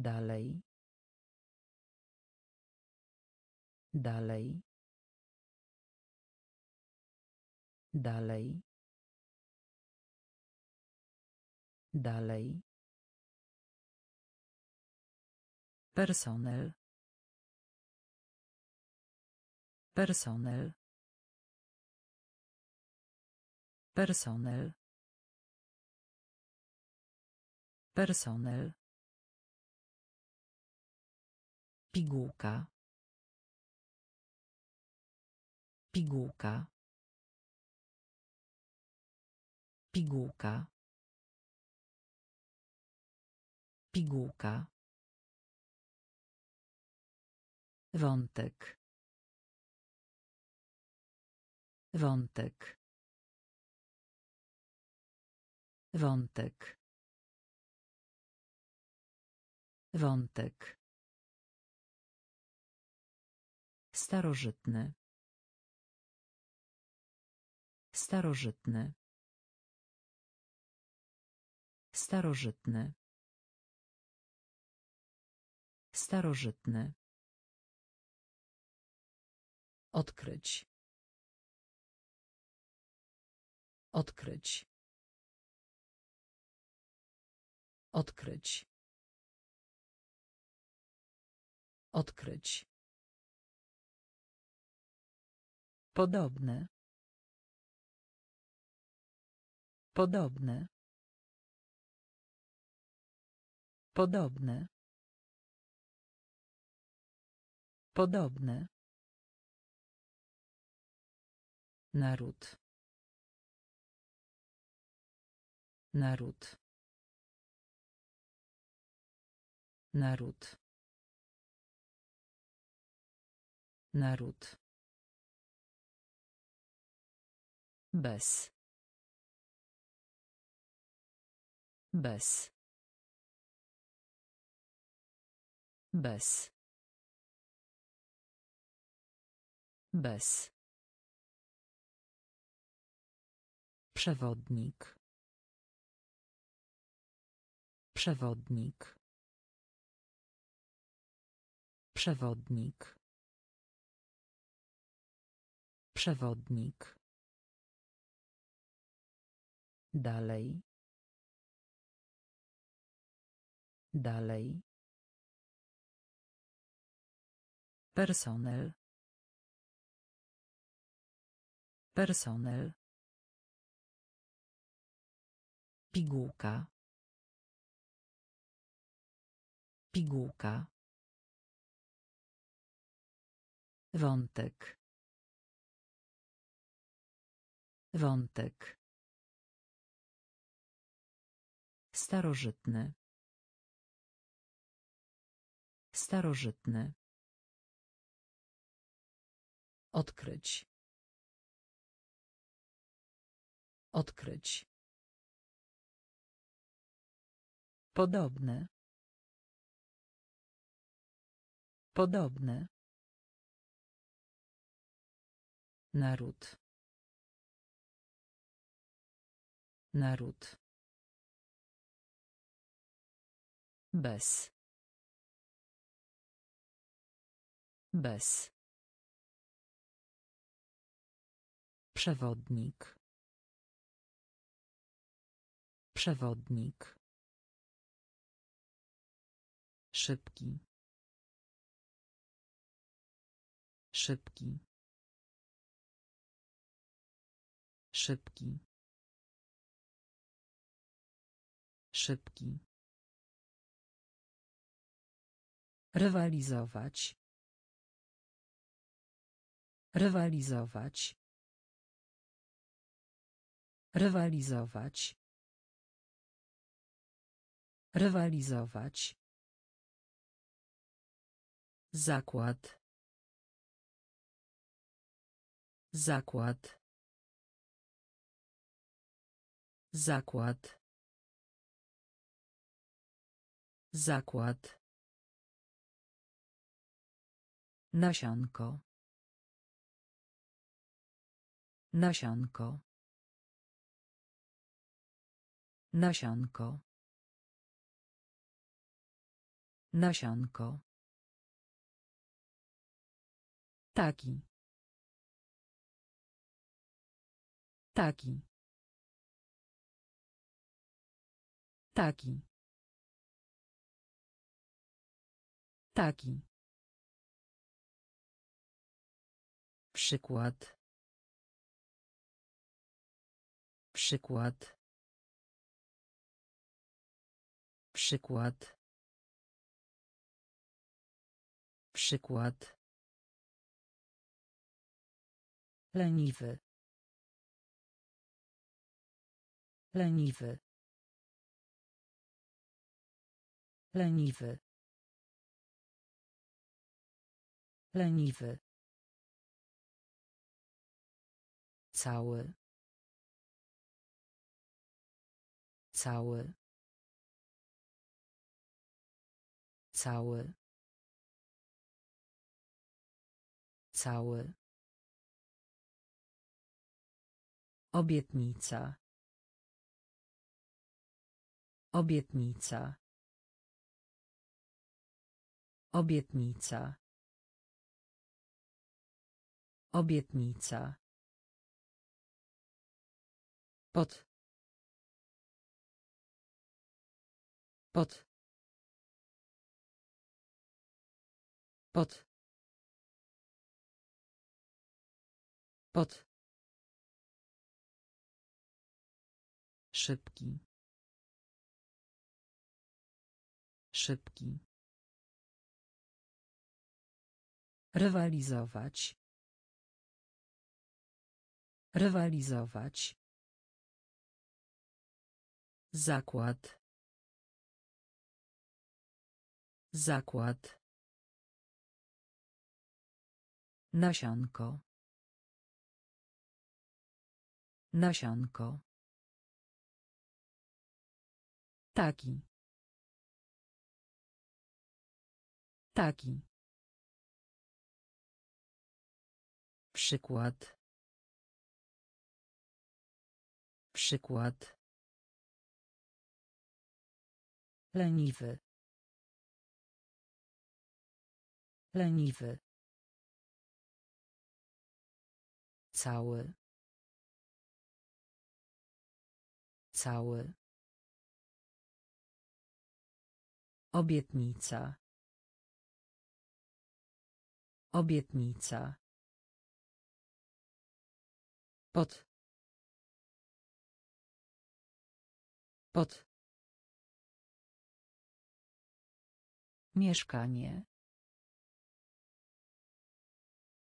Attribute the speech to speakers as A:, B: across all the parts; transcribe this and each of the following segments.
A: Dalej. Dalej. Dalej. Dalej. Personel. Personel. Personel. Personel. Pigułka. Pigułka. Pigułka. Pigułka. Wątek. Wątek. Wątek. Wątek. Starożytny. Starożytny. Starożytny. Starożytny. Odkryć. Odkryć. Odkryć. Odkryć. Podobne. Podobne. Podobne. Podobne. Naród. Naród. Naród. Naród. Bez. Bez. Bez. Bez. Przewodnik. Przewodnik. Przewodnik. Przewodnik. Dalej. Dalej. Personel. Personel. Pigułka. Pigułka. Wątek. Wątek. Starożytny. Starożytny. Odkryć. Odkryć. Podobne. Podobne. Naród. Naród. Bez. Bez. Przewodnik. Przewodnik. Szybki. Szybki. Szybki. Szybki. Rywalizować. Rywalizować. Rywalizować. Rywalizować. Zakład. Zakład. Zakład. Zakład. Nasionko. Nasionko. Nasionko. Nasionko. Taki. Taki. Taki. Taki. Przykład. Przykład. Przykład. Przykład. Leniwy. Leniwy. Leniwy. Leniwy. Cały. Cały. Cały. Cały. Obietnica. Obietnica. Obietnica. Obietnica. Pod. Pod. Pod. Pod. Szybki. Szybki. Rywalizować. Rywalizować. Zakład. Zakład. Nasionko. Nasionko. Taki. Taki. Przykład. Przykład. Leniwy. Leniwy. Cały. Cały. Obietnica. Obietnica. Pod. Pod. Mieszkanie.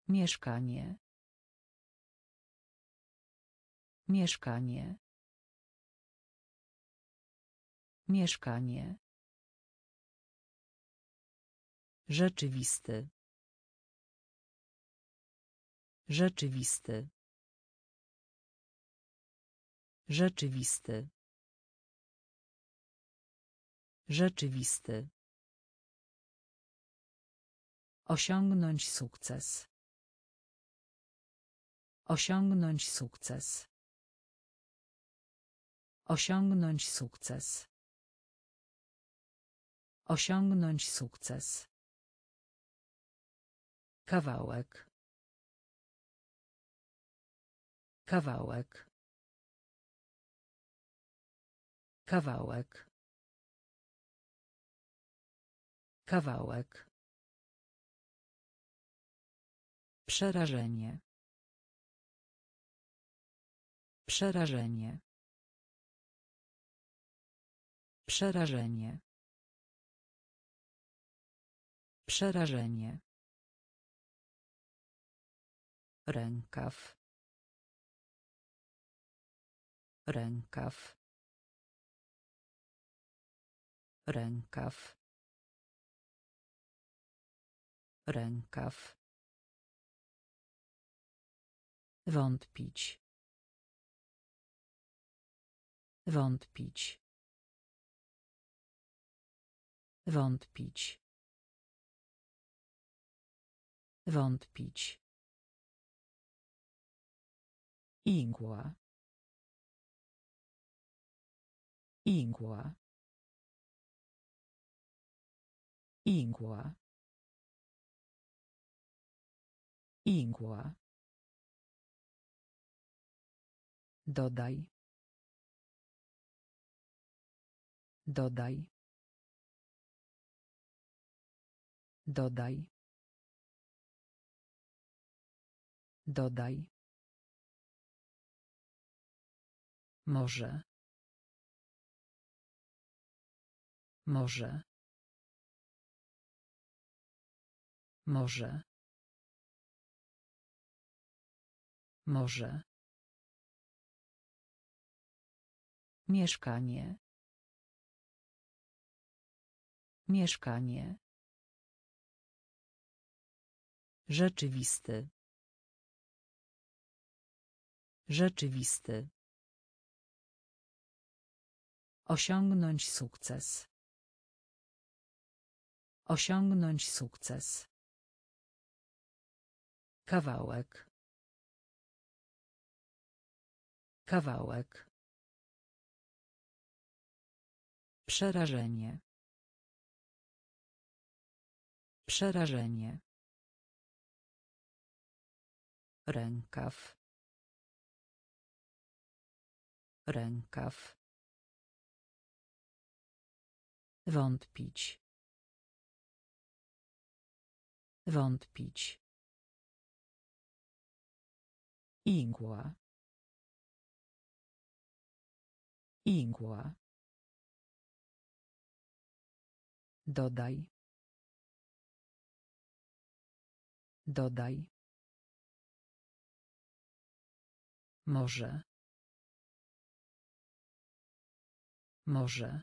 A: Mieszkanie. Mieszkanie. Mieszkanie. Rzeczywisty. Rzeczywisty. Rzeczywisty. Rzeczywisty. Osiągnąć sukces. Osiągnąć sukces. Osiągnąć sukces. Osiągnąć sukces. Kawałek. Kawałek. Kawałek. Kawałek. Przerażenie. Przerażenie. Przerażenie. Przerażenie. Rękaw. Rękaw. Rękaw. Rękaw. Wątpić. Wątpić. Wątpić. Wątpić. Igła. Igła. Igła. Igła. Dodaj. Dodaj. Dodaj. Dodaj. Może. Może. Może. Może. Mieszkanie. Mieszkanie. Rzeczywisty. Rzeczywisty. Osiągnąć sukces. Osiągnąć sukces. Kawałek. Kawałek. Przerażenie. Przerażenie. Rękaw. Rękaw. Wątpić. Wątpić. Igła. Igła. Dodaj. Dodaj. Może. Może.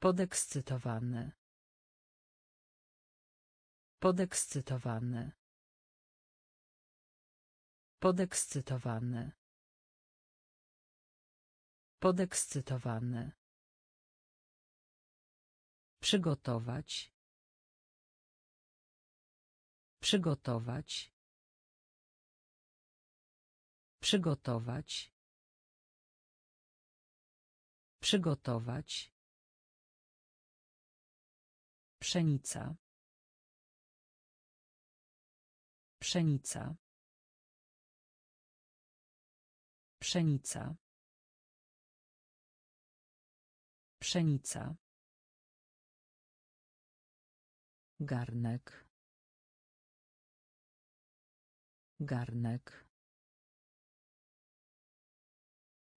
A: Podekscytowany. Podekscytowany. Podekscytowany. Podekscytowany. Przygotować. Przygotować. Przygotować. Przygotować. Pszenica. Pszenica. Pszenica. Pszenica. Garnek. Garnek.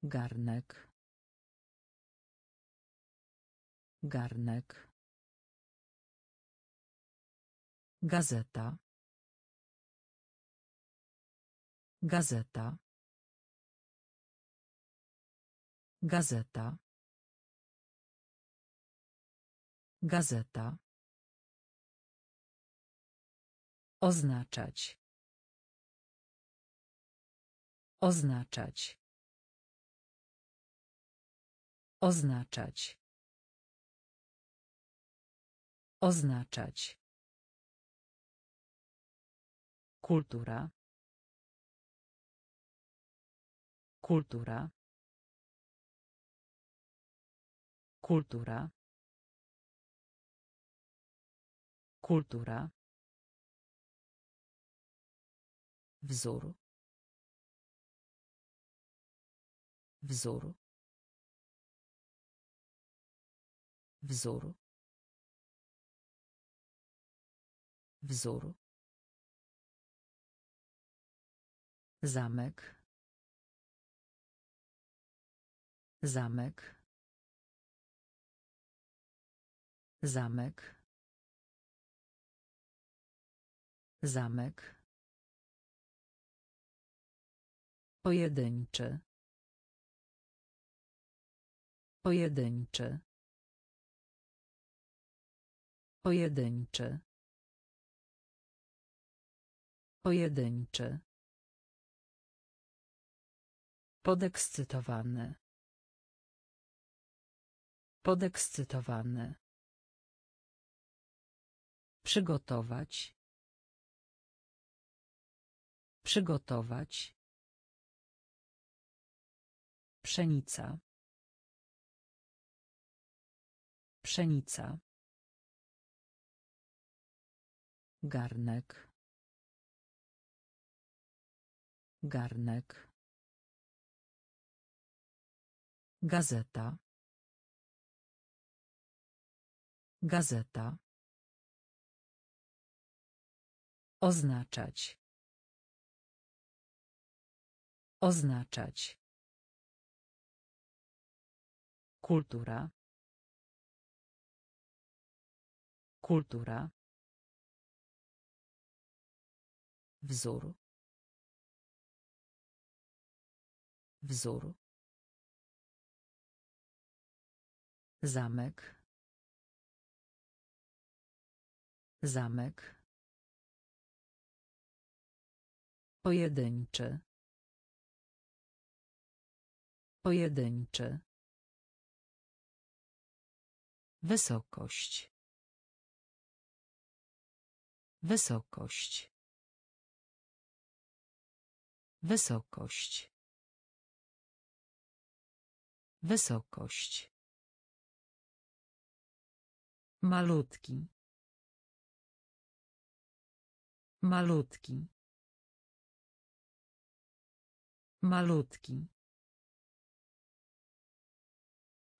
A: Garnek. Garnek. Gazeta. Gazeta. Gazeta. Gazeta. Oznaczać. Oznaczać. Oznaczać. Oznaczać. Kultura. Kultura. Kultura. Kultura. Wzór. Wzór. Wzór. Wzór. Zamek. Zamek. Zamek. Zamek. Pojedynczy. Pojedynczy. Pojedynczy. Pojedynczy. Podekscytowany. Podekscytowany. Przygotować. Przygotować. Pszenica. Pszenica. Garnek. Garnek. Gazeta. Gazeta. Oznaczać. Oznaczać. Kultura. Kultura. Wzór. Wzór. Zamek. Zamek. Pojedynczy. Pojedynczy. Wysokość. Wysokość. Wysokość. Wysokość. Malutki. Malutki. Malutki.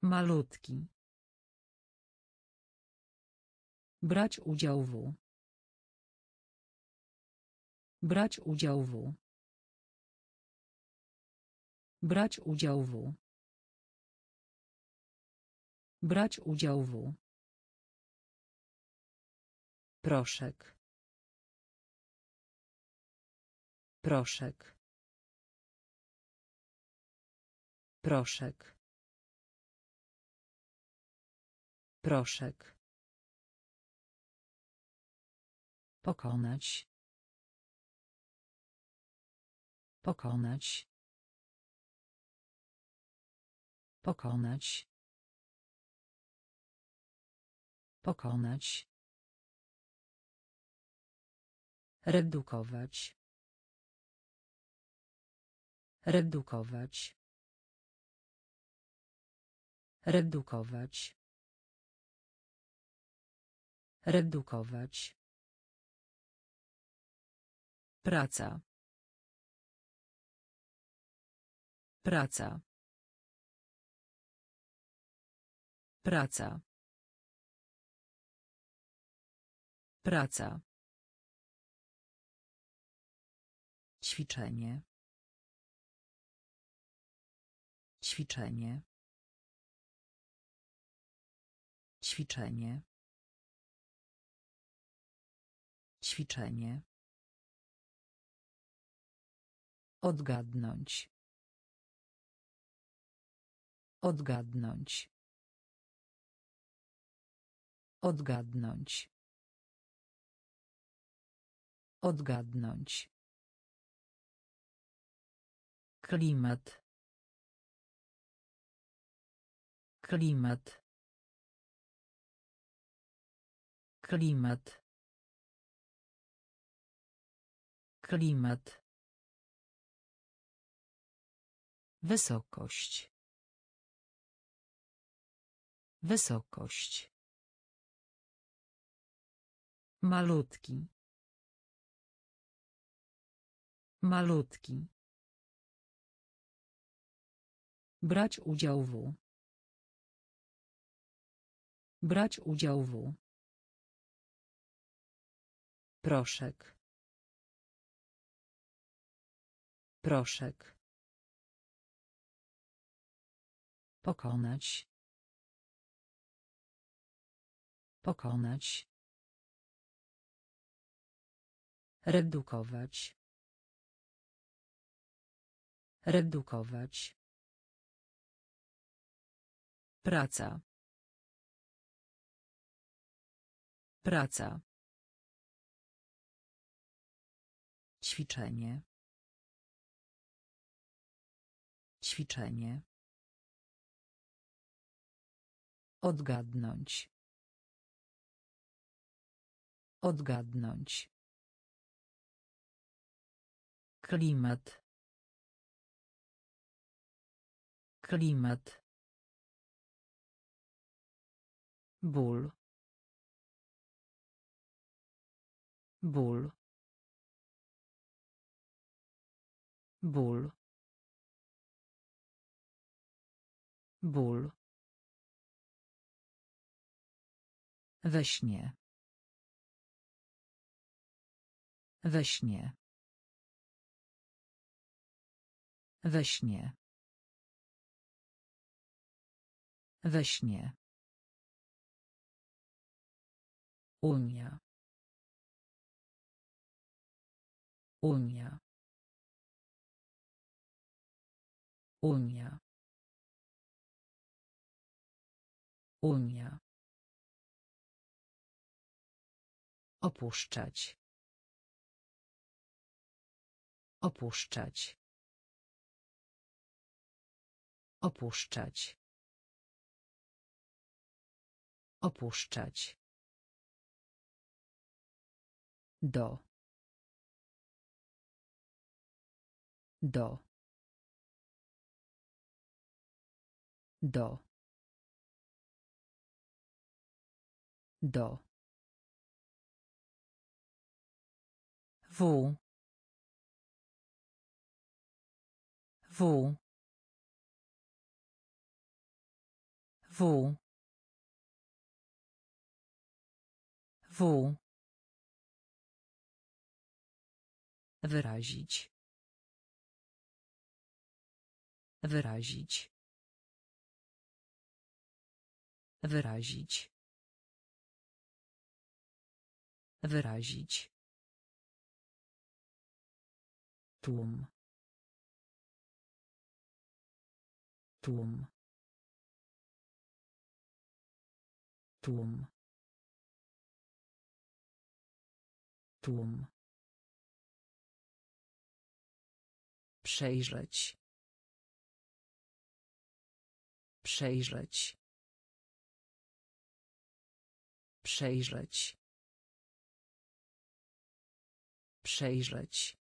A: Malutki. Brać udział w. Brać udział w. Brać udział w. Brać udział w. Proszek. Proszek. Proszek. Proszek. Pokonać. Pokonać. Pokonać. Pokonać. Redukować. Redukować. Redukować. Redukować. Praca. Praca. Praca. Praca. Ćwiczenie. Ćwiczenie. Ćwiczenie. Ćwiczenie. Odgadnąć. Odgadnąć. Odgadnąć. Odgadnąć. Klimat. Klimat. Klimat. Klimat. Wysokość. Wysokość. Malutki. Malutki. Brać udział w. Brać udział w. Proszek. Proszek. Pokonać. Pokonać. Redukować. Redukować. Praca. Praca. Ćwiczenie. Ćwiczenie. Odgadnąć. Odgadnąć. Klimat. Klimat. ból ból ból ból we śnie we śnie we śnie we śnie Unia. Unia. Unia. Unia. Opuszczać. Opuszczać. Opuszczać. Opuszczać. Do. Do. Do. Do. W. W. W. Wyrazić. Wyrazić. Wyrazić. Wyrazić. Tłum. Tłum. Tłum. Tłum. Przejrzeć. Przejrzeć. Przejrzeć. Przejrzeć.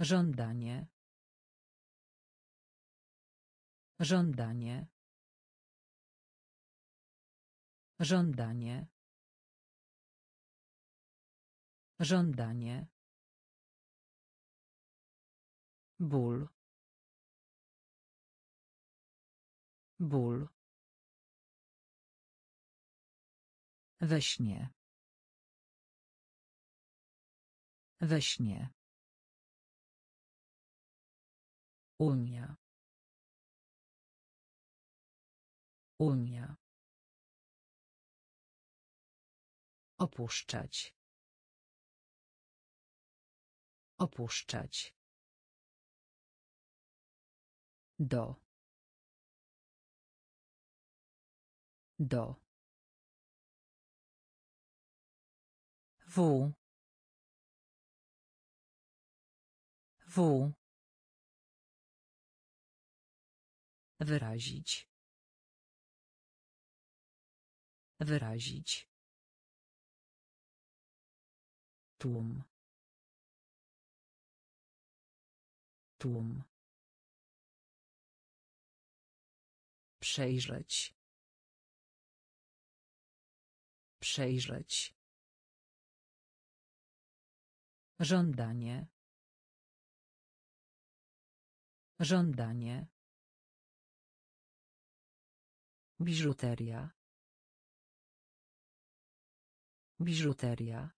A: Żądanie. Żądanie. Żądanie. Żądanie. ból ból we śnie we śnie Unia Unia Opuszczać. Opuszczać. Do. Do. W. W. Wyrazić. Wyrazić. Tłum. Tłum. Przejrzeć. Przejrzeć. Żądanie. Żądanie. Biżuteria. Biżuteria.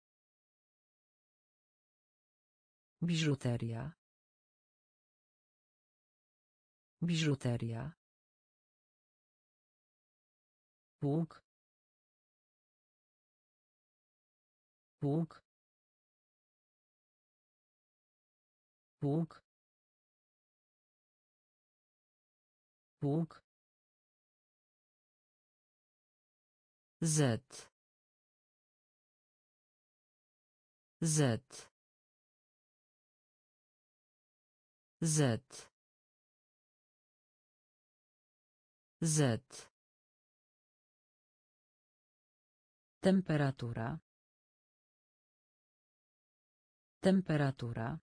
A: Biżuteria. Biżuteria. Bóg. Bóg. Bóg. Bóg. Z. Z. Z. Z. Temperatura. Temperatura.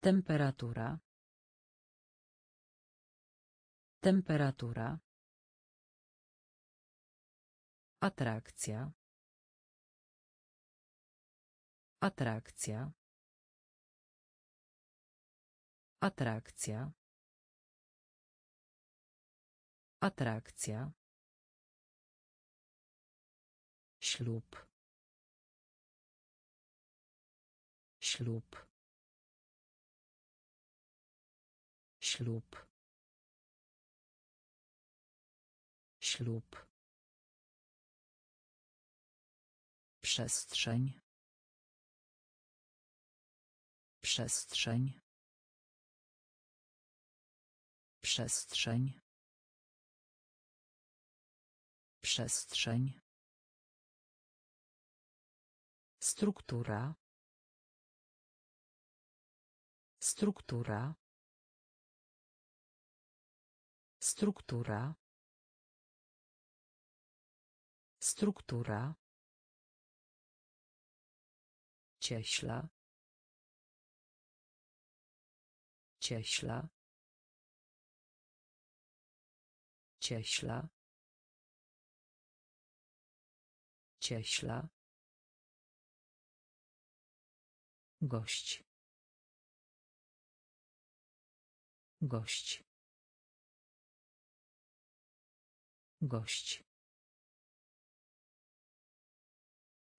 A: Temperatura. Temperatura. Atrakcja. Atrakcja. Atrakcja. Atrakcja. Ślub. Ślub. Ślub. Ślub. Przestrzeń. Przestrzeń. Przestrzeń. Przestrzeń. Struktura. Struktura. Struktura. Struktura. Cieśla. Cieśla. Cieśla. Cieśla. Gość. Gość. Gość.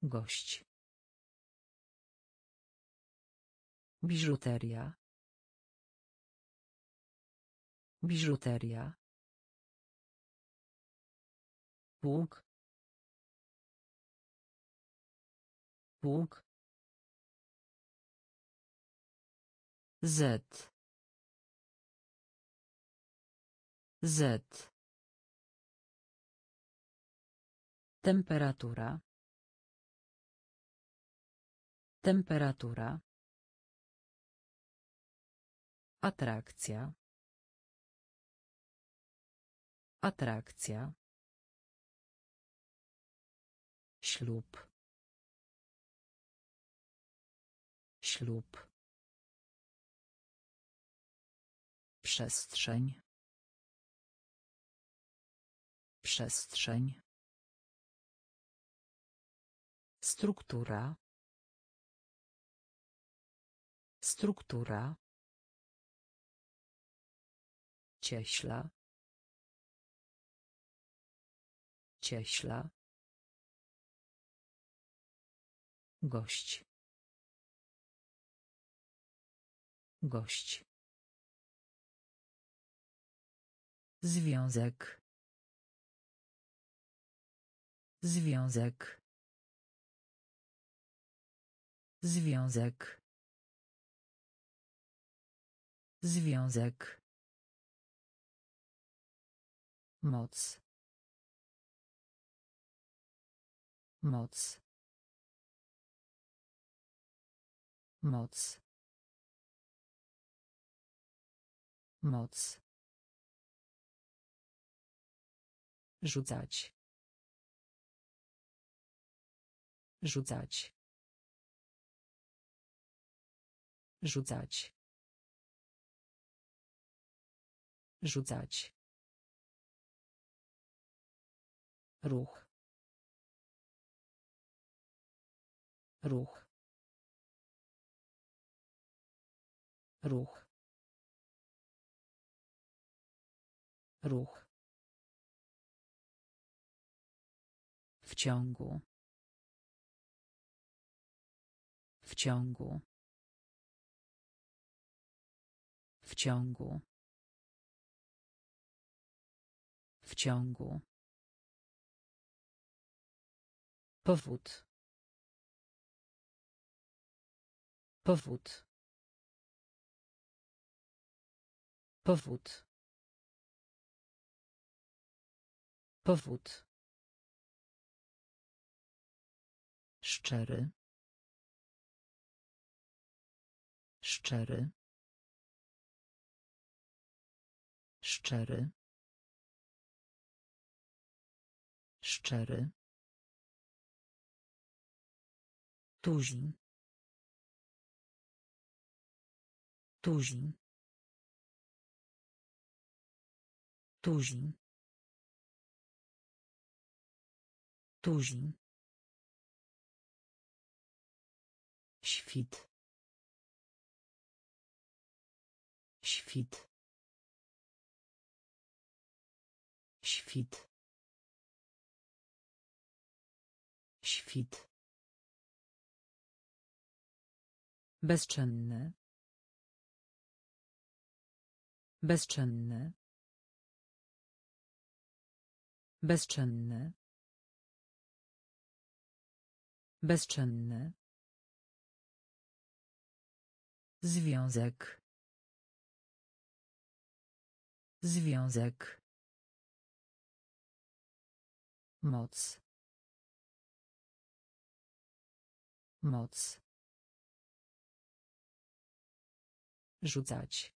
A: Gość. Biżuteria. Biżuteria. Łuk. Łuk. Z. Z. Temperatura. Temperatura. Atrakcja. Atrakcja. Ślub. Ślub. Przestrzeń. Przestrzeń. Struktura. Struktura. Cieśla. Cieśla. Gość. Gość. Związek. Związek. Związek. Związek. Moc. Moc. Moc. Moc. Rzucać. Rzucać. Rzucać. Rzucać. Ruch. Ruch. Ruch. Ruch. W ciągu. W ciągu. W ciągu. W ciągu. Powód. Powód. Powód. Powód. Szczery. Szczery. Szczery. Szczery. Tuzin. Tuzin. Tuzin. Tuzin. Świt. Świt. Świt. Świt. Bezczynny. Bezczynny. Bezczynny. Bezczynny. Związek. Związek. Moc. Moc. Rzucać.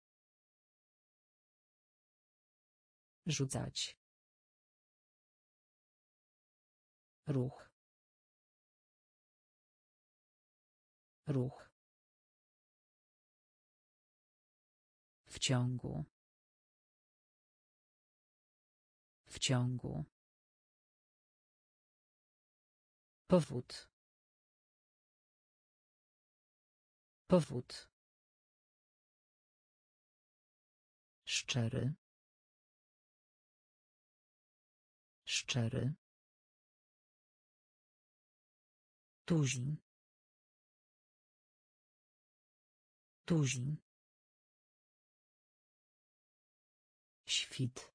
A: Rzucać. Ruch. Ruch. W ciągu. W ciągu. Powód. Powód. Szczery. Szczery. Tuzin. Tuzin. Świt.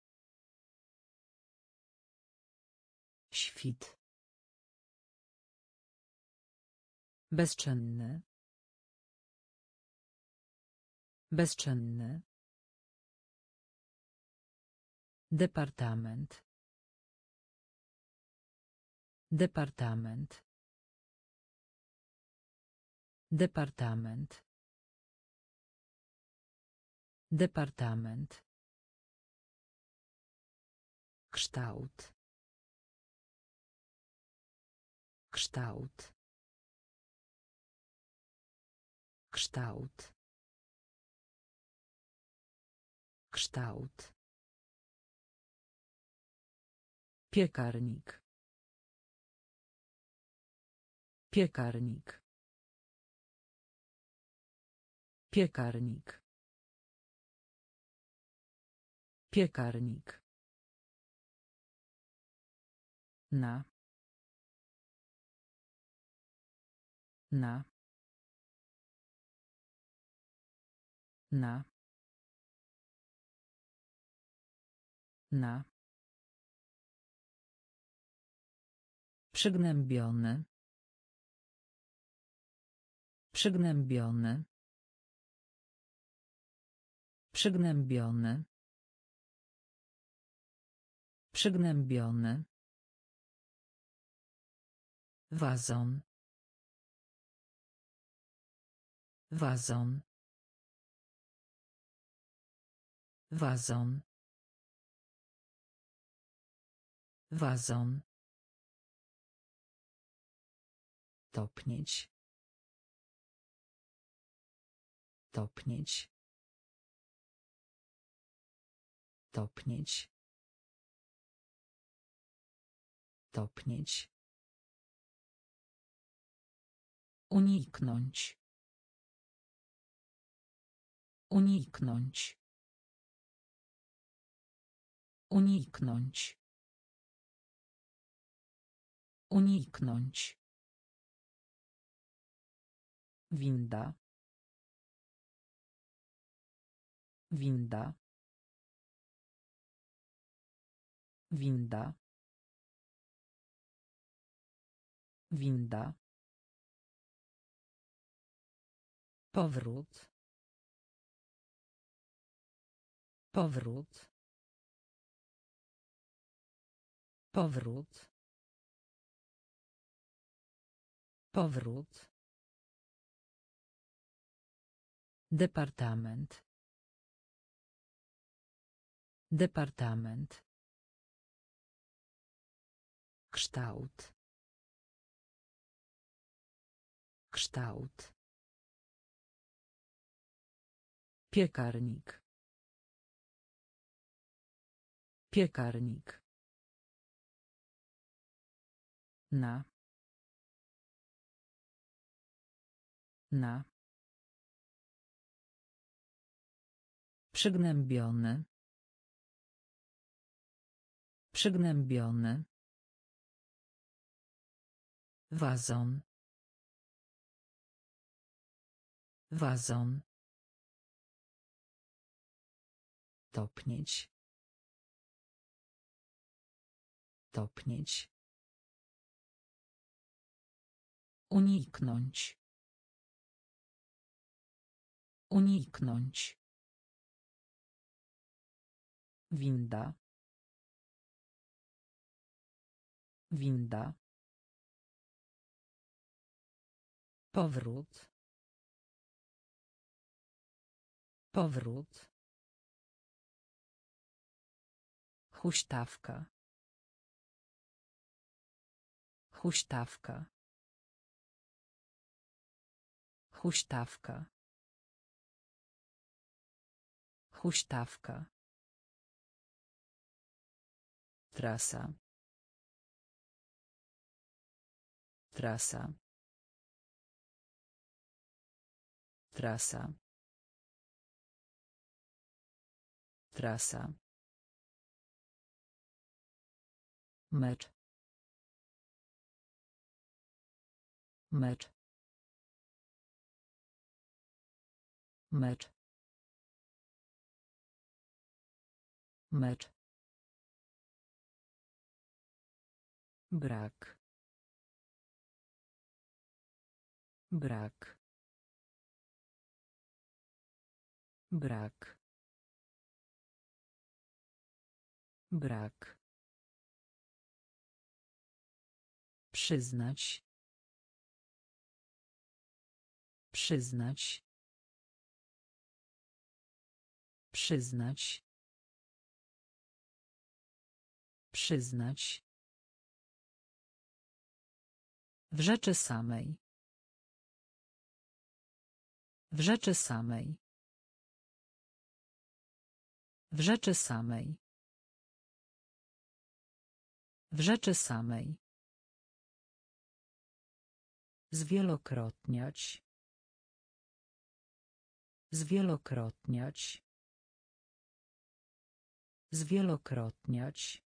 A: Świt. Bezczynny. Bezczynny. Departament. Departament. Departament. Departament. Kształt. Kształt. Kształt. Kształt. Piekarnik. Piekarnik. Piekarnik. Piekarnik. Na. Na. Na. Na. Przygnębiony. Przygnębiony. Przygnębiony. Przygnębiony. Wazon. Wazon. Wazon. Wazon. Topnieć. Topnieć. Topnieć. Topnieć. Uniknąć. Uniknąć. Uniknąć. Uniknąć. Winda. Winda. Winda. Winda. Powrót. Powrót. Powrót. Powrót. Departament. Departament. Kształt. Kształt. Piekarnik. Piekarnik. Na. Na. Przygnębiony. Przygnębiony. Wazon. Wazon. Topnieć. Topnieć. Uniknąć. Uniknąć. Winda. Winda. Powrót. Powrót. Huśtawka. Huśtawka. Huśtawka. Huśtawka. Trasa. Trasa. Trasa. Trasa. Mecz. Mecz. Mecz. Mecz. Brak. Brak. Brak. Brak. Przyznać. Przyznać. Przyznać. Przyznać. W rzeczy samej. W rzeczy samej. W rzeczy samej. W rzeczy samej. Zwielokrotniać. Zwielokrotniać. Zwielokrotniać.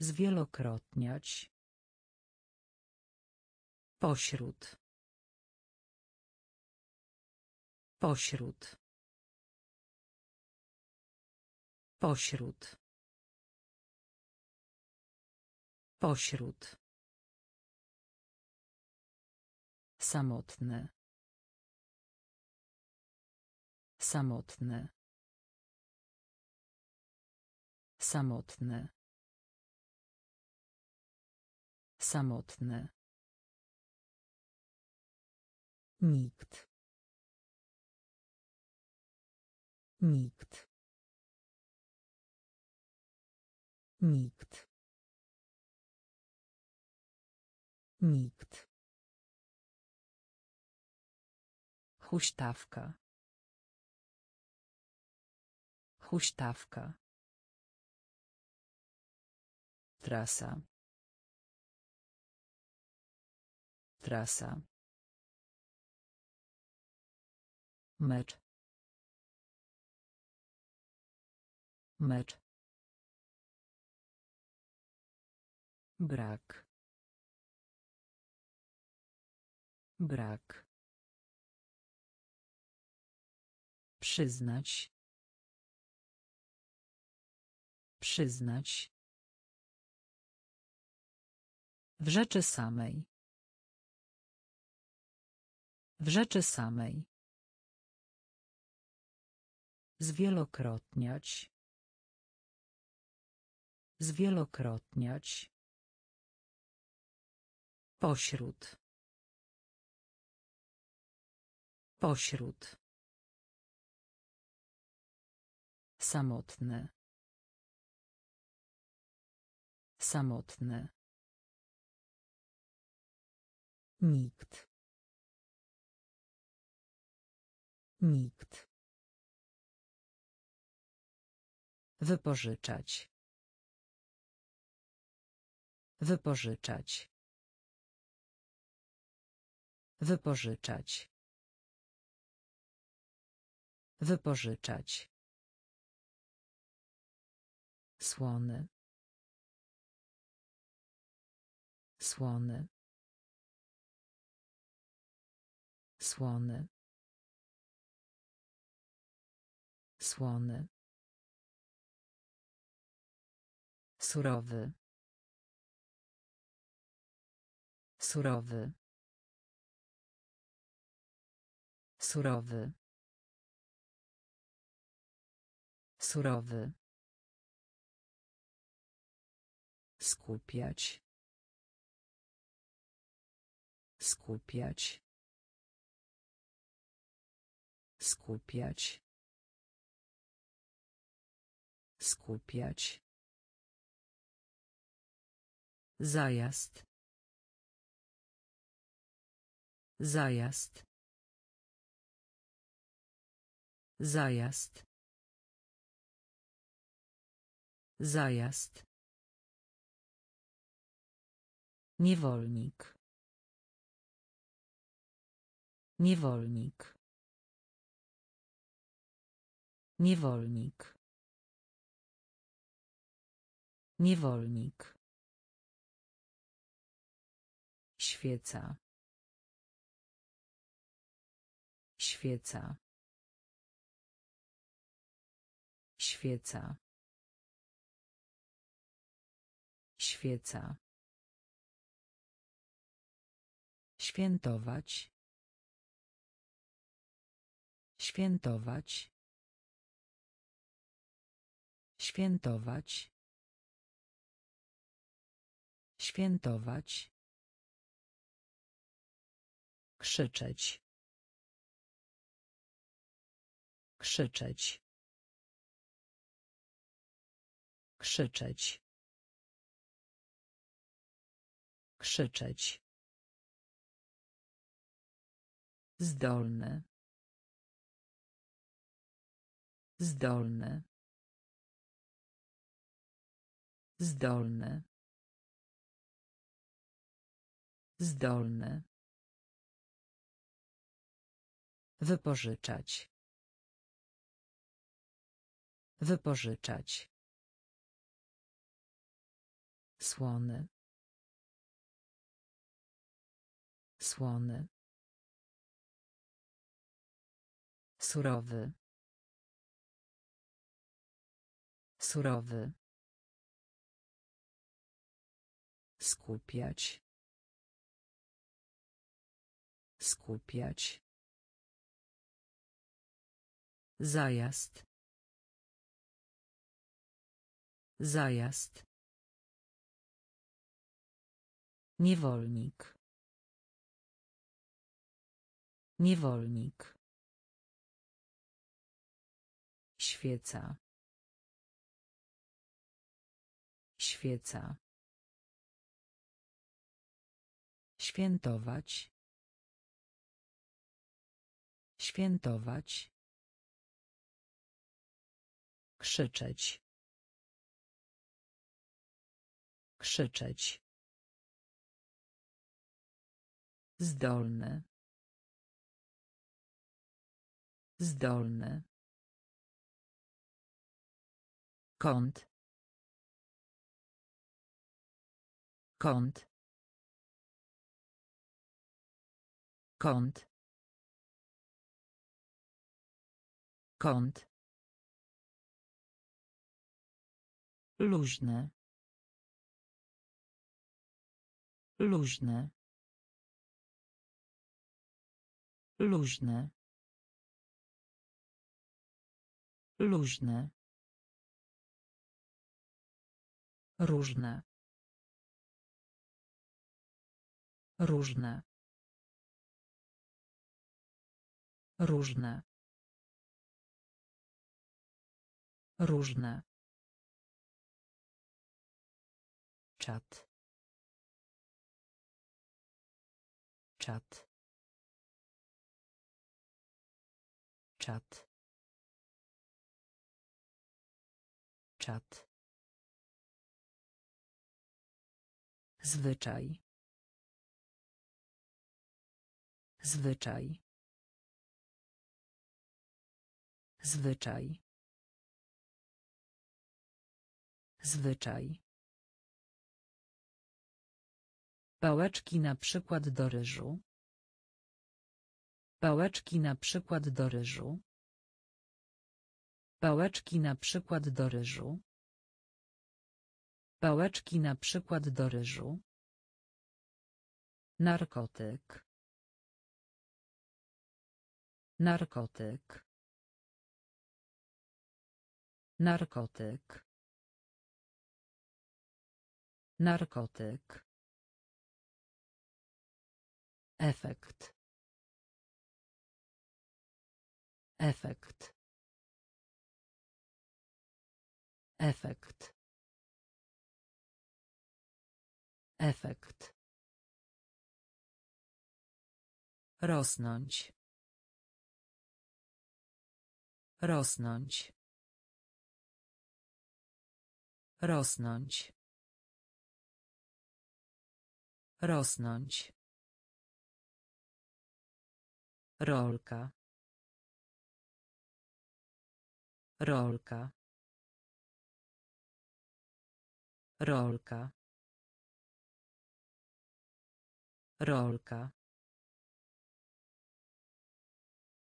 A: Zwielokrotniać. Pośród. Pośród. Pośród. Pośród. Samotne. Samotne. Samotne. Samotne. Nikt. Nikt. Nikt. Nikt. Huśtawka. Huśtawka. Trasa. Trasa. Mecz. Mecz. Brak. Brak. Przyznać. Przyznać. W rzeczy samej. W rzeczy samej. Zwielokrotniać. Zwielokrotniać. Pośród. Pośród. Samotne. Samotne. Nikt. Nikt. Wypożyczać. Wypożyczać. Wypożyczać. Wypożyczać. Słony. Słony. Słony. Słony. Surowy. Surowy. Surowy. Surowy. Skupiać. Skupiać. Skupiać. Skupiać. Zajazd. Zajazd. Zajazd. Zajazd. Niewolnik. Niewolnik. Niewolnik. Niewolnik. Świeca. Świeca. Świeca. Świeca. Świętować. Świętować. Świętować. Świętować. Krzyczeć. Krzyczeć. Krzyczeć. Krzyczeć. Zdolny. Zdolny. Zdolny. Zdolny. Wypożyczać. Wypożyczać. Słony. Słony. Surowy. Surowy. Skupiać. Skupiać. Zajazd. Zajazd. Niewolnik. Niewolnik. Świeca. Świeca. Świętować. Świętować. Krzyczeć. Krzyczeć. Zdolny. Zdolny. Kąt. Kąt. Kąt. Kąt. Luźne. Luźne. Luźne. Luźne. Różne. Różne. Różne. Różne. Czat. Czat. Czat. Czat. Zwyczaj. Zwyczaj. Zwyczaj. Zwyczaj. Pałeczki na przykład do ryżu. Pałeczki na przykład do ryżu. Pałeczki na przykład do ryżu. Pałeczki na przykład do ryżu. Narkotyk. Narkotyk. Narkotyk. Narkotyk. Efekt. Efekt. Efekt. Efekt. Rosnąć. Rosnąć. Rosnąć. Rosnąć. Rolka. Rolka. Rolka. Rolka.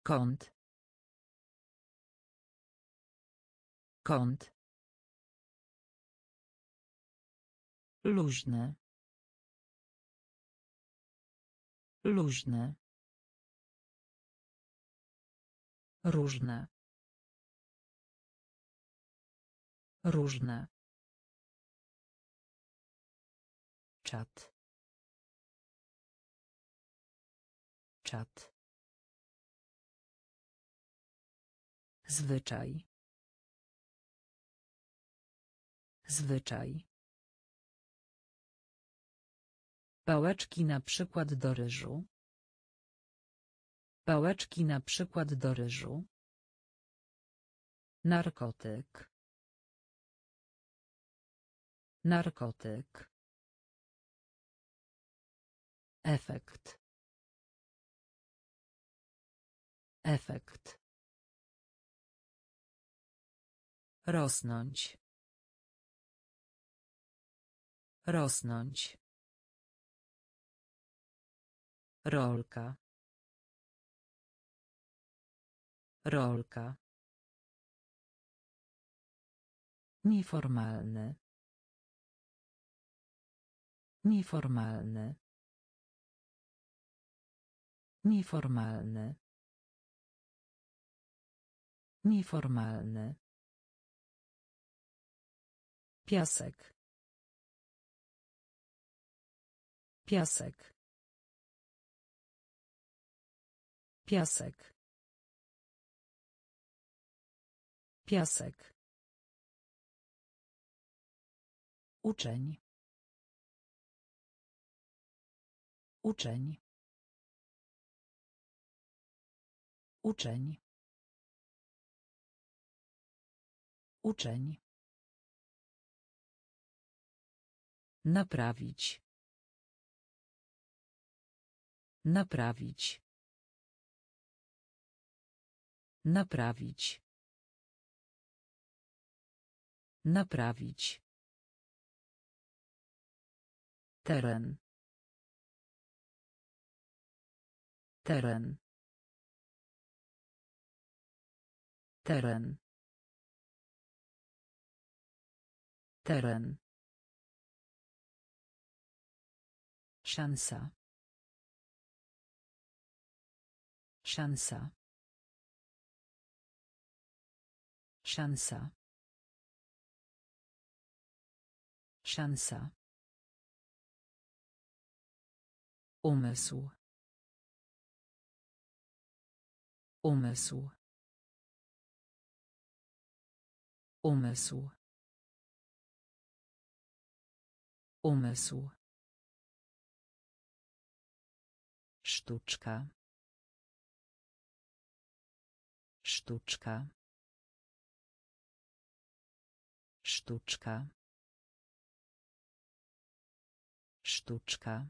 A: Kąt. Kąt. Luźne. Luźne. Różne. Różne. Czat. Czat. Zwyczaj. Zwyczaj. Pałeczki na przykład do ryżu. Pałeczki na przykład do ryżu. Narkotyk. Narkotyk. Efekt. Efekt. Rosnąć. Rosnąć. Rolka. Rolka. Nieformalny. Nieformalny. Nieformalny. Nieformalny. Piasek. Piasek. Piasek. Piasek. Uczeń. Uczeń. Uczeń. Uczeń. Naprawić. Naprawić. Naprawić. Naprawić. Teren. Teren. Teren. Teren. Szansa. Szansa. Szansa. Szansa. Umysł. Umysł. Umysł. Umysł. Sztuczka. Sztuczka. Sztuczka. Sztuczka.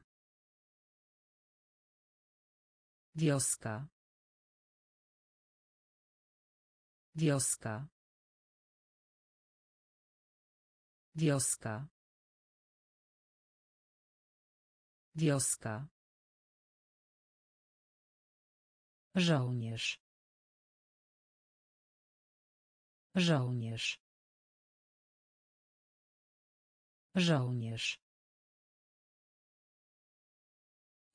A: Wioska. Wioska. Wioska. Wioska. Żołnierz. Żołnierz. Żołnierz.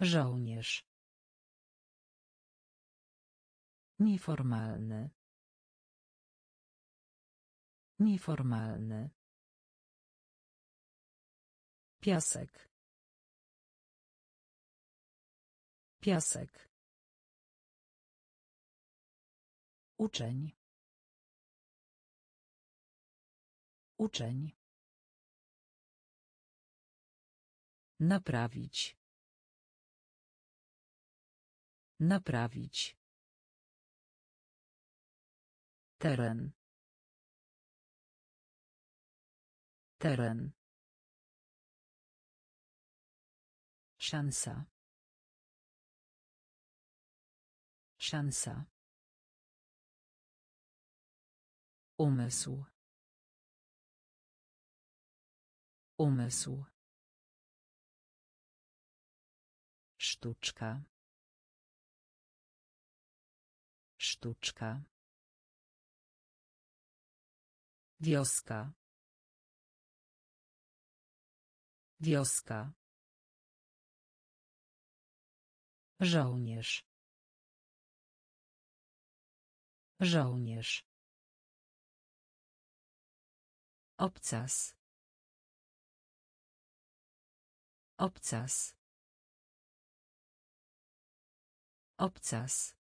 A: Żołnierz. Nieformalny. Nieformalny. Piasek. Piasek. Uczeń. Uczeń. Naprawić. Naprawić. Teren. Teren. Szansa. Szansa. Umysł. Umysł. Sztuczka. Sztuczka. Wioska. Wioska. Żołnierz. Żołnierz. Obcas. Obcas. Obcas.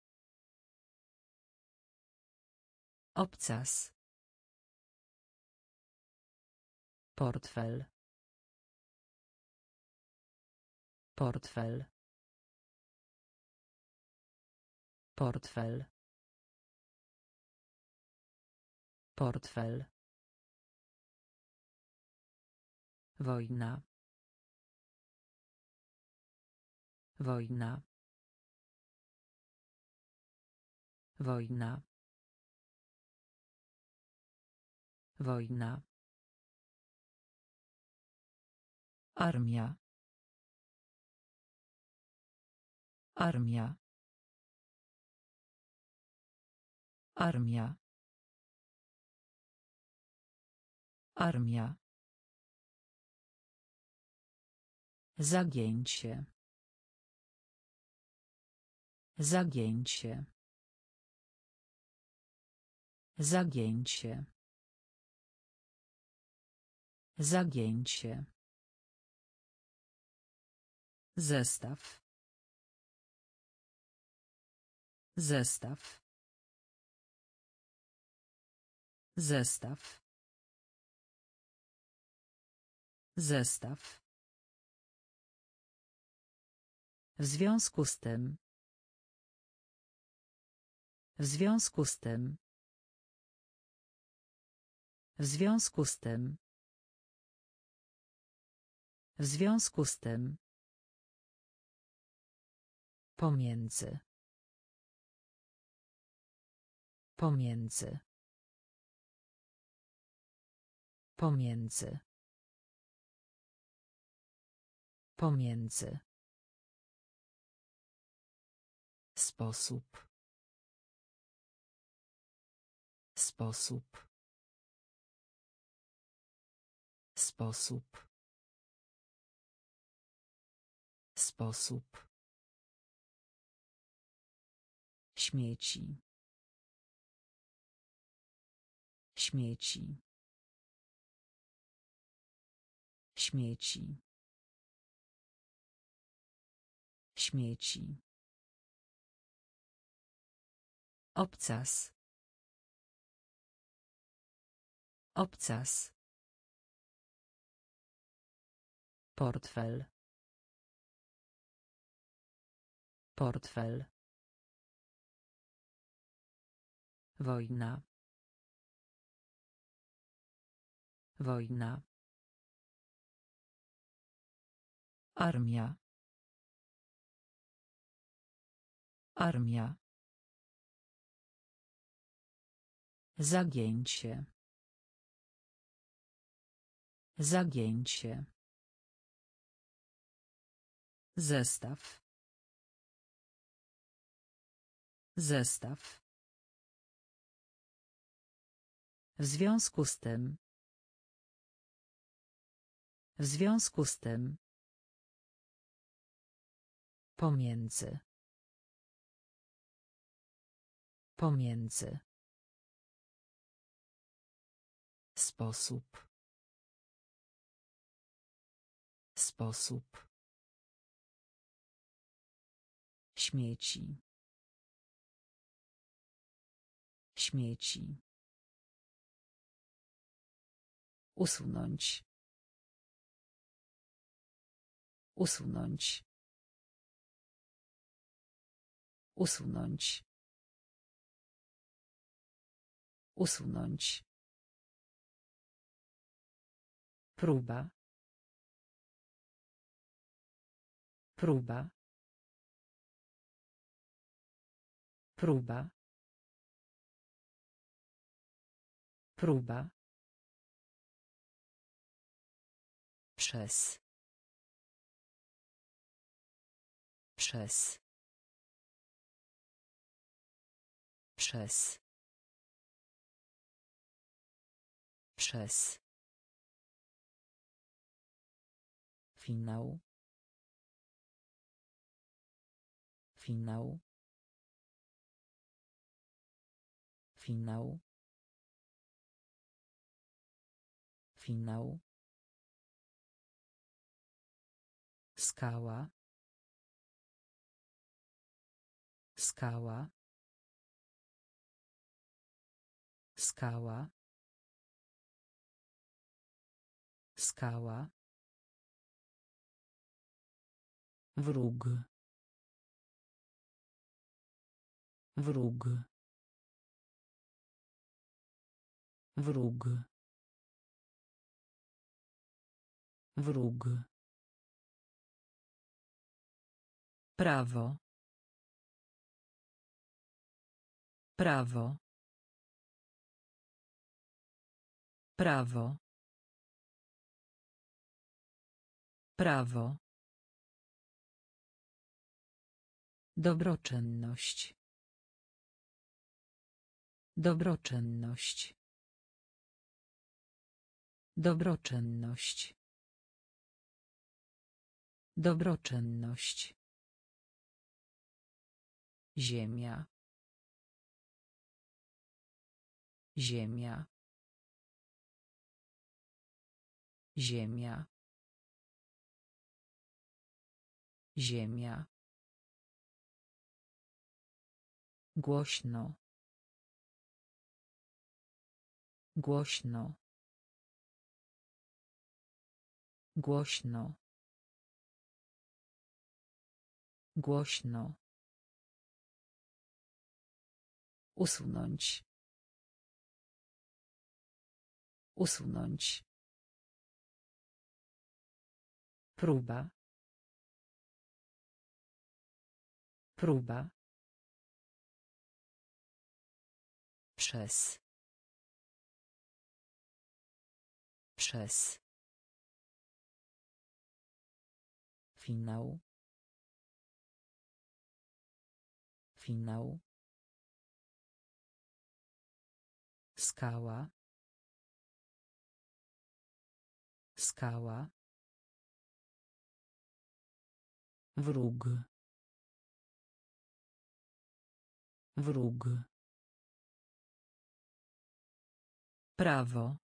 A: Obcas. Portfel. Portfel. Portfel. Portfel. Wojna. Wojna. Wojna. Wojna. Armia. Armia. Armia. Armia. Zagięcie. Zagięcie. Zagięcie. Zagięcie. Zestaw. Zestaw. Zestaw. Zestaw. W związku z tym. W związku z tym. W związku z tym. W związku z tym. Pomiędzy. Pomiędzy. Pomiędzy. Pomiędzy. Sposób. Sposób. Sposób. Sposób. Śmieci. Śmieci. Śmieci. Śmieci. Obcas. Obcas. Portfel. Portfel. Wojna. Wojna. Armia. Armia. Zagięcie. Zagięcie. Zestaw. Zestaw. W związku z tym. W związku z tym. Pomiędzy. Pomiędzy. Sposób. Sposób. Śmieci. Śmieci. Usunąć. Usunąć. Usunąć. Usunąć. Próba. Próba. Próba. Próba. Przez. Przez. Przez. Przez. Finał. Finał. Finał. Finał. Skała. Skała. Skała. Skała. Wróg. Wróg. Wróg. Wróg. Prawo. Prawo. Prawo. Prawo. Dobroczynność. Dobroczynność. Dobroczynność. Dobroczynność. Ziemia. Ziemia. Ziemia. Ziemia. Głośno. Głośno. Głośno. Głośno. Usunąć. Usunąć. Próba. Próba. Przez. Przez. Finał. Finał. Skała. Skała. Wróg. Wróg. Prawo.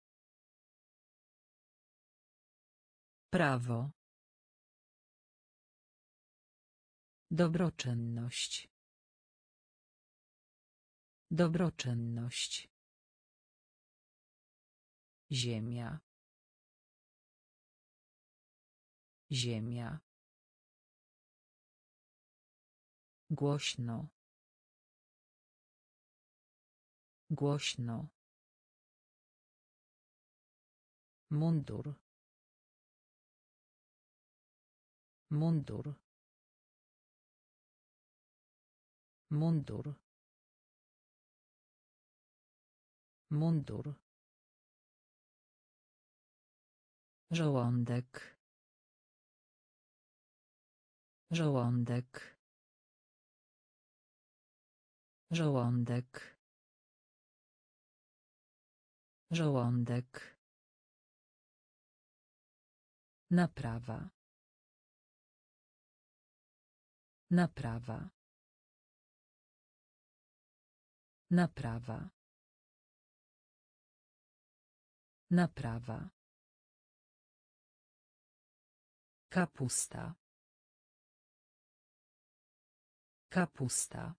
A: Prawo. Dobroczynność. Dobroczynność. Ziemia. Ziemia. Głośno. Głośno. Mundur. Mundur. Mundur. Mundur. Żołądek. Żołądek. Żołądek. Żołądek. Naprawa. Naprawa. Naprawa. Naprawa. Kapusta. Kapusta.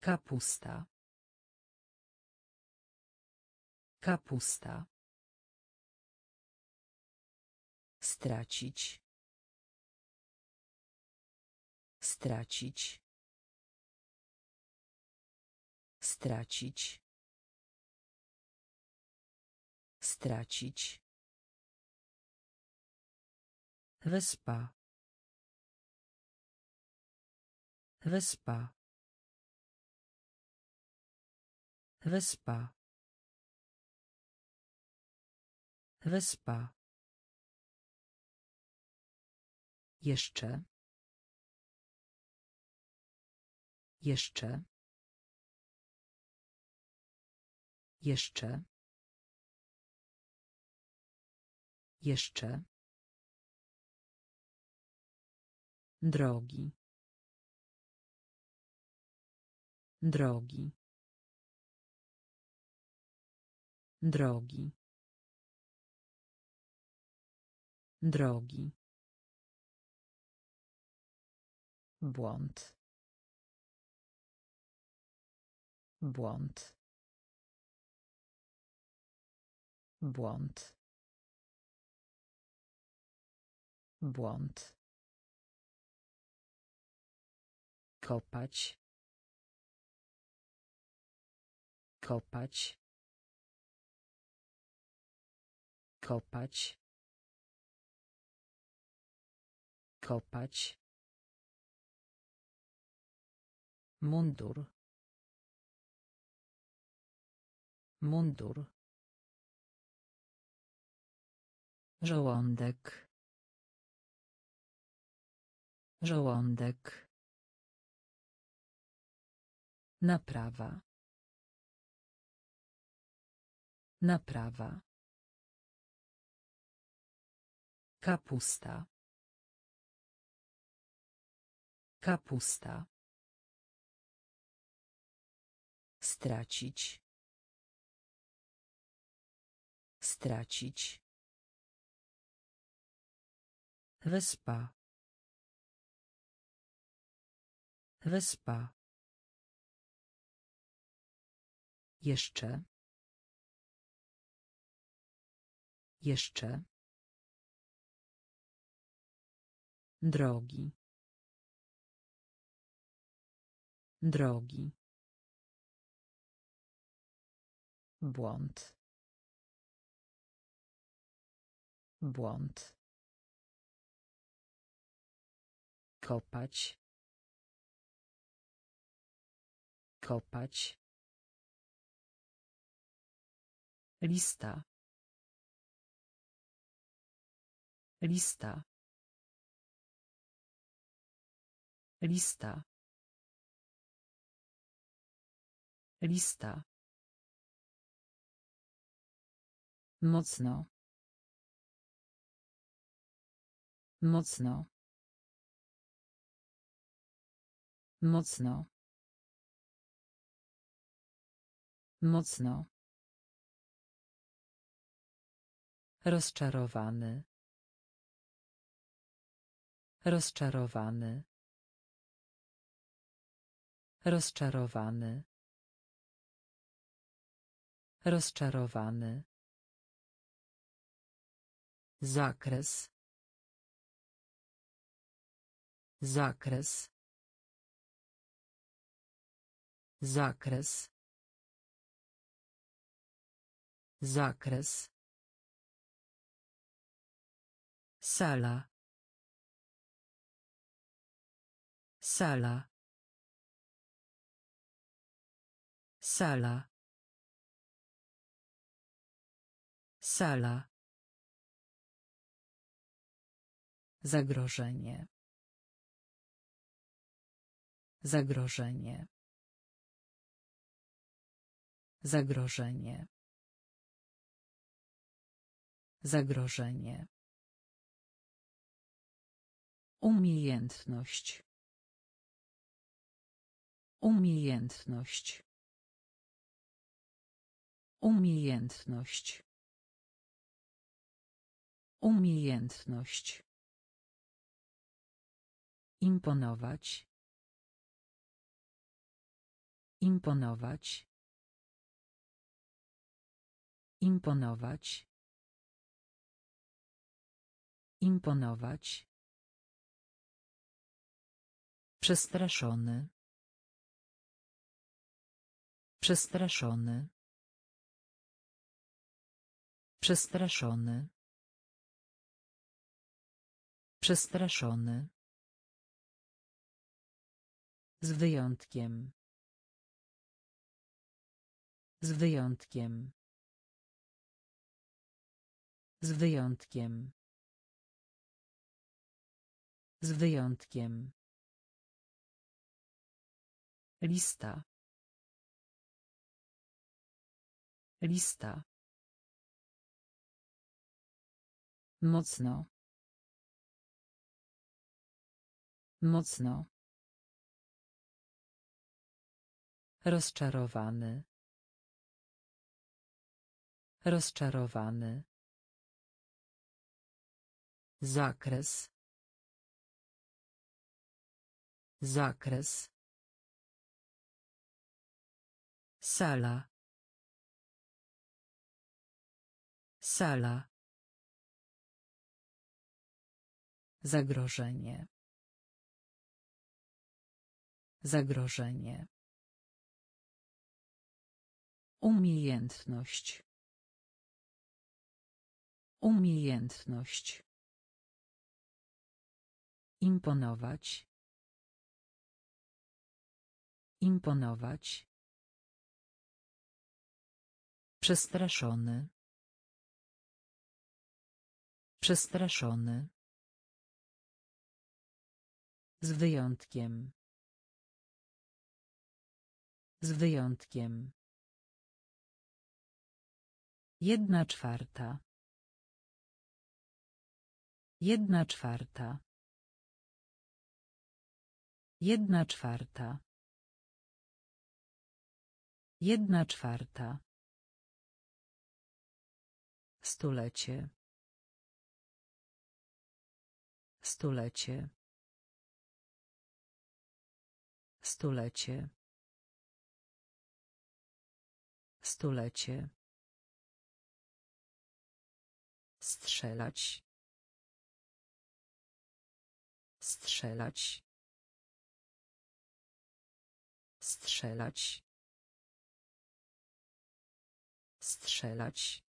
A: Kapusta. Kapusta. Stracić. Stracić. Stracić. Stracić. Wyspa. Wyspa. Wyspa. Wyspa. Jeszcze. Jeszcze. Jeszcze. Jeszcze. Drogi. Drogi. Drogi. Drogi. Błąd. Błąd. Błąd. Błąd. Kopać. Kopać. Kopać. Kopać. Mundur. Mundur. Żołądek. Żołądek. Naprawa. Naprawa. Kapusta. Kapusta. Stracić. Stracić. Wyspa. Wyspa. Jeszcze. Jeszcze. Drogi. Drogi. Błąd. Błąd. Kopać. Kopać. Lista. Lista. Lista. Lista. Mocno. Mocno. Mocno. Mocno. Rozczarowany. Rozczarowany. Rozczarowany. Rozczarowany. Zakres. Zakres. Zakres. Zakres. Sala. Sala. Sala. Sala. Zagrożenie. Zagrożenie. Zagrożenie. Zagrożenie. Umiejętność. Umiejętność. Umiejętność. Umiejętność. Imponować. Imponować. Imponować. Imponować. Przestraszony. Przestraszony. Przestraszony. Przestraszony. Z wyjątkiem. Z wyjątkiem. Z wyjątkiem. Z wyjątkiem. Lista. Lista. Mocno. Mocno. Rozczarowany. Rozczarowany. Zakres. Zakres. Sala. Sala. Zagrożenie. Zagrożenie. Umiejętność. Umiejętność. Imponować. Imponować. Przestraszony. Przestraszony. Z wyjątkiem. Z wyjątkiem. Jedna czwarta. Jedna czwarta. Jedna czwarta. Jedna czwarta. Stulecie. Stulecie. Stulecie. Stulecie. Strzelać. Strzelać. Strzelać. Strzelać.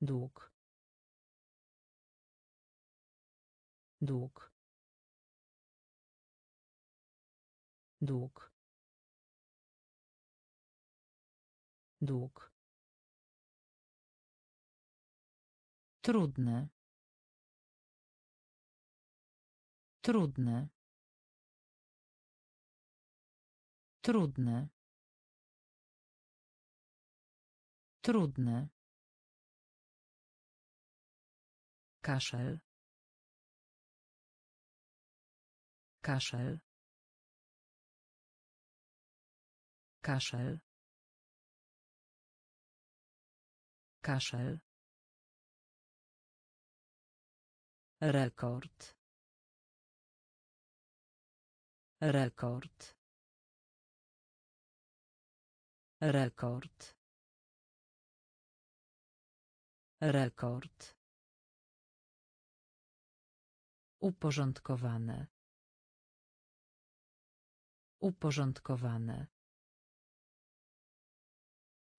A: Dług. Dług. Dług. Dług. Trudne. Trudne. Trudne. Trudne. Kaszel. Kaszel. Kaszel. Kaszel. Rekord. Rekord. Rekord. Rekord. Uporządkowane. Uporządkowane.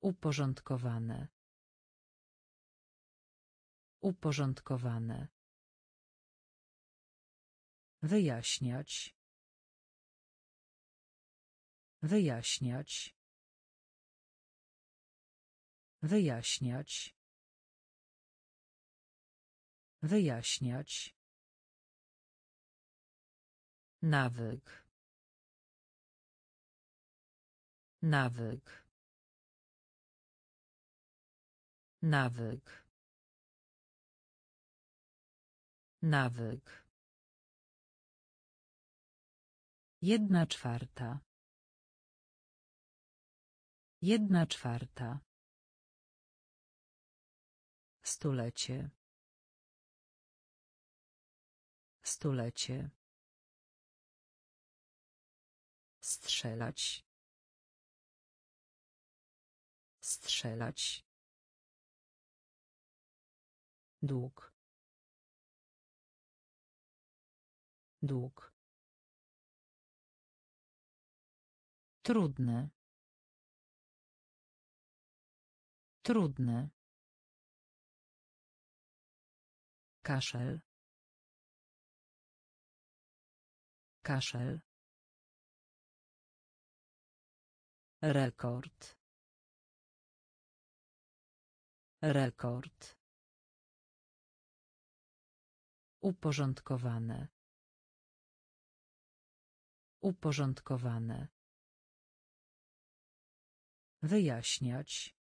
A: Uporządkowane. Uporządkowane. Wyjaśniać. Wyjaśniać. Wyjaśniać. Wyjaśniać. Nawyk. Nawyk. Nawyk. Nawyk. Jedna czwarta. Jedna czwarta. Stulecie. Stulecie. Strzelać. Strzelać. Dług. Dług. Trudne. Trudne. Kaszel. Kaszel. Rekord. Rekord. Uporządkowane. Uporządkowane. Wyjaśniać.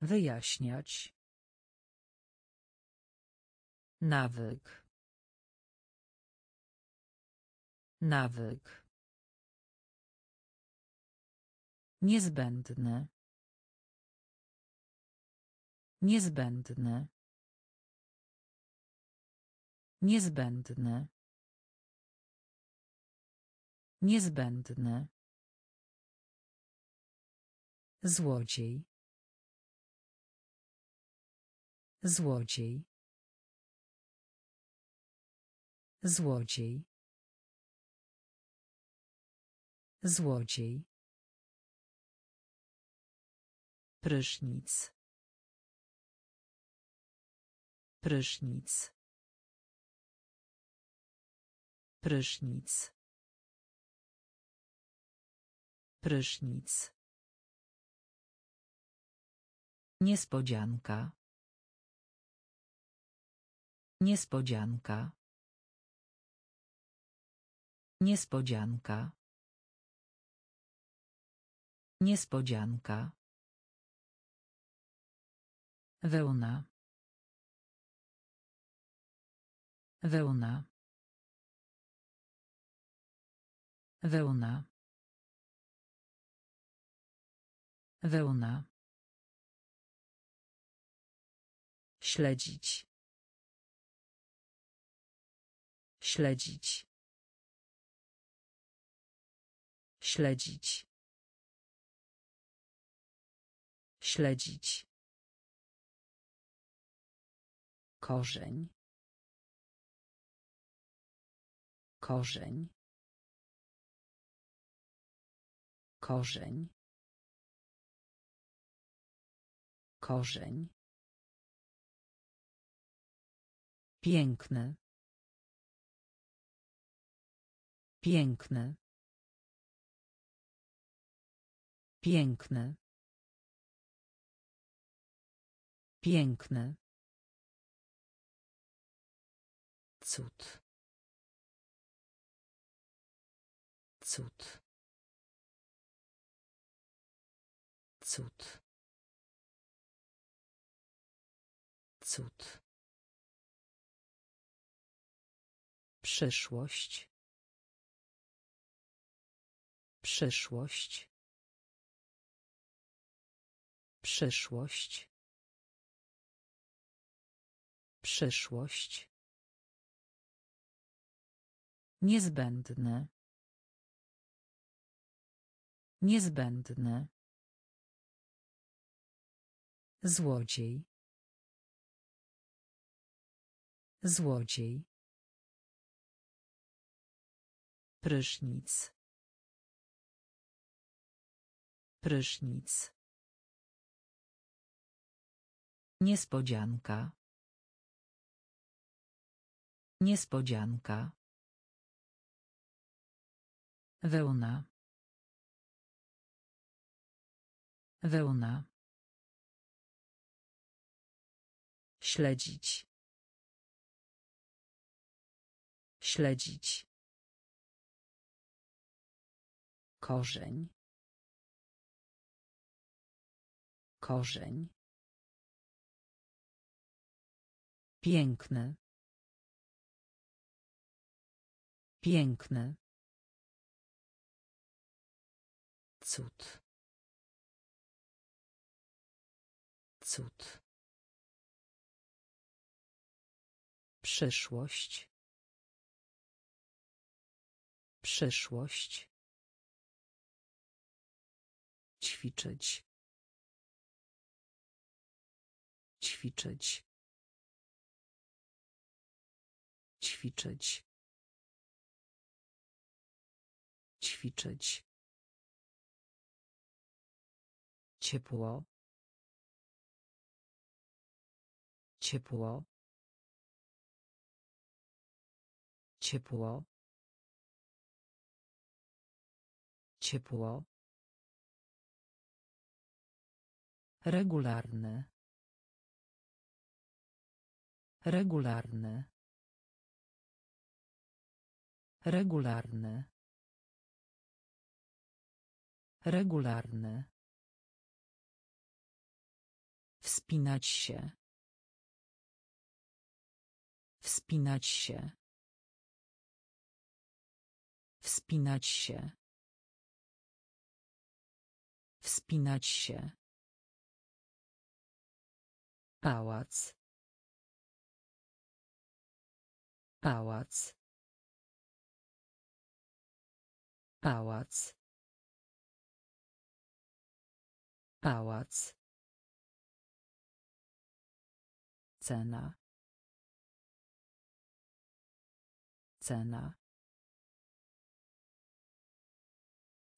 A: Wyjaśniać. Nawyk. Nawyk. Niezbędne. Niezbędne. Niezbędne. Niezbędne. Złodziej. Złodziej. Złodziej. Złodziej. Prysznic. Prysznic. Prysznic. Prysznic. Niespodzianka. Niespodzianka. Niespodzianka. Niespodzianka. Wełna. Wełna. Wełna. Wełna. Śledzić. Śledzić. Śledzić. Śledzić. Korzeń. Korzeń. Korzeń. Korzeń. Piękny. Piękny. Piękny. Piękny. Cud. Cud. Cud. Cud. Przyszłość. Przyszłość. Przyszłość. Przyszłość. Niezbędne. Niezbędne. Złodziej. Złodziej. Prysznic. Prysznic. Niespodzianka. Niespodzianka. Wełna. Wełna. Śledzić. Śledzić. Korzeń. Korzeń. Piękny. Piękny. Cud. Cud. Przyszłość. Przyszłość. Ćwiczyć. Ćwiczyć. Ćwiczyć. Ćwiczyć. Ciepło. Ciepło. Ciepło. Ciepło. Regularny. Regularny. Regularny. Regularny. Wspinać się. Wspinać się. Wspinać się. Wspinać się. Pałac. Pałac. Pałac. Pałac. Cena. Cena.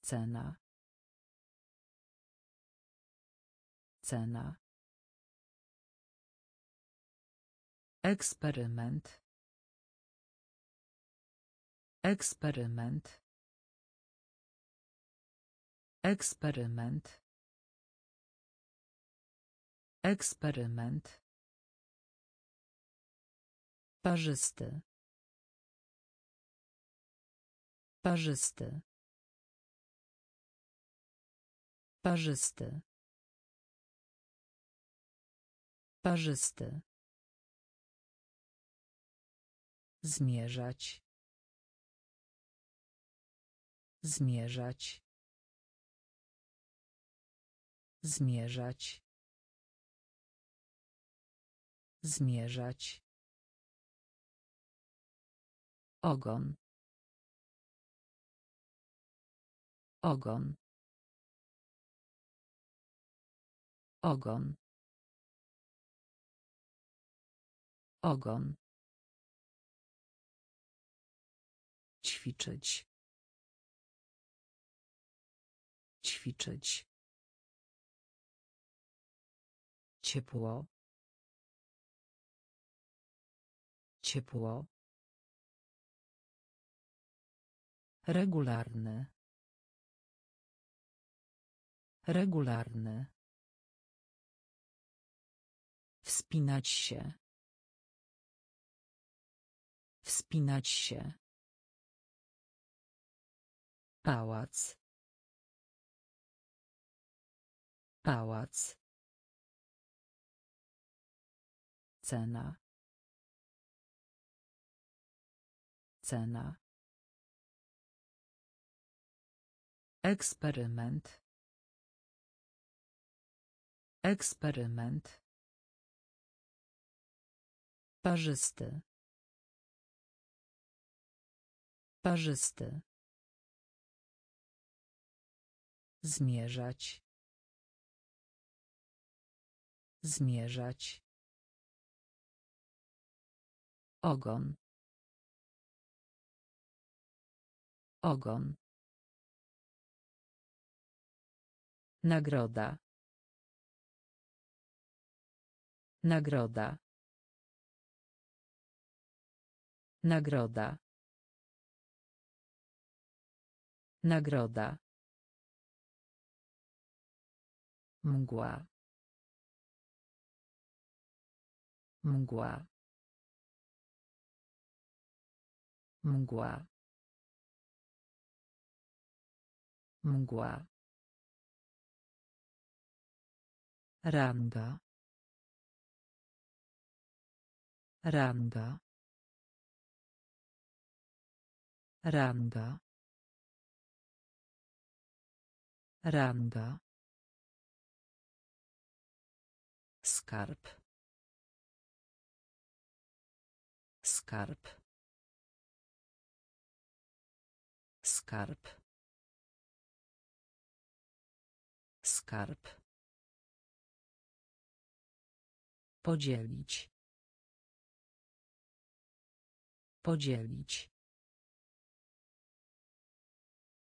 A: Cena. Cena. Eksperyment. Eksperyment. Eksperyment. Eksperyment. Parzysty. Parzysty. Parzysty. Parzysty. Zmierzać. Zmierzać. Zmierzać. Zmierzać. Ogon. Ogon. Ogon. Ogon. Ćwiczyć. Ćwiczyć. Ciepło. Ciepło. Regularny. Regularny. Wspinać się. Wspinać się. Pałac. Pałac. Cena. Cena. Eksperyment. Eksperyment. Parzysty. Parzysty. Zmierzać. Zmierzać. Ogon. Ogon. Nagroda. Nagroda. Nagroda. Nagroda. Mgła. Mgła. Mgła. Mgła. Ranga. Ranga. Ranga. Ranga. Skarb. Skarb. Skarb. Skarb. Podzielić. Podzielić.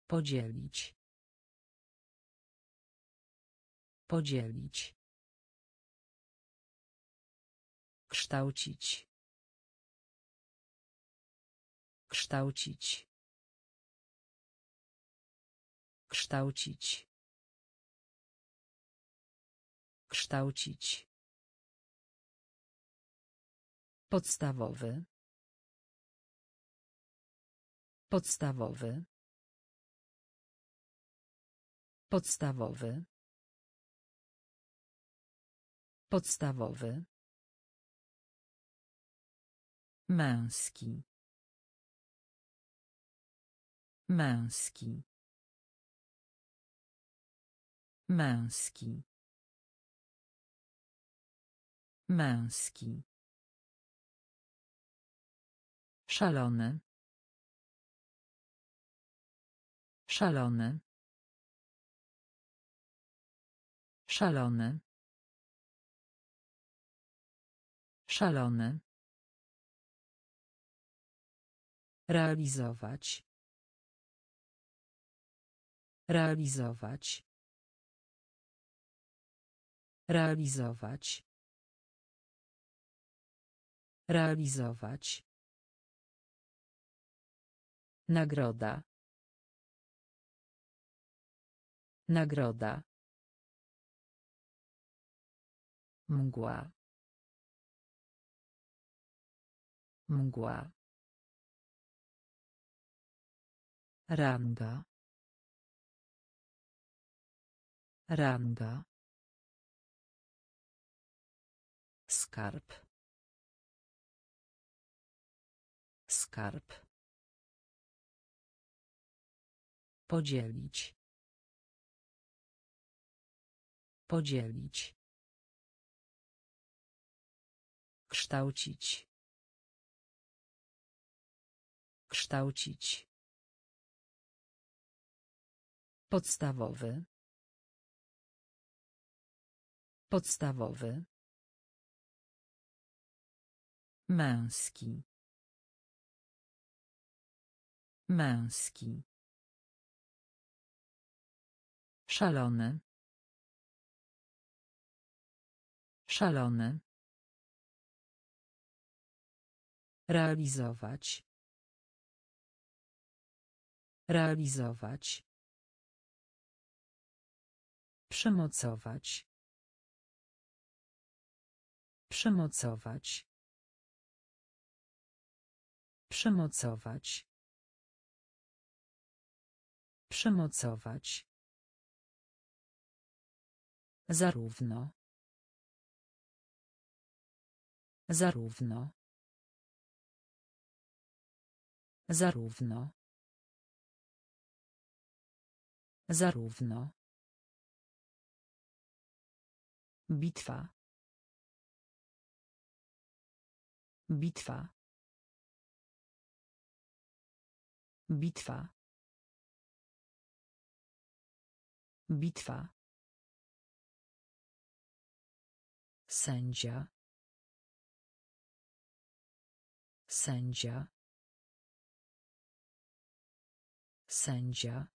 A: Podzielić. Podzielić. Kształcić. Kształcić. Kształcić. Kształcić. Podstawowy. Podstawowy. Podstawowy. Podstawowy. Męski. Męski. Męski. Męski. Szalony. Szalony. Szalony. Szalony. Realizować. Realizować. Realizować. Realizować. Nagroda. Nagroda. Mgła. Mgła. Ranga. Ranga. Skarb. Skarb. Podzielić. Podzielić. Kształcić. Kształcić. Podstawowy. Podstawowy. Męski. Męski. Szalony. Szalony. Realizować. Realizować. Przymocować. Przymocować. Przymocować. Przymocować. Zarówno. Zarówno. Zarówno. Zarówno. Bitwa. Bitwa. Bitwa. Bitwa. Sędzia. Sędzia. Sędzia.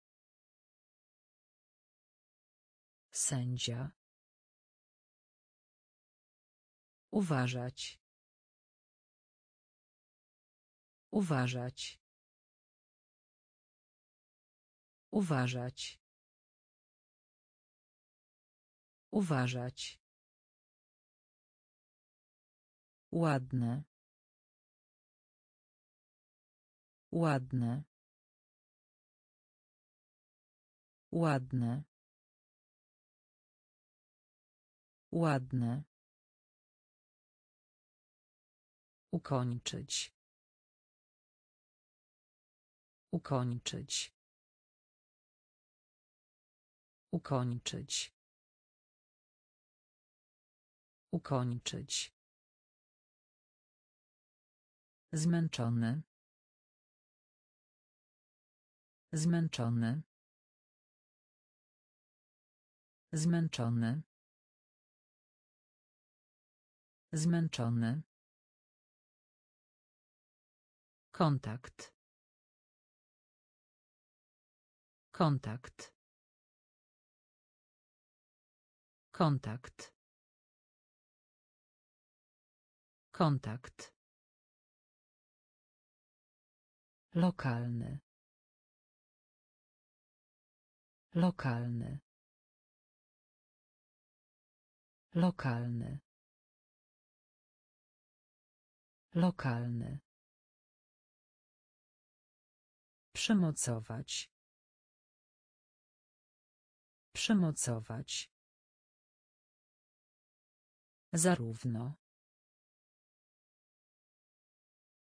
A: Sędzia. Uważać. Uważać. Uważać. Uważać. Ładne. Ładne. Ładne. Ładne. Ukończyć. Ukończyć. Ukończyć. Ukończyć. Zmęczony. Zmęczony. Zmęczony. Zmęczony. Kontakt. Kontakt. Kontakt. Kontakt. Lokalny. Lokalny. Lokalny. Lokalny. Przymocować. Przymocować. Zarówno.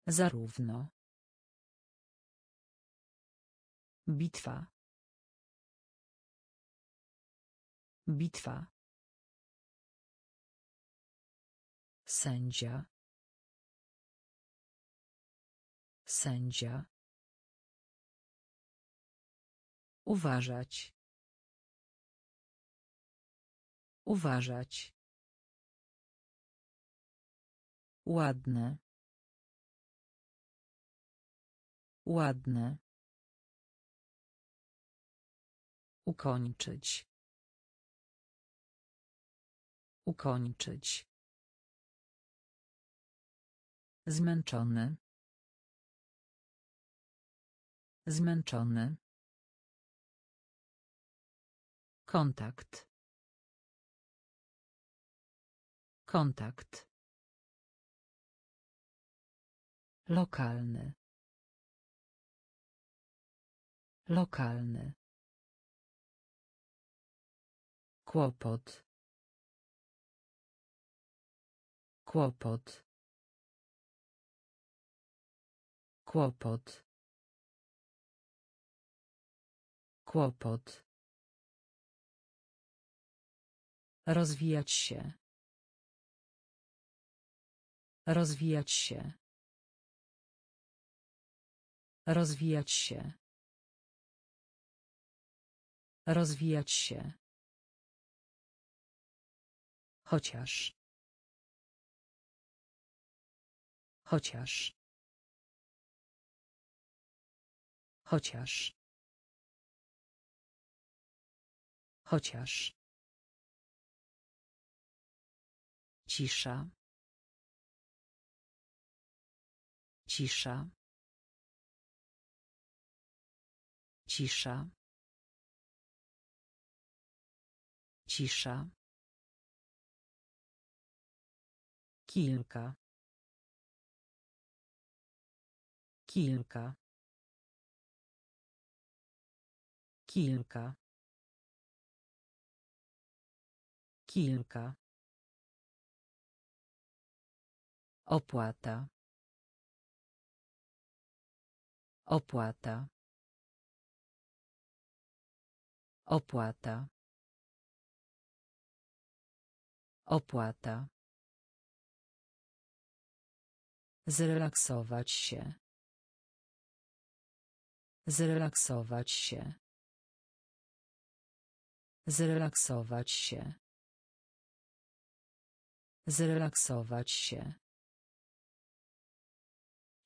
A: Zarówno. Bitwa. Bitwa. Sędzia. Sędzia. Uważać. Uważać. Ładne. Ładne. Ukończyć. Ukończyć. Zmęczony. Zmęczony. Kontakt. Kontakt. Lokalny. Lokalny. Kłopot. Kłopot. Kłopot. Kłopot. Rozwijać się. Rozwijać się. Rozwijać się. Rozwijać się. Chociaż. Chociaż. Chociaż. Chociaż. Cisza. Cisza. Cisza. Cisza. Kilka. Kilka. Kilka. Kilka. Opłata. Opłata. Opłata. Opłata. Zrelaksować się. Zrelaksować się. Zrelaksować się. Zrelaksować się.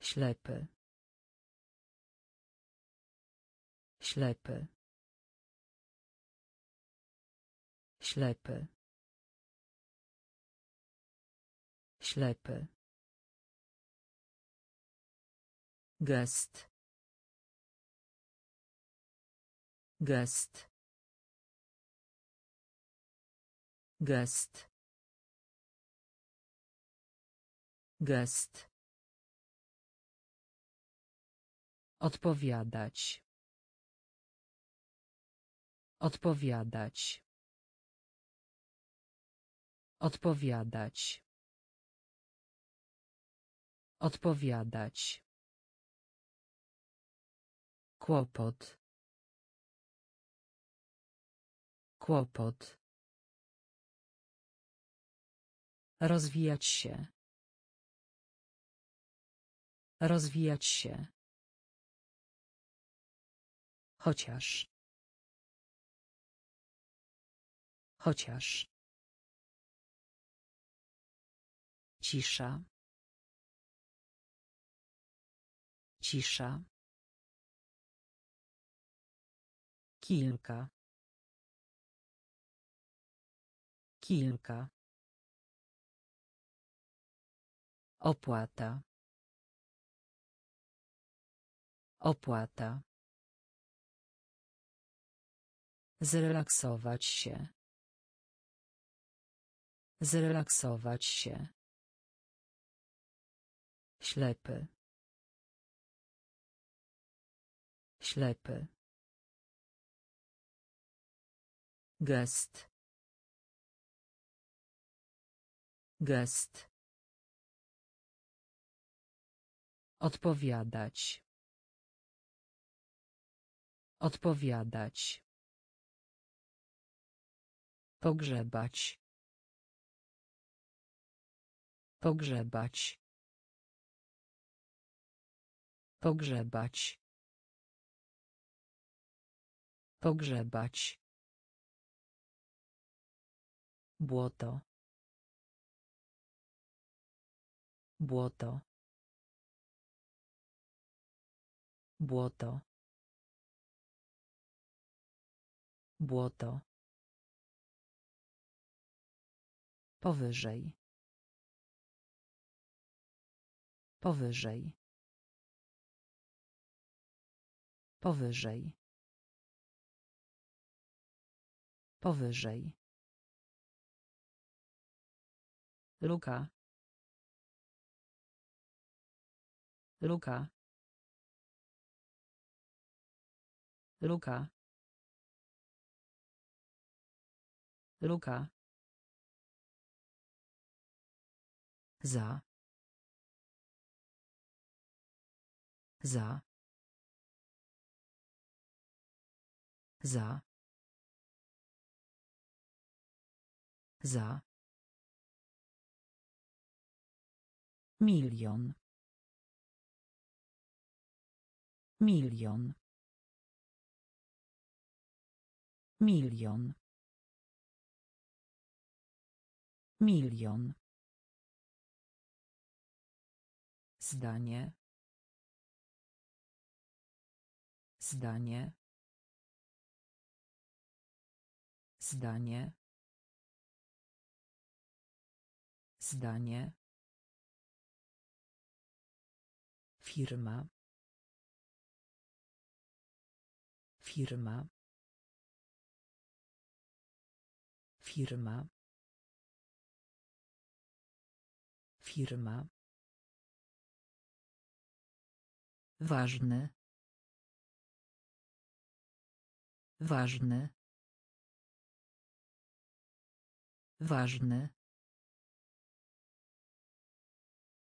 A: Ślepy. Ślepy. Ślepy. Ślepy. Gest. Gest. Gest. Gest. Odpowiadać. Odpowiadać. Odpowiadać. Odpowiadać. Kłopot. Kłopot. Rozwijać się. Rozwijać się. Chociaż. Chociaż. Cisza. Cisza. Kilka. Kilka. Opłata. Opłata. Zrelaksować się. Zrelaksować się. Ślepy. Ślepy. Gest. Gest. Odpowiadać. Odpowiadać. Pogrzebać. Pogrzebać. Pogrzebać. Pogrzebać. Błoto. Błoto. Błoto. Błoto. Powyżej. Powyżej. Powyżej. Powyżej. Luka. Luka. Luka. Luka. za za za za milion milion milion milion Zdanie. Zdanie. Zdanie. Zdanie. Firma. Firma. Firma. Firma. Ważny. Ważny. Ważny.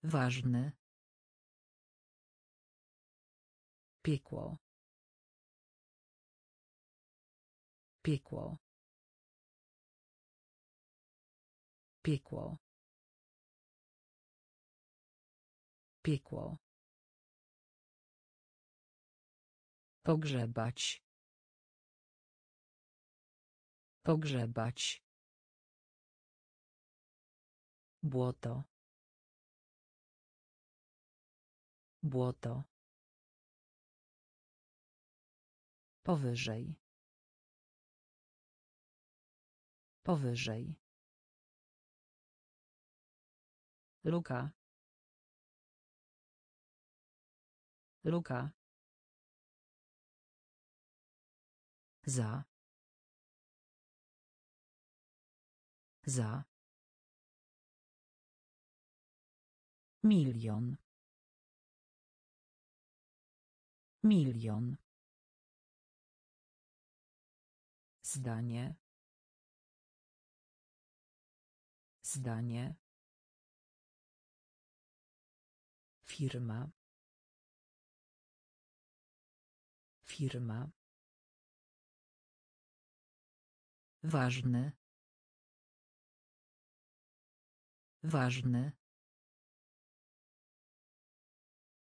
A: Ważny. Piekło. Piekło. Piekło. Piekło. Pogrzebać. Pogrzebać. Błoto. Błoto. Powyżej. Powyżej. Luka. Luka. Za. Za. Milion. Milion. Zdanie. Zdanie. Firma. Firma. Ważny. Ważny.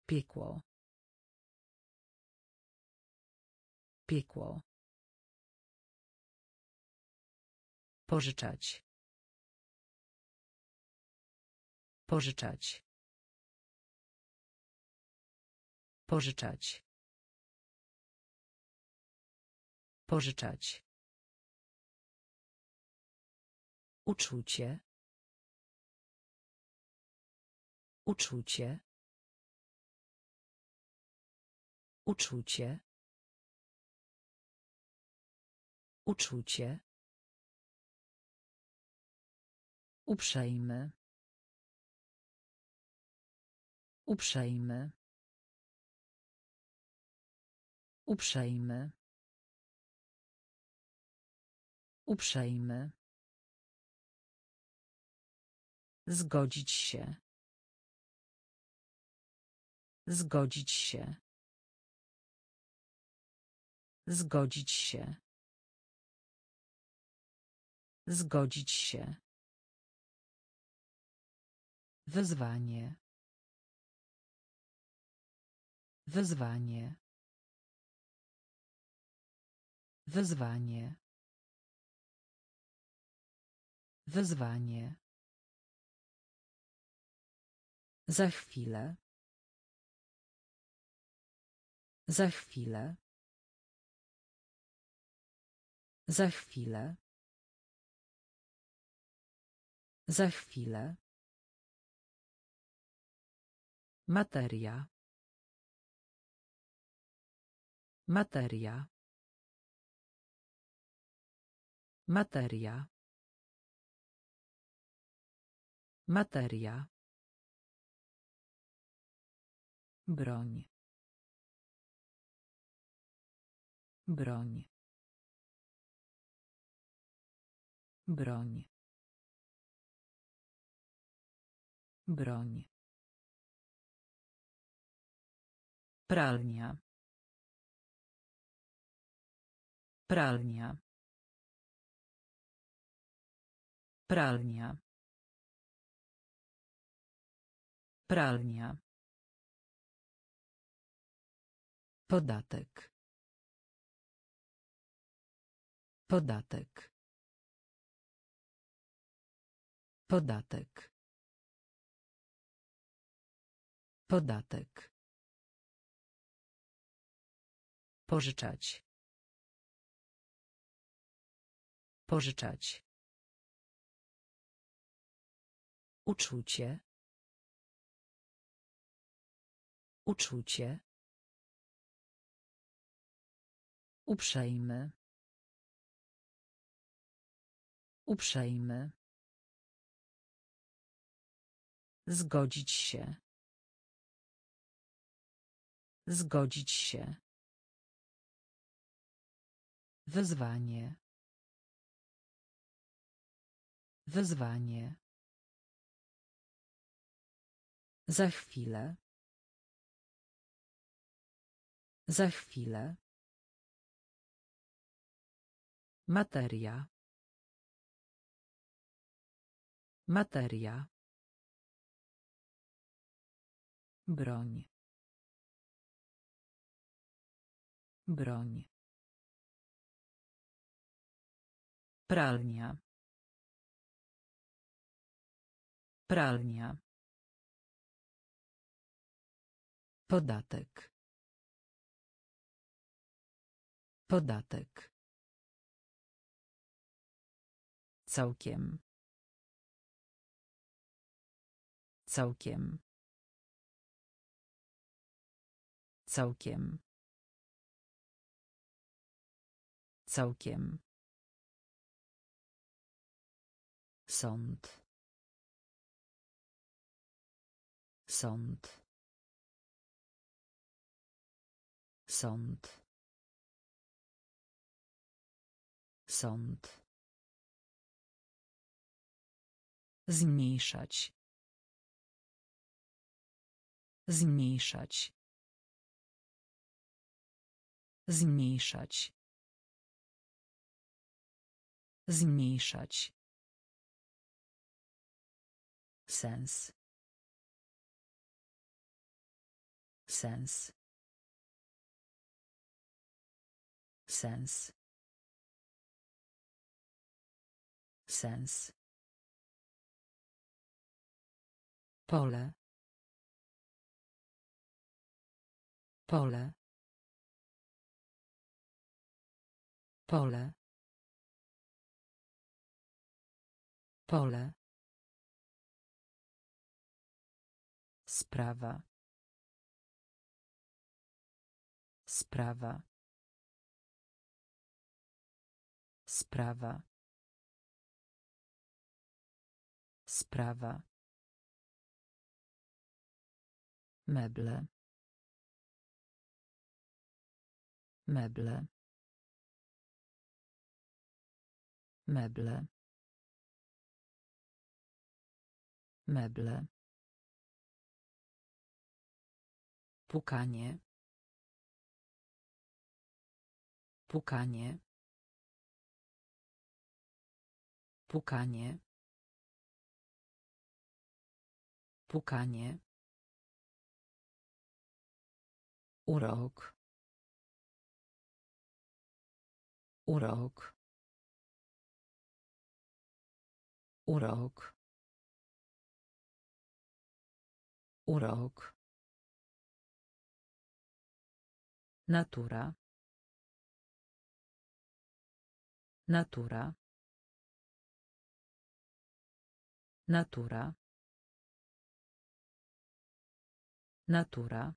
A: Piekło. Piekło. Pożyczać. Pożyczać. Pożyczać. Pożyczać. Uczucie. Uczucie. Uczucie. Uczucie. Uprzejmy. Uprzejmy. Uprzejmy. Uprzejmy. Zgodzić się. Zgodzić się. Zgodzić się. Zgodzić się. Wyzwanie. Wyzwanie. Wyzwanie. Wyzwanie. Za chwilę. Za chwilę. Za chwilę. Za chwilę. Materia. Materia. Materia. Materia. Broń. Broń. Broń. Broń. Pralnia. Pralnia. Pralnia. Pralnia. Podatek. Podatek. Podatek. Podatek. Pożyczać. Pożyczać. Uczucie. Uczucie. Uprzejmy. Uprzejmy. Zgodzić się. Zgodzić się. Wyzwanie. Wyzwanie. Za chwilę. Za chwilę. Materia. Materia. Broń. Broń. Pralnia. Pralnia. Podatek. Podatek. Całkiem. Całkiem. Całkiem. Całkiem. Sąd. Sąd. Sąd. Sąd. Zmniejszać. Zmniejszać. Zmniejszać. Zmniejszać. Sens. Sens. Sens. Sens. Pole. Pole. Pole. Pole. Sprawa. Sprawa. Sprawa. Sprawa. Meble. Meble. Meble. Meble. Pukanie. Pukanie. Pukanie. Pukanie. Urok. Urok. Urok. Urok. Natura. Natura. Natura. Natura.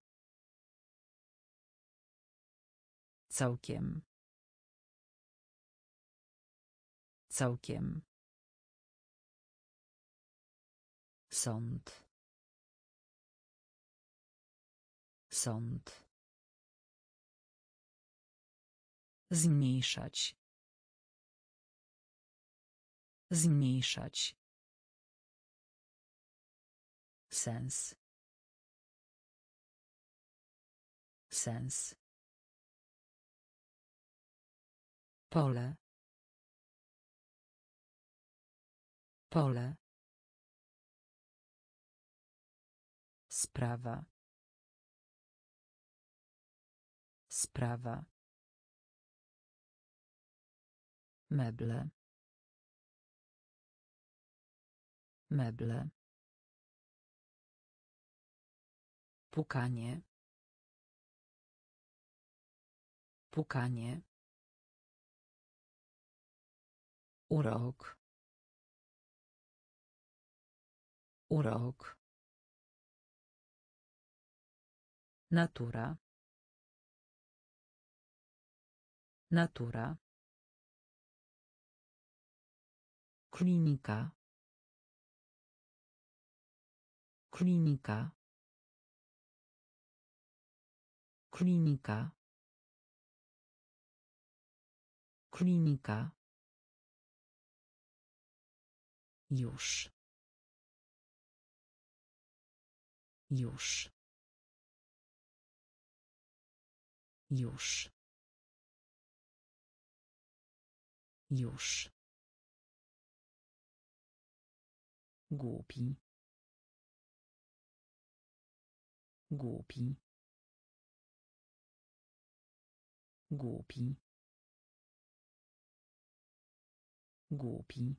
A: Całkiem. Całkiem. Sąd. Sąd. Zmniejszać. Zmniejszać. Sens. Sens. Pole. Pole. Sprawa. Sprawa. Meble. Meble. Pukanie. Pukanie. Urok. Urok. Natura. Natura. Klinika. Klinika. Klinika. Klinika. Już. Już. Już. Już. Głupi. Głupi. Głupi. Głupi.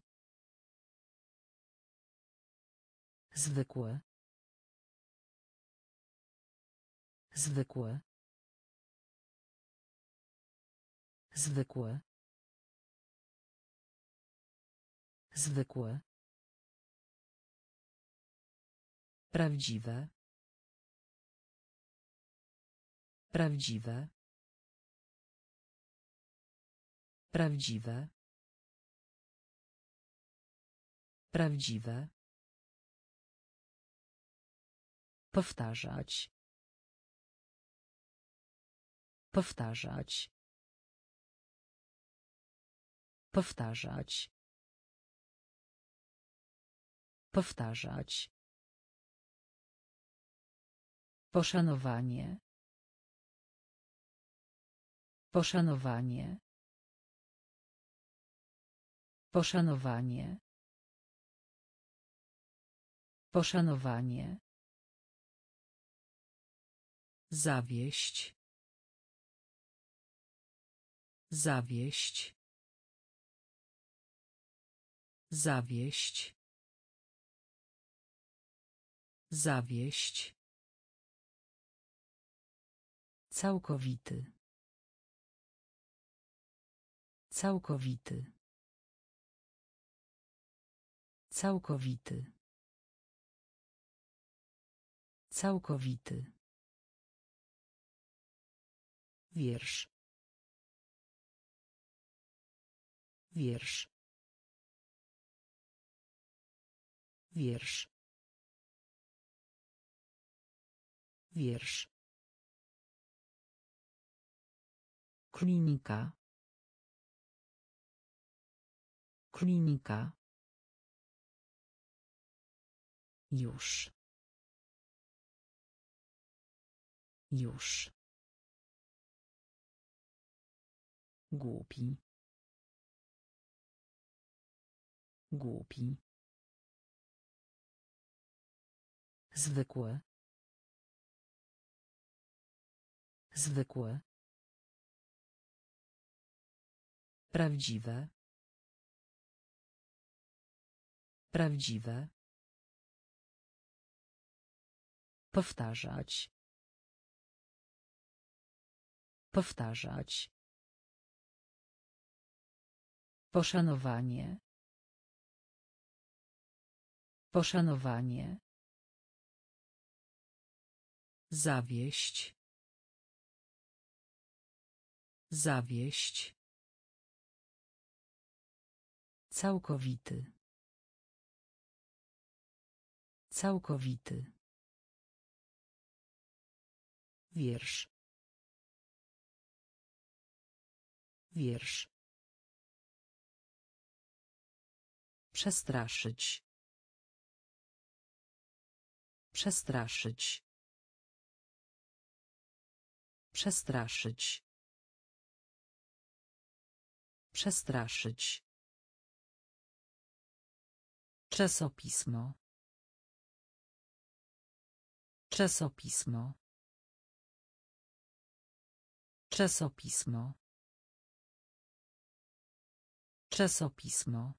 A: Zwykłe. Zwykłe. Zwykłe. Zwykłe. Prawdziwe. Prawdziwe. Prawdziwe. Prawdziwe. Powtarzać. Powtarzać. Powtarzać. Powtarzać. Poszanowanie. Poszanowanie. Poszanowanie. Poszanowanie. Zawieść. Zawieść. Zawieść. Zawieść. Całkowity. Całkowity. Całkowity. Całkowity. Wiersz. Wiersz. Wiersz. Wiersz. Klinika. Klinika. Już. Już. Głupi. Głupi. Zwykłe. Zwykłe. Prawdziwe. Prawdziwe. Powtarzać. Powtarzać. Poszanowanie. Poszanowanie. Zawieść. Zawieść. Całkowity. Całkowity. Wiersz. Wiersz. Przestraszyć. Przestraszyć. Przestraszyć. Przestraszyć. Czasopismo. Czasopismo. Czasopismo. Czasopismo.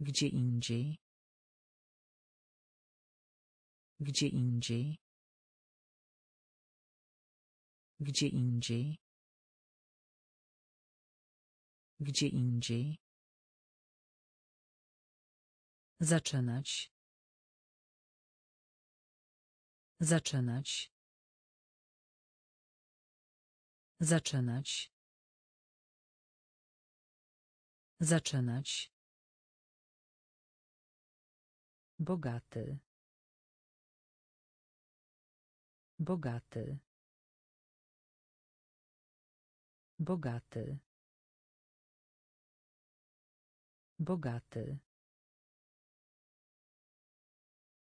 A: Gdzie indziej. Gdzie indziej. Gdzie indziej. Gdzie indziej. Zaczynać. Zaczynać. Zaczynać. Zaczynać. Bogaty. Bogaty. Bogaty. Bogaty.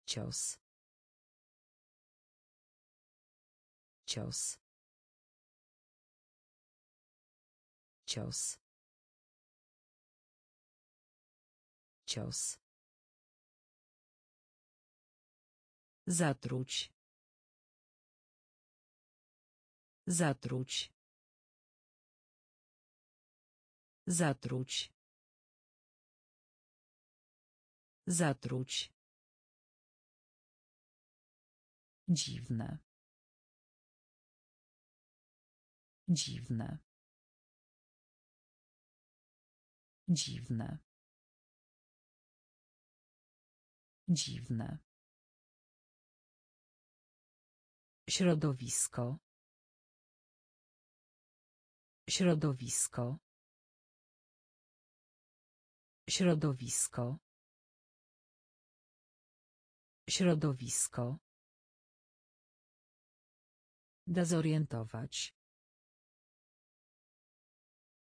A: Cios. Cios. Cios. Cios. Zatruć. Zatruć. Zatruć. Zatruć. Dziwne. Dziwne. Dziwne. Dziwne. Środowisko. Środowisko. Środowisko. Środowisko. Dezorientować.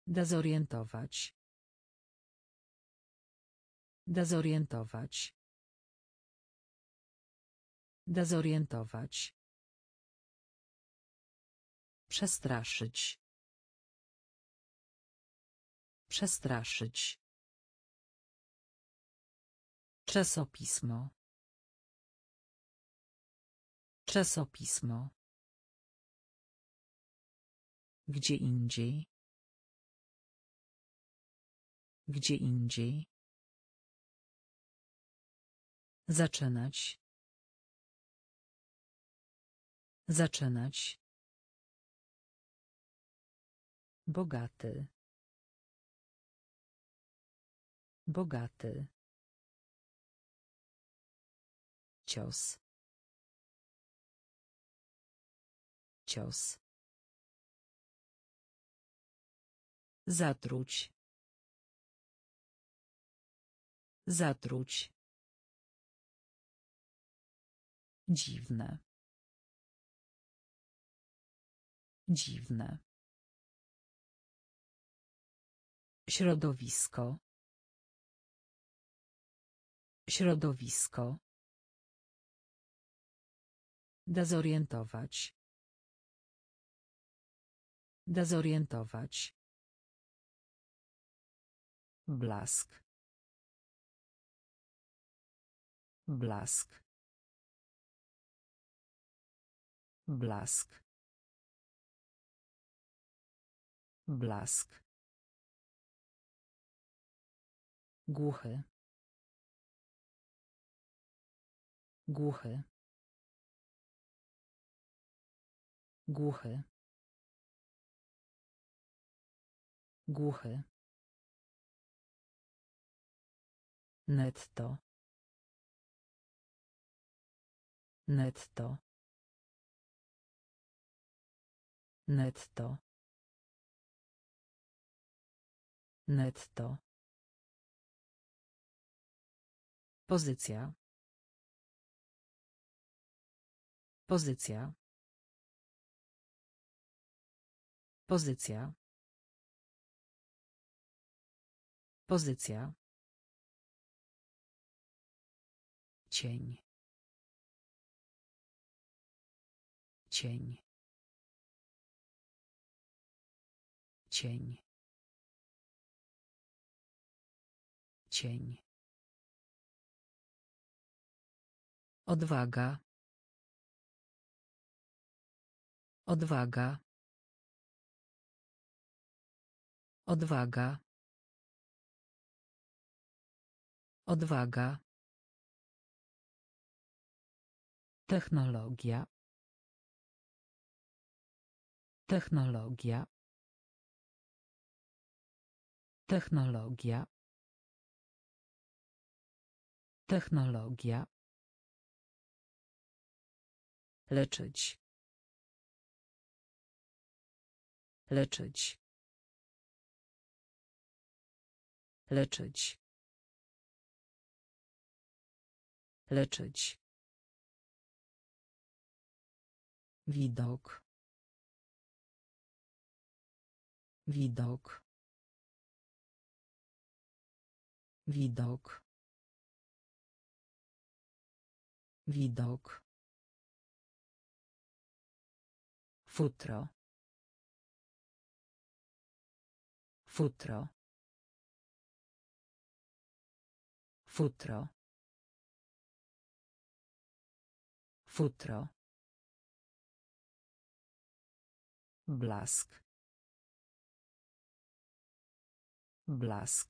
A: Dezorientować. Dezorientować. Dezorientować. Przestraszyć. Przestraszyć. Czasopismo. Czasopismo. Gdzie indziej. Gdzie indziej. Zaczynać. Zaczynać. Bogaty. Bogaty. Cios. Cios. Zatruć. Zatruć. Dziwne. Dziwne. Środowisko. Środowisko. Dezorientować. Dezorientować. Blask. Blask. Blask. Blask. Głuchy. Głuchy. Głuchy. Głuchy. Netto. Netto. Netto. Netto. Pozycja. Pozycja. Pozycja. Pozycja. Cień. Cień. Cień. Cień. Odwaga. Odwaga. Odwaga. Odwaga. Technologia. Technologia. Technologia. Technologia. Leczyć. Leczyć. Leczyć. Leczyć. Widok. Widok. Widok. Widok. Futro. Futro. Futro. Futro. Blask. Blask.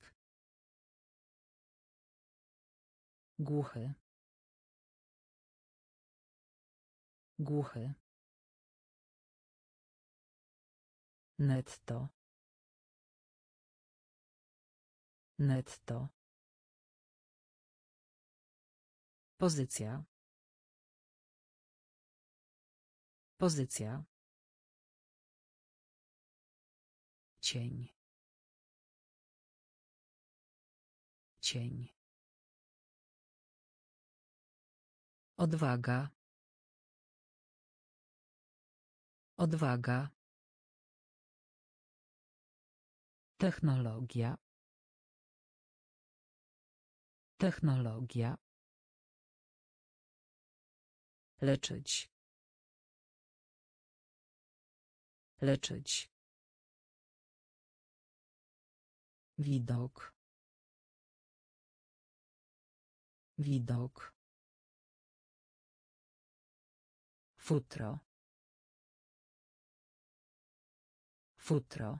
A: Głuchy. Głuchy. Netto. Netto. Pozycja. Pozycja. Cień. Cień. Odwaga. Odwaga. Technologia. Technologia. Leczyć. Leczyć. Widok. Widok. Futro. Futro.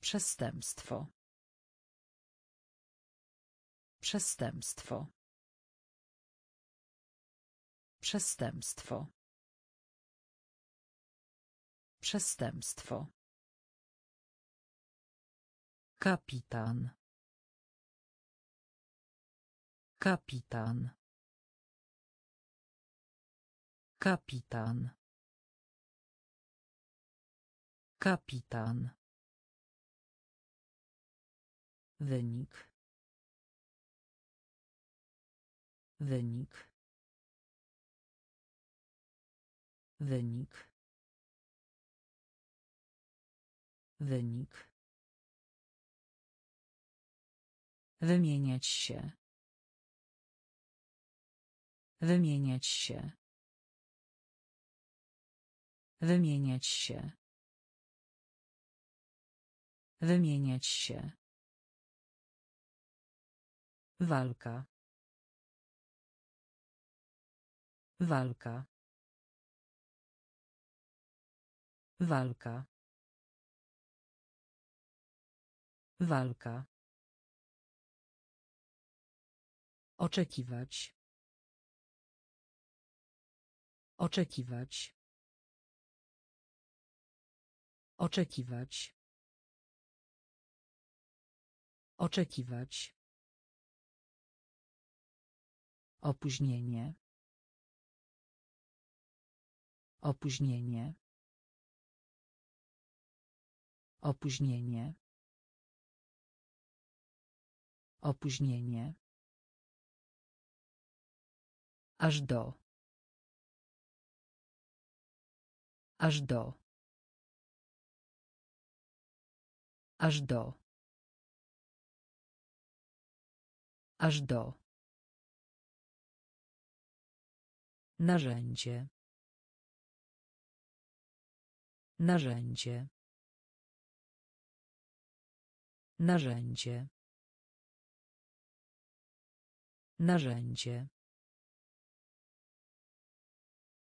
A: Przestępstwo. Przestępstwo. Przestępstwo. Przestępstwo. Kapitan. Kapitan. Kapitan. Kapitan. Wynik. Wynik. Wynik. Wynik. Wymieniać się. Wymieniać się. Wymieniać się. Wymieniać się. Walka. Walka. Walka. Walka. Oczekiwać. Oczekiwać. Oczekiwać. Oczekiwać. Opóźnienie. Opóźnienie. Opóźnienie. Opóźnienie. Aż do. Aż do. Aż do. Aż do. Narzędzie. Narzędzie. Narzędzie. Narzędzie.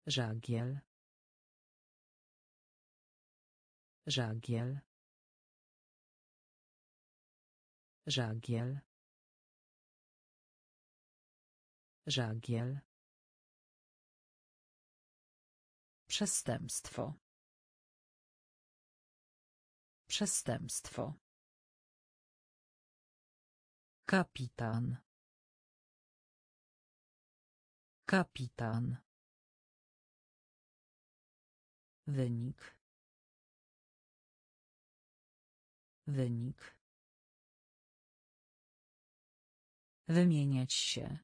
A: Żagiel. Żagiel. Żagiel. Żagiel. Przestępstwo. Przestępstwo. Kapitan. Kapitan. Wynik. Wynik. Wymieniać się.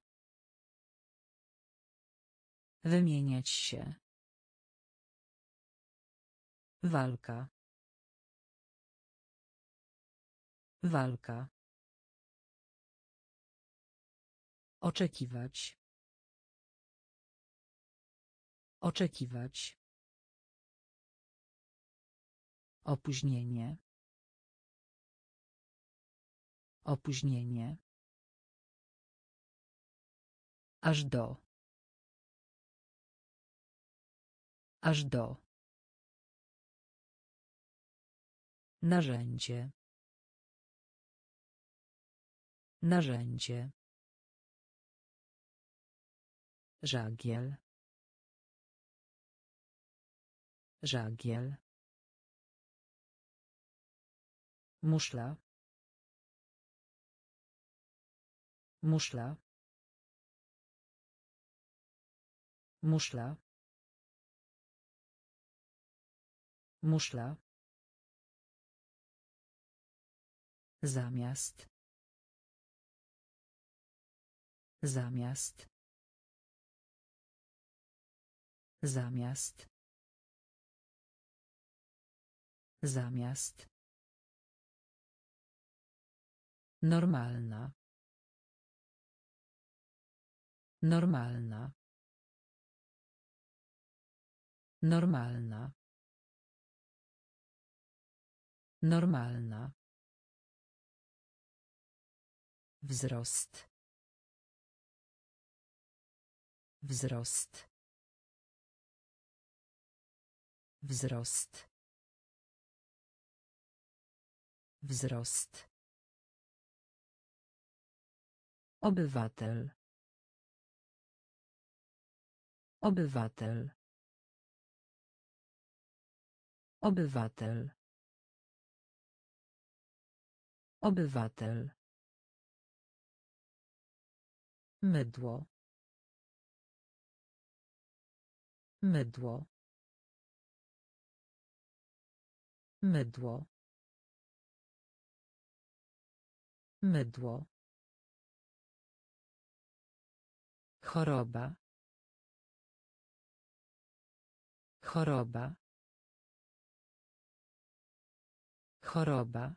A: Wymieniać się. Walka. Walka. Oczekiwać. Oczekiwać. Opóźnienie. Opóźnienie. Aż do. Aż do. Narzędzie. Narzędzie. Żagiel. Żagiel. Muszla. Muszla. Muszla. Muszla. Zamiast. Zamiast. Zamiast. Zamiast. Normalna. Normalna. Normalna. Normalna. Wzrost. Wzrost. Wzrost. Wzrost. Obywatel. Obywatel. Obywatel. Obywatel. Mydło. Mydło. Mydło. Mydło. Choroba. Choroba. Choroba.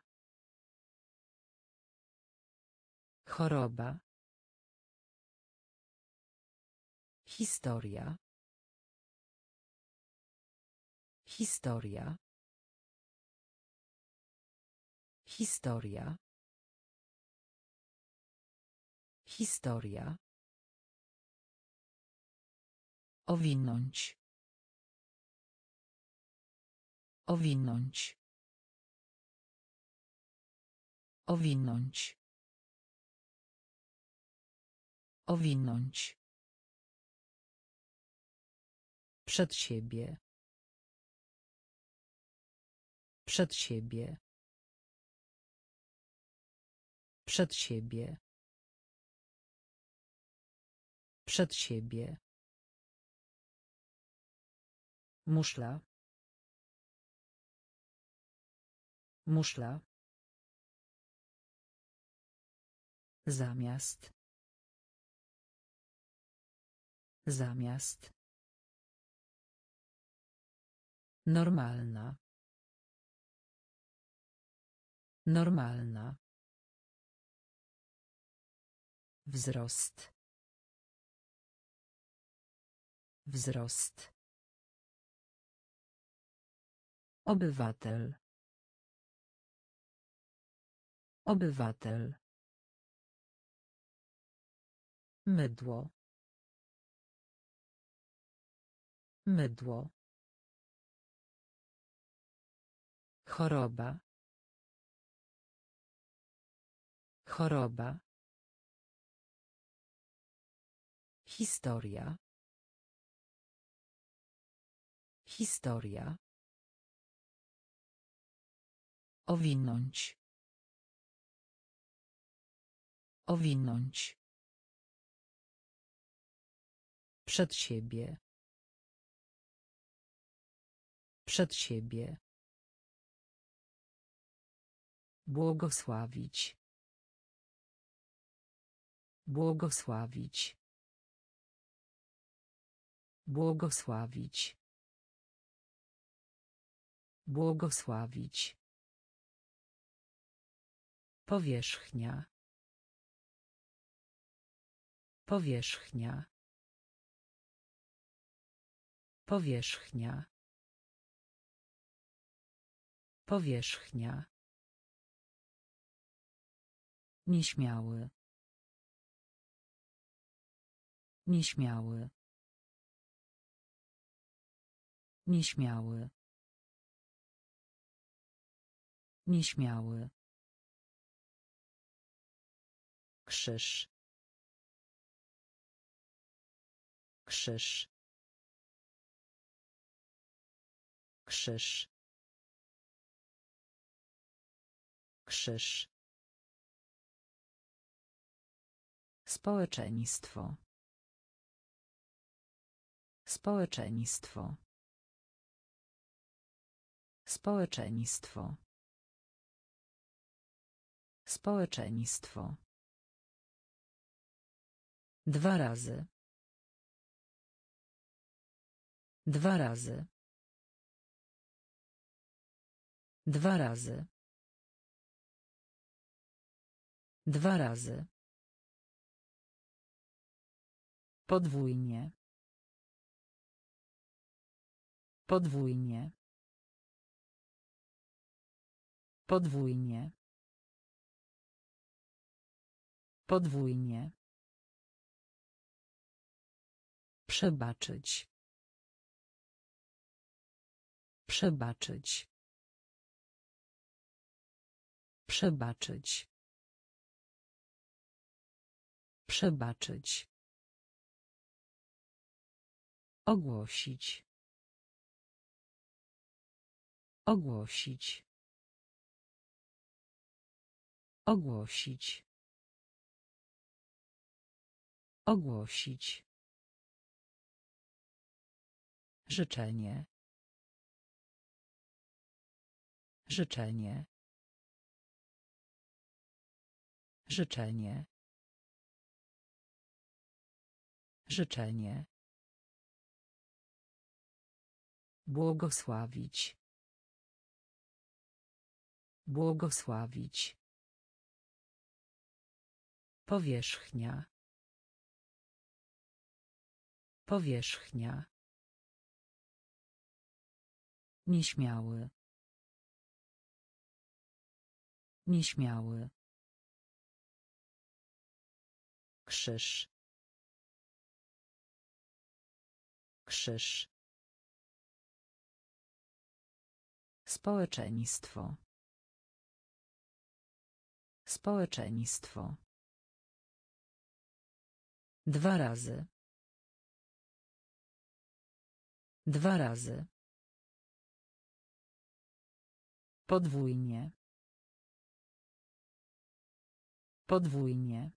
A: Choroba. Historia. Historia. Historia. Historia. Owinąć. Owinąć. Owinąć. Owinąć. Przed siebie. Przed siebie. Przed siebie. Przed siebie. Muszla. Muszla. Zamiast. Zamiast. Normalna. Normalna. Wzrost. Wzrost. Obywatel. Obywatel. Mydło. Mydło. Choroba. Choroba. Historia. Historia. Owinąć. Owinąć. Przed siebie. Przed siebie. Błogosławić. Błogosławić. Błogosławić. Błogosławić. Powierzchnia. Powierzchnia. Powierzchnia. Powierzchnia. Nieśmiały. Nieśmiały. Nieśmiały. Nieśmiały. Krzyż. Krzyż. Krzyż. Krzyż. Społeczeństwo. Społeczeństwo. Społeczeństwo. Społeczeństwo. Dwa razy. Dwa razy. Dwa razy. Dwa razy. Podwójnie. Podwójnie. Podwójnie. Podwójnie. Przebaczyć. Przebaczyć. Przebaczyć. Przebaczyć. Ogłosić. Ogłosić. Ogłosić. Ogłosić. Życzenie. Życzenie. Życzenie. Życzenie. Błogosławić. Błogosławić. Powierzchnia. Powierzchnia. Nieśmiały. Nieśmiały. Krzyż. Krzyż. Społeczeństwo. Społeczeństwo. Dwa razy. Dwa razy. Podwójnie. Podwójnie.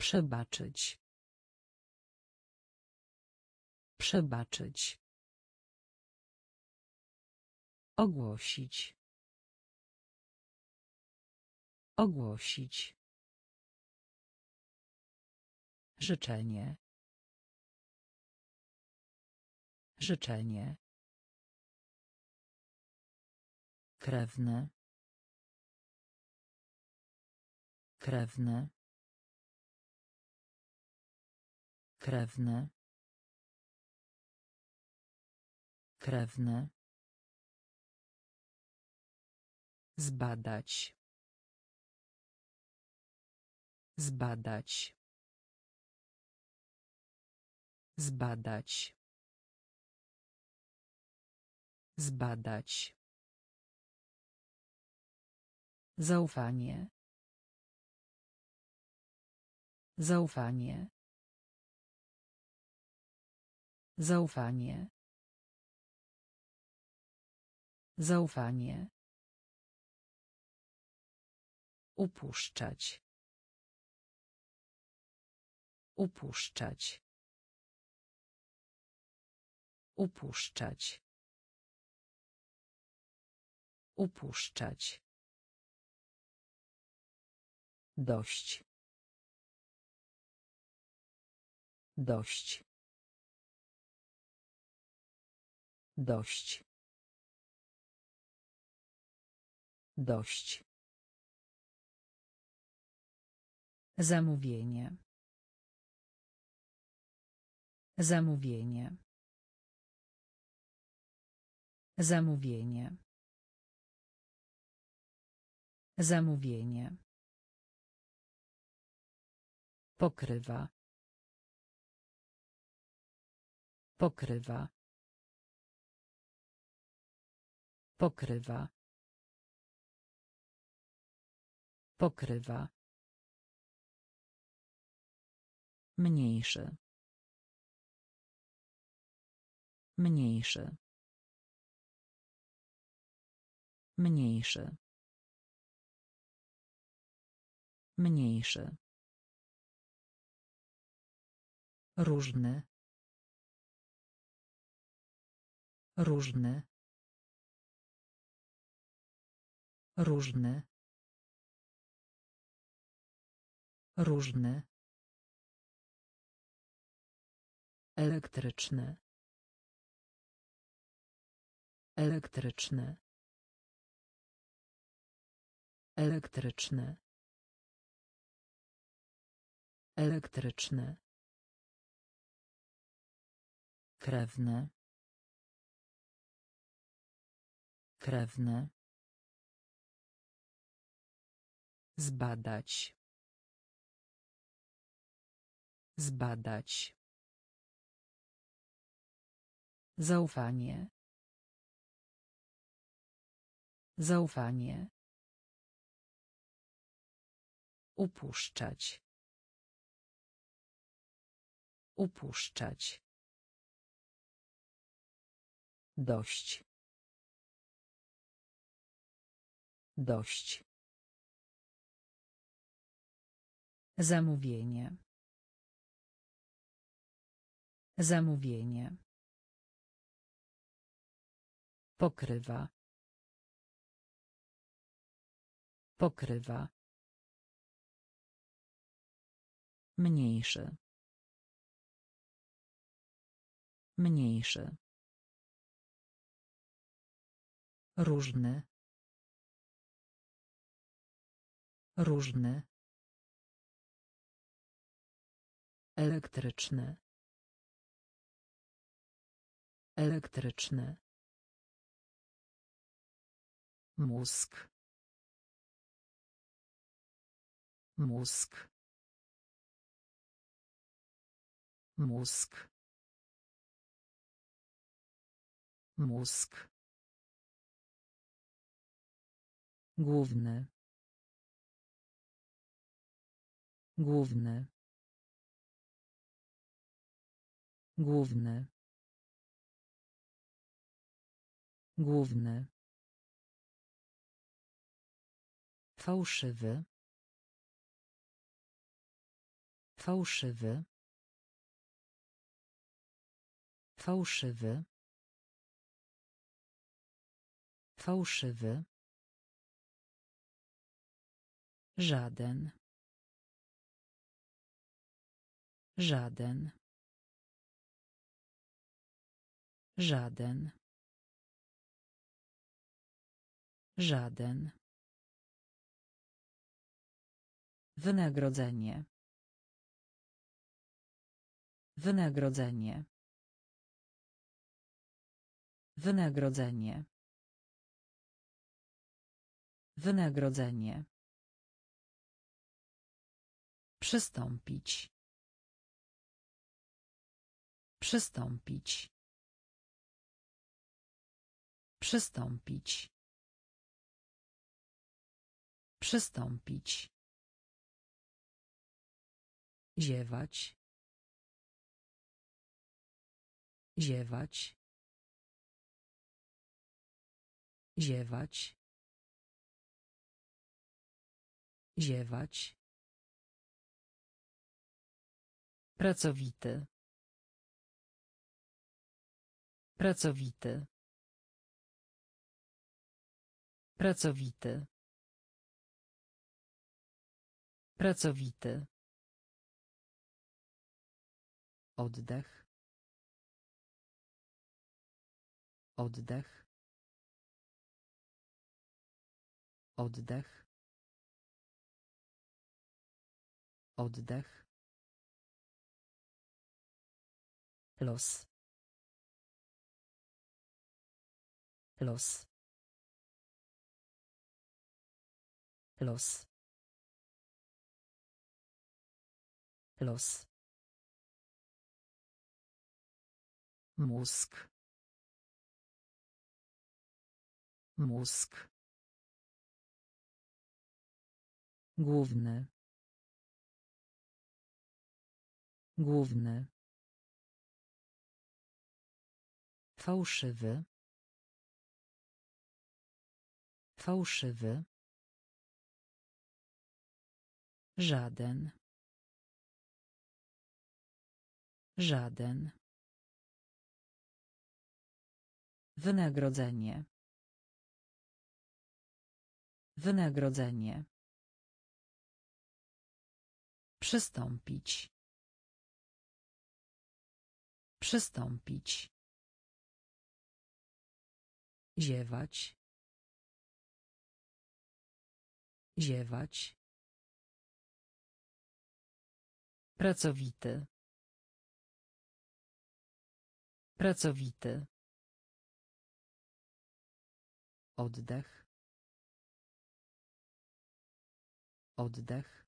A: Przebaczyć. Przebaczyć. Ogłosić. Ogłosić. Życzenie. Życzenie. Krewny. Krewny. Krewny. Krewny. Zbadać. Zbadać. Zbadać. Zbadać. Zaufanie. Zaufanie. Zaufanie. Zaufanie. Upuszczać. Upuszczać. Upuszczać. Upuszczać. Dość. Dość. Dość. Dość. Zamówienie. Zamówienie. Zamówienie. Zamówienie. Pokrywa. Pokrywa. Pokrywa. Pokrywa. Mniejszy. Mniejszy. Mniejszy. Mniejszy. Różny. Różny. Różny. Różny. Elektryczny. Elektryczny. Elektryczny. Elektryczny. Krewny. Krewny. Zbadać. Zbadać. Zaufanie. Zaufanie. Upuszczać. Upuszczać. Dość. Dość. Zamówienie. Zamówienie. Pokrywa. Pokrywa. Mniejszy. Mniejszy. Różny. Różny. Elektryczny. Elektryczny. Mózg. Mózg. Mózg. Mózg. Główny. Główny. Główny. Główny. Fałszywy. Fałszywy. Fałszywy. Fałszywy. Żaden. Żaden. Żaden. Żaden. Wynagrodzenie. Wynagrodzenie. Wynagrodzenie. Wynagrodzenie. Przystąpić. Przystąpić. Przystąpić. Przystąpić. Ziewać. Ziewać. Ziewać. Ziewać. Pracowity. Pracowity. Pracowity. Pracowity. Oddech. Oddech. Oddech. Oddech. Los. Los. Los. Los. Mózg. Mózg. Główny. Główny. Fałszywy. Fałszywy. Żaden. Żaden. Wynagrodzenie. Wynagrodzenie. Przystąpić. Przystąpić. Ziewać. Ziewać. Pracowity. Pracowity. Oddech. Oddech.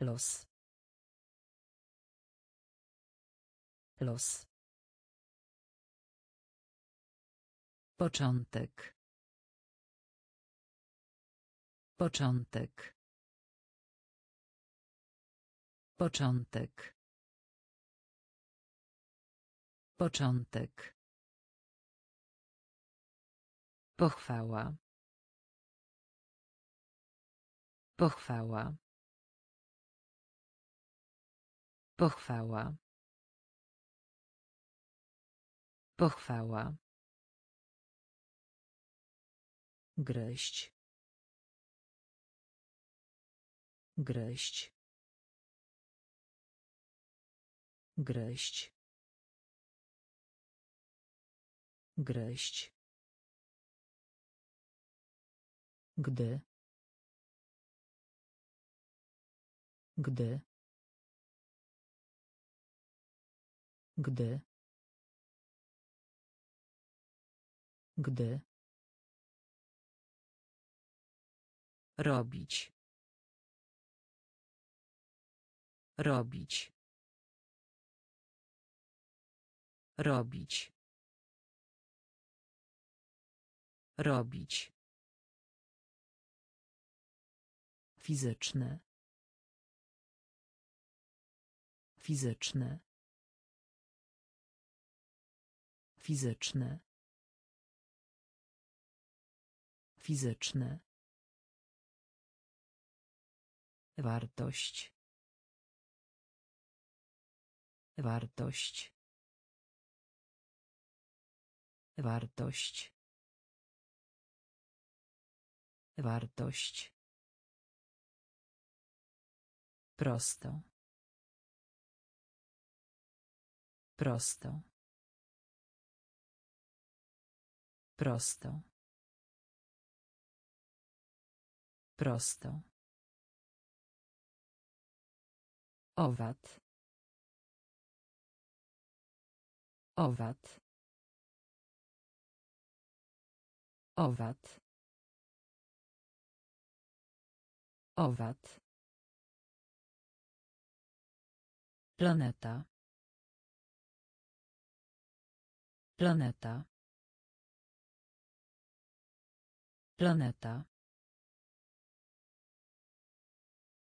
A: Los. Los. Początek. Początek. Początek. Początek. Pochwała. Pochwała. Pochwała. Pochwała. Gryźć. Gryźć. Gryźć. Gryźć. Gdy. Gdy. Gdy. Gdy. Robić. Robić. Robić. Robić. Fizyczny. Fizyczny. Fizyczny. Fizyczny. Wartość. Wartość. Wartość. Wartość. Prosto. Prosto. Prosto. Prosto. Owad. Owad. Owad. Owad. Planeta. Planeta. Planeta.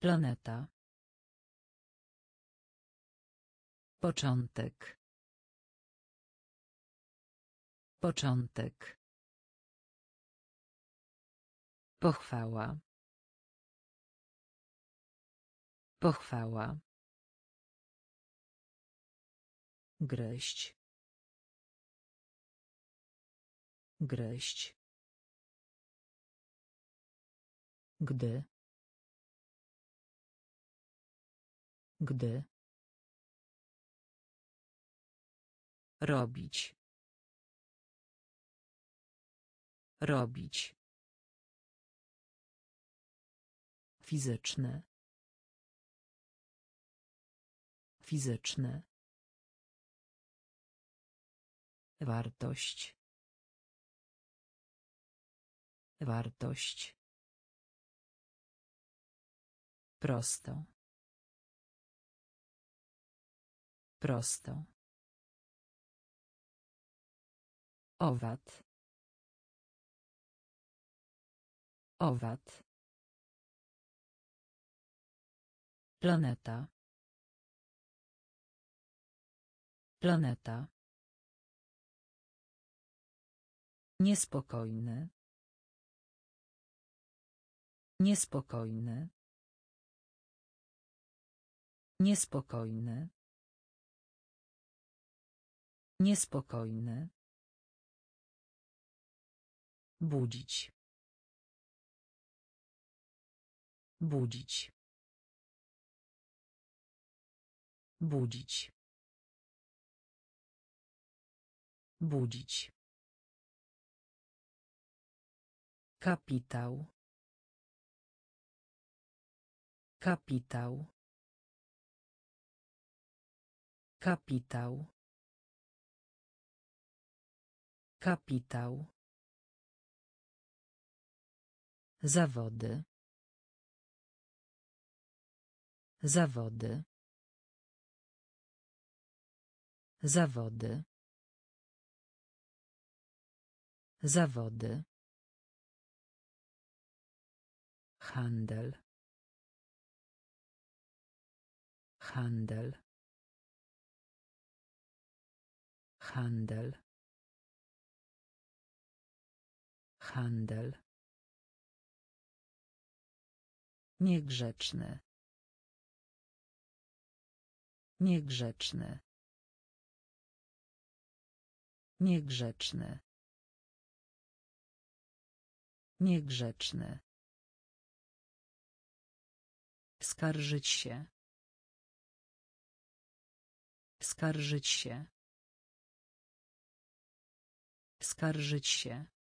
A: Planeta. Początek. Początek. Pochwała. Pochwała. Gryźć. Gryźć. Gdy. Gdy. Robić. Robić. Fizyczny. Fizyczny. Wartość. Wartość. Prosto. Prosto. Owad. Owad. Planeta. Planeta. Niespokojny. Niespokojny. Niespokojny. Niespokojny. Budzić. Budzić. Budzić. Budzić. Kapitał. Kapitał. Kapitał. Kapitał. Zawody. Zawody. Zawody. Zawody. Handel. Handel. Handel. Handel. Niegrzeczny. Niegrzeczny. Niegrzeczny. Niegrzeczny. Skarżyć się. Skarżyć się. Skarżyć się.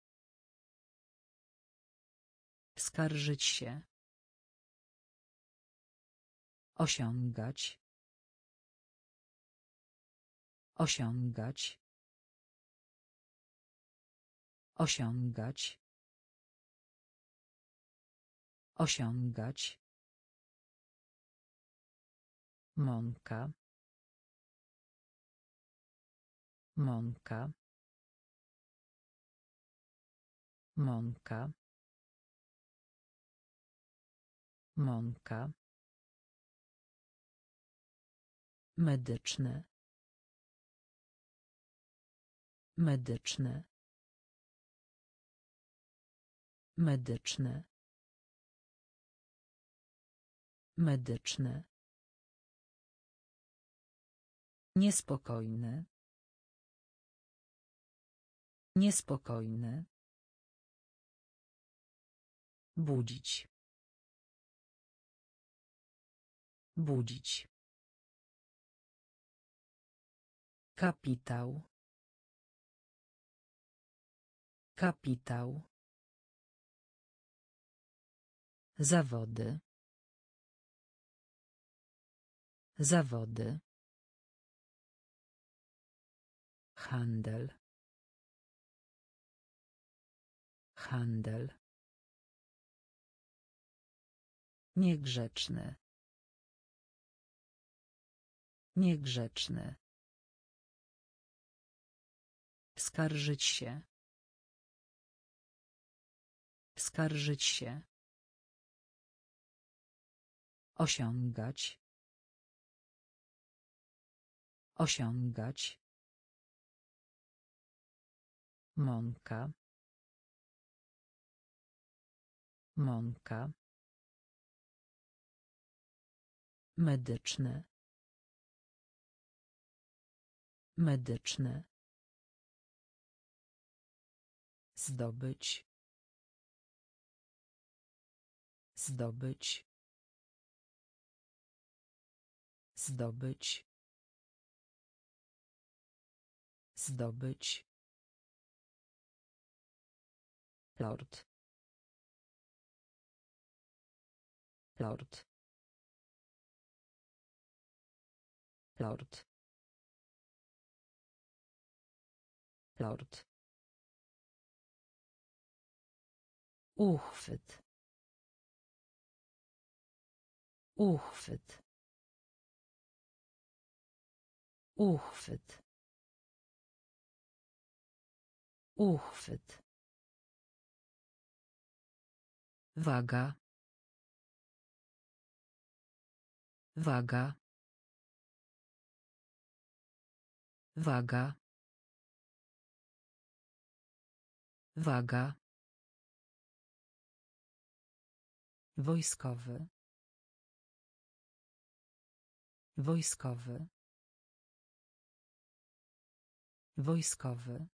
A: Skarżyć się. Osiągać. Osiągać. Osiągać. Osiągać. Mąka. Mąka. Mąka. Mąka. Medyczne. Medyczne. Medyczne. Medyczne. Niespokojny. Niespokojny. Budzić. Budzić. Kapitał. Kapitał. Zawody. Zawody. Handel. Handel. Niegrzeczny. Niegrzeczny. Skarżyć się. Skarżyć się. Osiągać. Osiągać. Mąka. Mąka. Medyczne. Medyczne. Zdobyć. Zdobyć. Zdobyć. Zdobyć. Lord. Lord. Lord. Lord. Uchwyt. Uchwyt. Uchwyt. Uchwyt. Waga. Waga. Waga. Waga. Wojskowy. Wojskowy. Wojskowy.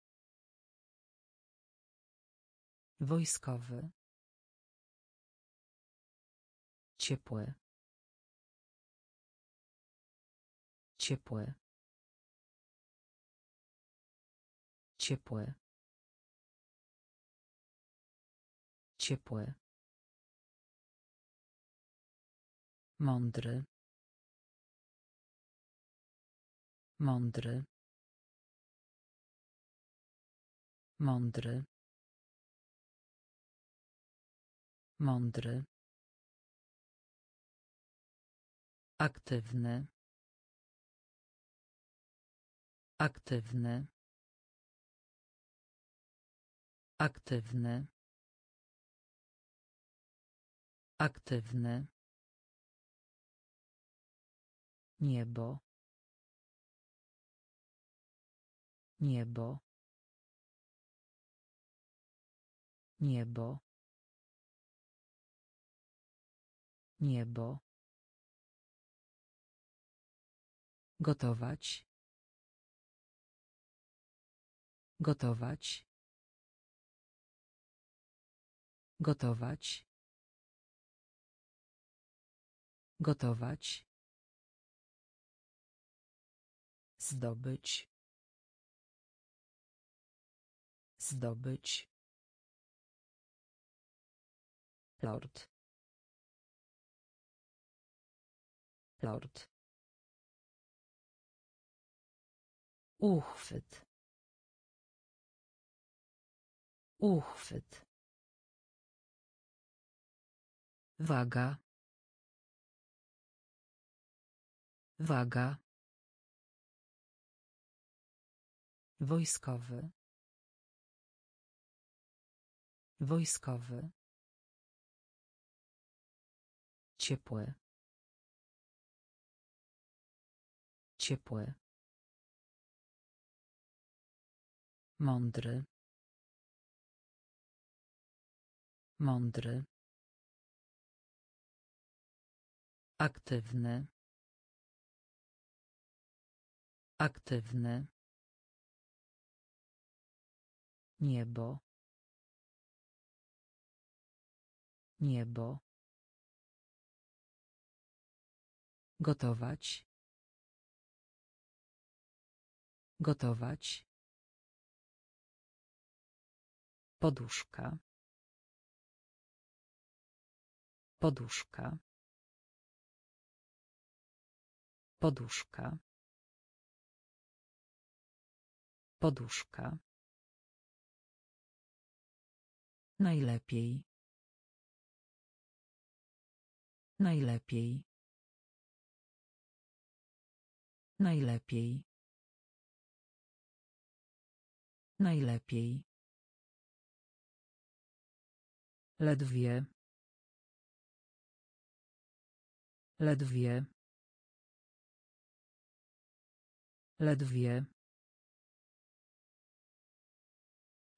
A: Wojskowy. Ciepłe. Ciepłe. Ciepłe. Ciepłe. Mądry. Mądry. Mądry. Mądry. Aktywny. Aktywny. Aktywny. Aktywny. Niebo. Niebo. Niebo. Niebo. Gotować. Gotować. Gotować. Gotować. Zdobyć. Zdobyć. Lord. Lord. Uchwyt. Uchwyt. Waga. Waga. Wojskowy. Wojskowy. Ciepłe. Ciepłe. Mądry. Mądry. Aktywny. Aktywny. Niebo. Niebo. Gotować. Gotować. Poduszka. Poduszka. Poduszka. Poduszka. Najlepiej. Najlepiej. Najlepiej. Najlepiej. Ledwie. Ledwie. Ledwie.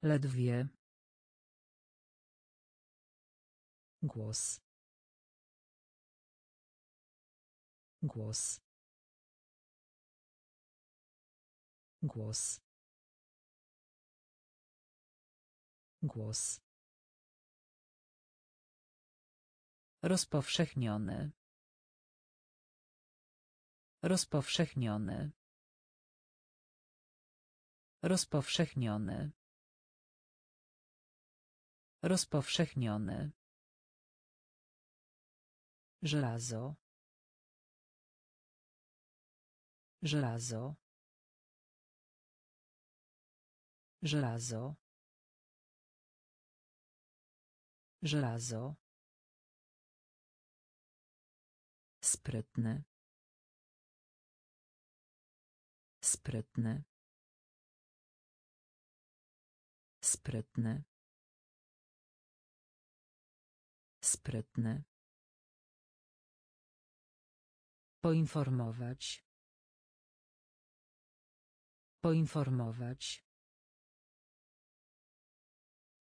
A: Ledwie. Głos. Głos. Głos. Głos. Rozpowszechniony. Rozpowszechniony. Rozpowszechniony. Rozpowszechniony. Żelazo. Żelazo. Żelazo. Żelazo. Sprytny. Sprytny. Sprytny. Sprytny. Poinformować. Poinformować.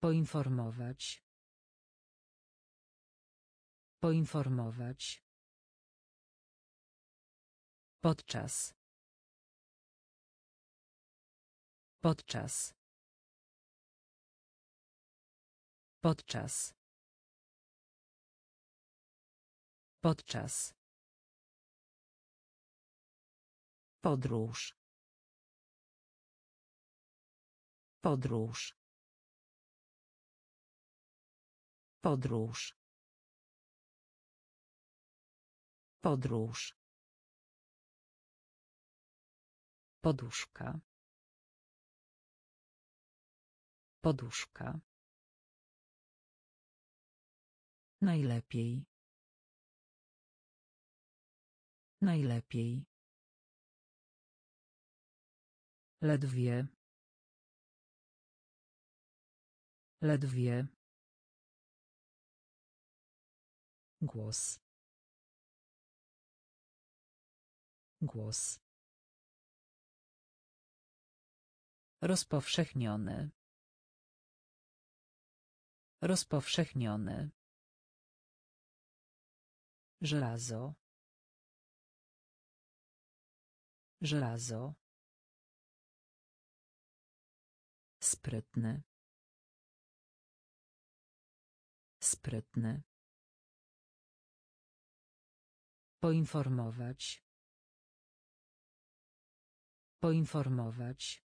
A: Poinformować. Poinformować. Podczas. Podczas. Podczas. Podczas. Podróż. Podróż. Podróż. Podróż. Poduszka. Poduszka. Najlepiej. Najlepiej. Ledwie. Ledwie. Głos. Głos. Rozpowszechniony. Rozpowszechniony. Żelazo. Żelazo. Sprytny. Sprytny. Poinformować. Poinformować.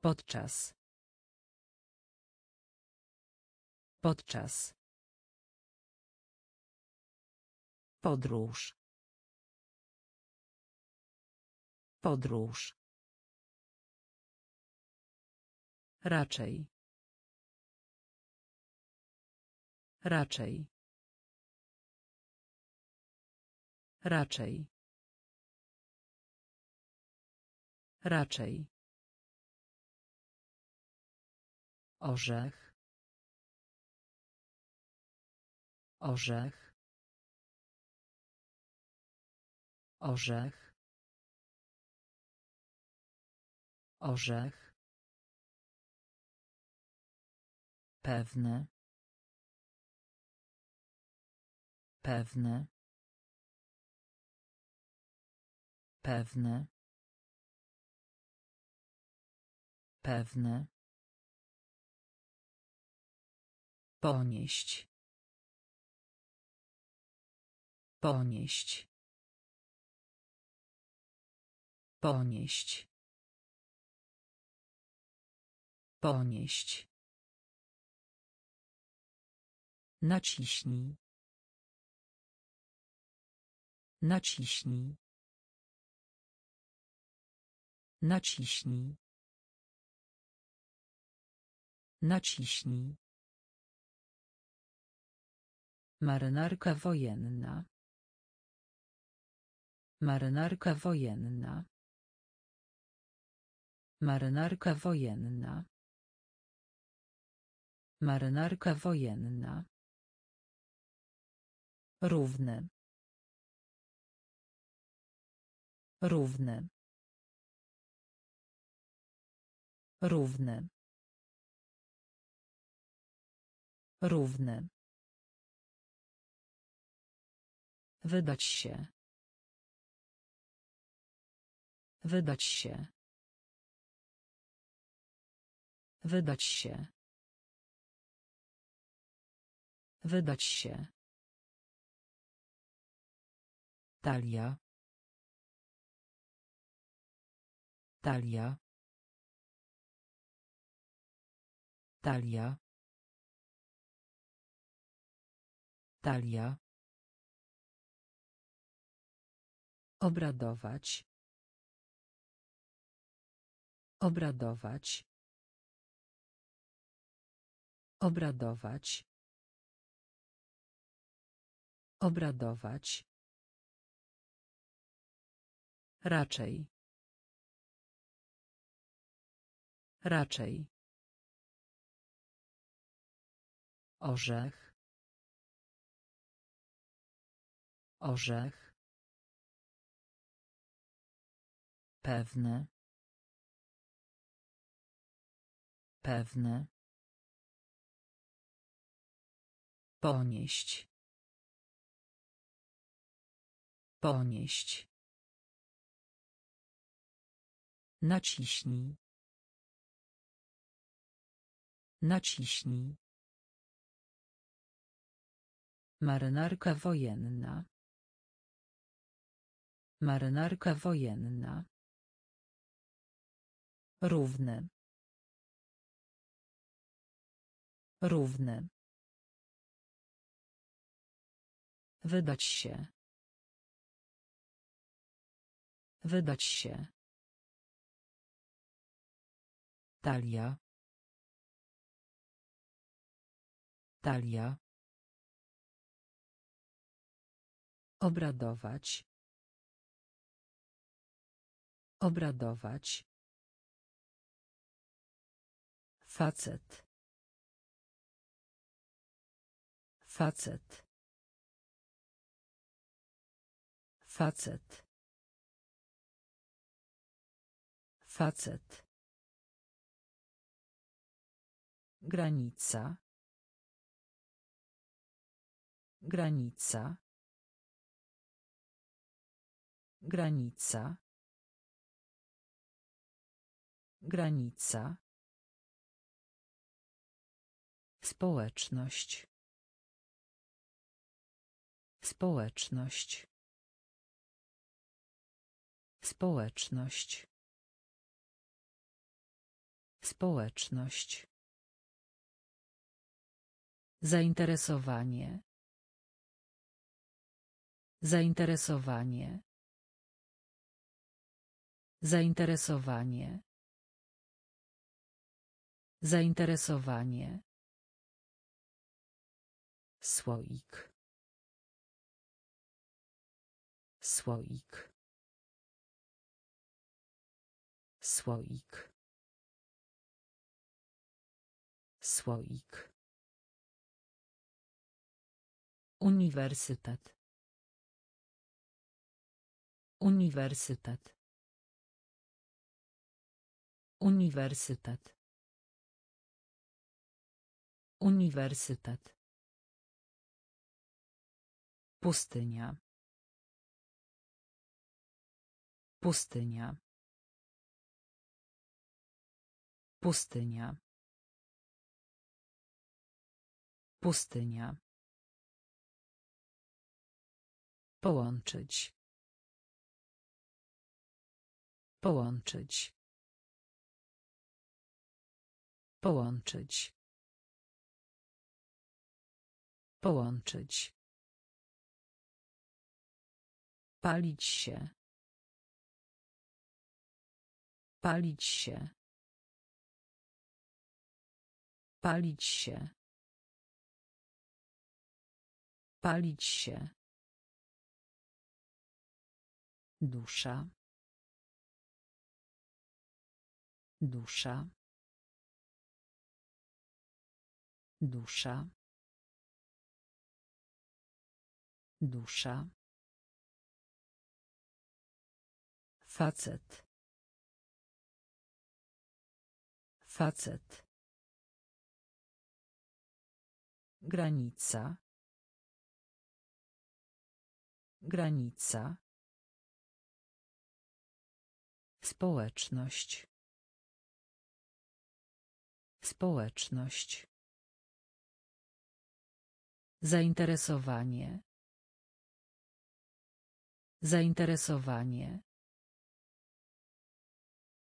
A: Podczas. Podczas. Podróż. Podróż. Raczej. Raczej. Raczej. Raczej. Orzech. Orzech. Orzech. Orzech. Pewne. Pewne. Pewne. Pewne. Ponieść. Ponieść. Ponieść. Ponieść. Naciśnij. Naciśnij. Naciśnij. Naciśnij. Marynarka wojenna. Marynarka wojenna. Marynarka wojenna. Marynarka wojenna. Równy. Równy. Równy. Równy. Wydać się. Wydać się. Wydać się. Wydać się. Talia. Talia. Talia. Talia. Obradować. Obradować. Obradować. Obradować. Raczej. Raczej. Orzech. Orzech. Pewne. Pewne. Ponieść. Ponieść. Naciśnij. Naciśnij. Marynarka wojenna. Marynarka wojenna. Równy. Równy. Wydać się. Wydać się. Talia. Talia. Obradować. Obradować. Facet. Facet. Facet. Facet. Granica. Granica. Granica. Granica. Społeczność. Społeczność. Społeczność. Społeczność. Zainteresowanie. Zainteresowanie. Zainteresowanie. Zainteresowanie. Słoik. Słoik. Słoik. Słoik. Uniwersytet. Uniwersytet. Uniwersytet. Uniwersytet. Pustynia. Pustynia. Pustynia. Pustynia. Połączyć. Połączyć. Połączyć. Połączyć. Palić się. Palić się. Palić się. Palić się. Dusza. Dusza. Dusza. Dusza. Facet. Facet. Granica. Granica. Społeczność. Społeczność. Zainteresowanie. Zainteresowanie.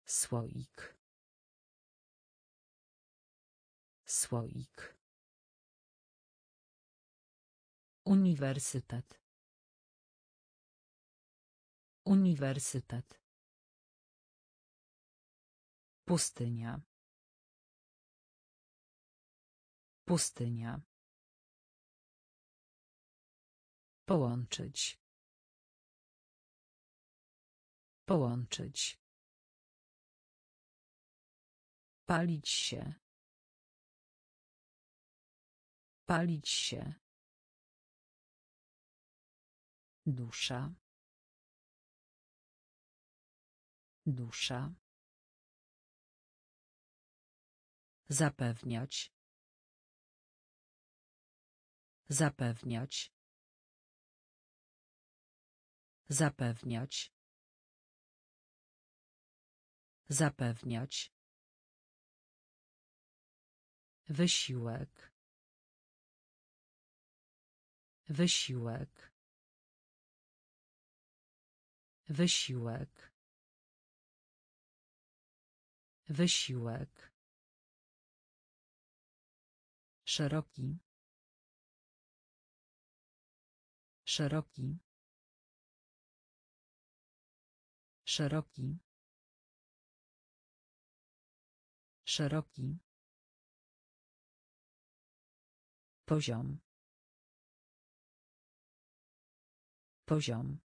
A: Słoik. Słoik. Uniwersytet. Uniwersytet. Pustynia. Pustynia. Połączyć. Połączyć. Palić się. Palić się. Dusza. Dusza. Zapewniać. Zapewniać. Zapewniać. Zapewniać. Wysiłek. Wysiłek. Wysiłek. Wysiłek. Szeroki. Szeroki. Szeroki. Szeroki. Poziom. Poziom.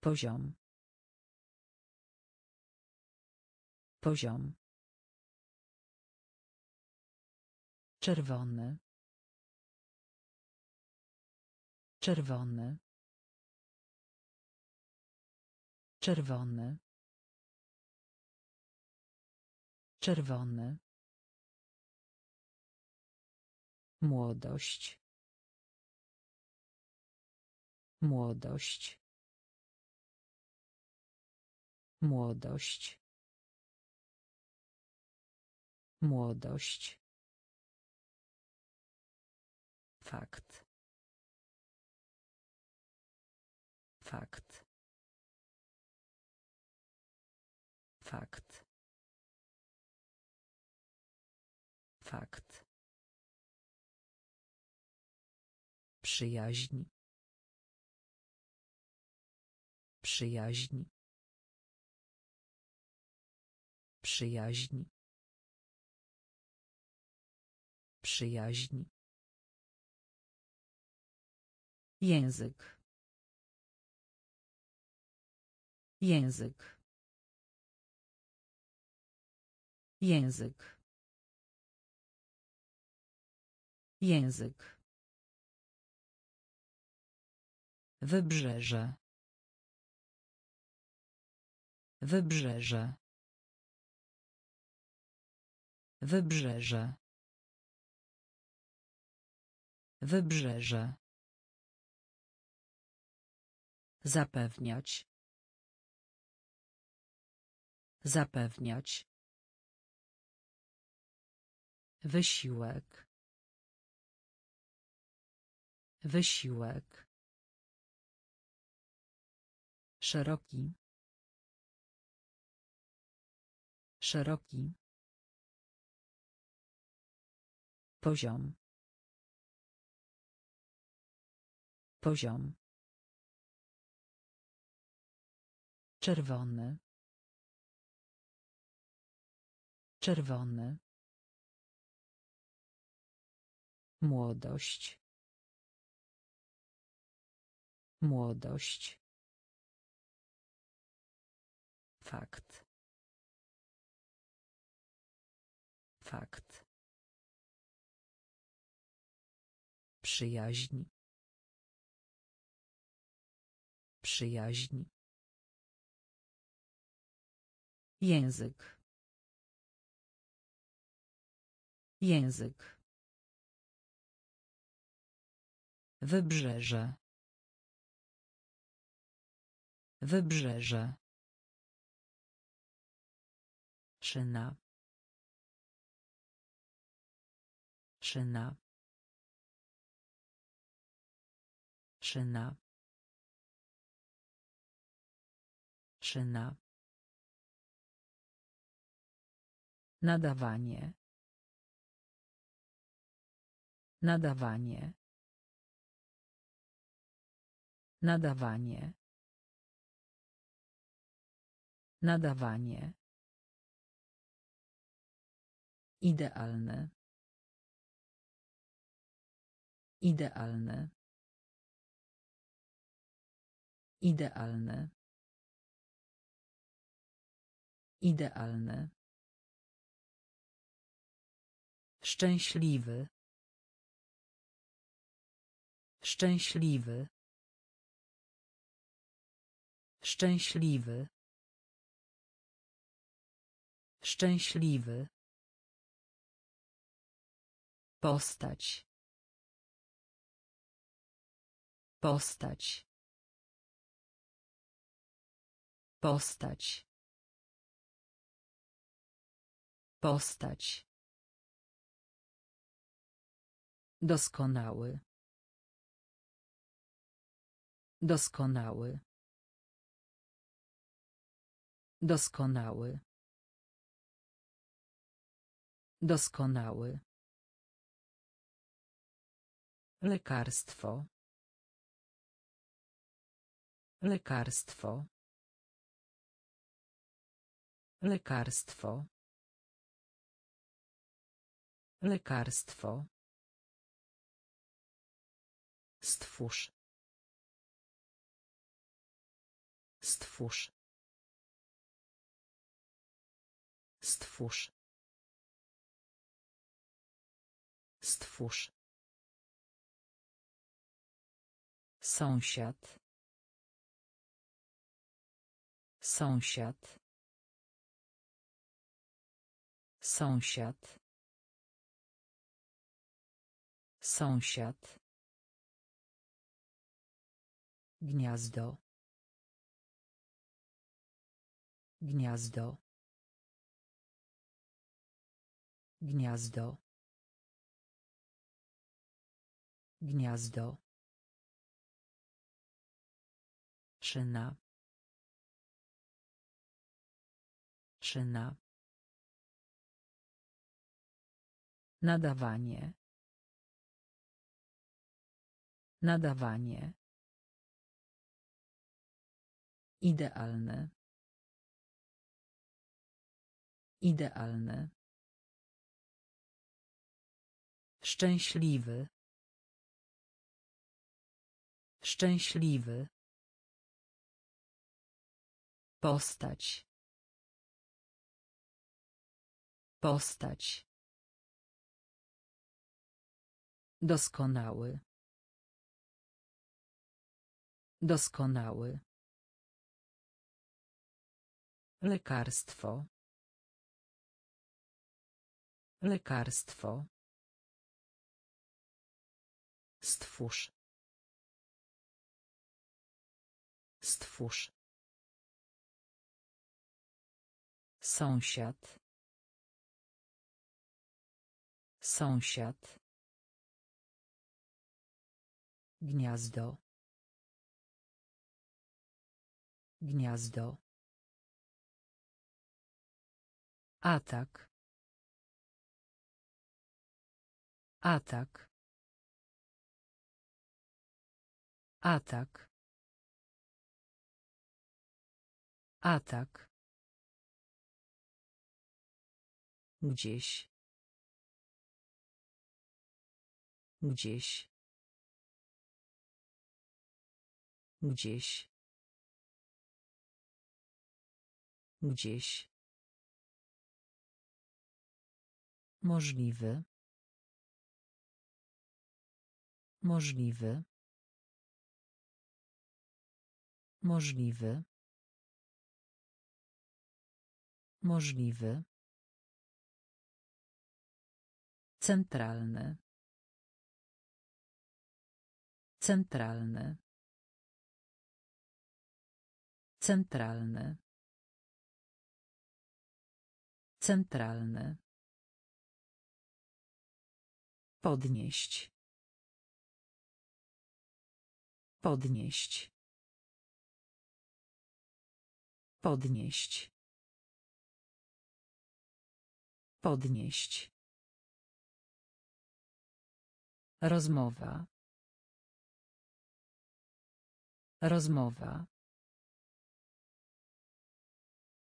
A: Poziom. Poziom. Czerwony. Czerwony. Czerwony. Czerwony. Młodość. Młodość. Młodość. Młodość. Fakt. Fakt. Fakt. Fakt. Przyjaźń. Przyjaźń. Przyjaźń. Przyjaźń. Język. Język. Język. Język. Wybrzeże. Wybrzeże. Wybrzeże. Wybrzeże. Zapewniać. Zapewniać. Wysiłek. Wysiłek. Szeroki. Szeroki. Poziom. Poziom. Czerwony. Czerwony. Młodość. Młodość. Fakt. Fakt. Przyjaźń. Przyjaźń. Język. Język. Wybrzeże. Wybrzeże. Szyna. Szyna. Szyna. Nadawanie. Nadawanie. Nadawanie. Nadawanie. Idealne. Idealne. Idealne. Idealne. Szczęśliwy. Szczęśliwy. Szczęśliwy. Szczęśliwy. Postać. Postać. Postać. Postać. Doskonały. Doskonały. Doskonały. Doskonały. Lekarstwo. Lekarstwo. Lekarstwo. Lekarstwo. Stwórz. Stwórz. Stwórz. Stwórz. Sąsiad. Sąsiad. Sąsiad. Sąsiad. Gniazdo. Gniazdo. Gniazdo. Gniazdo. Szyna. Szyna. Nadawanie. Nadawanie. Idealne. Idealne. Szczęśliwy. Szczęśliwy. Postać. Postać. Doskonały. Doskonały. Lekarstwo. Lekarstwo. Stwórz. Stwórz. Sąsiad. Sąsiad. Gniazdo. Gniazdo. Atak. Atak. Atak. Atak. Gdzieś. Gdzieś. Gdzieś. Gdzieś. Możliwy. Możliwy. Możliwy. Możliwy. Centralny. Centralny. Centralny. Centralny. Podnieść. Podnieść. Podnieść. Podnieść. Rozmowa. Rozmowa.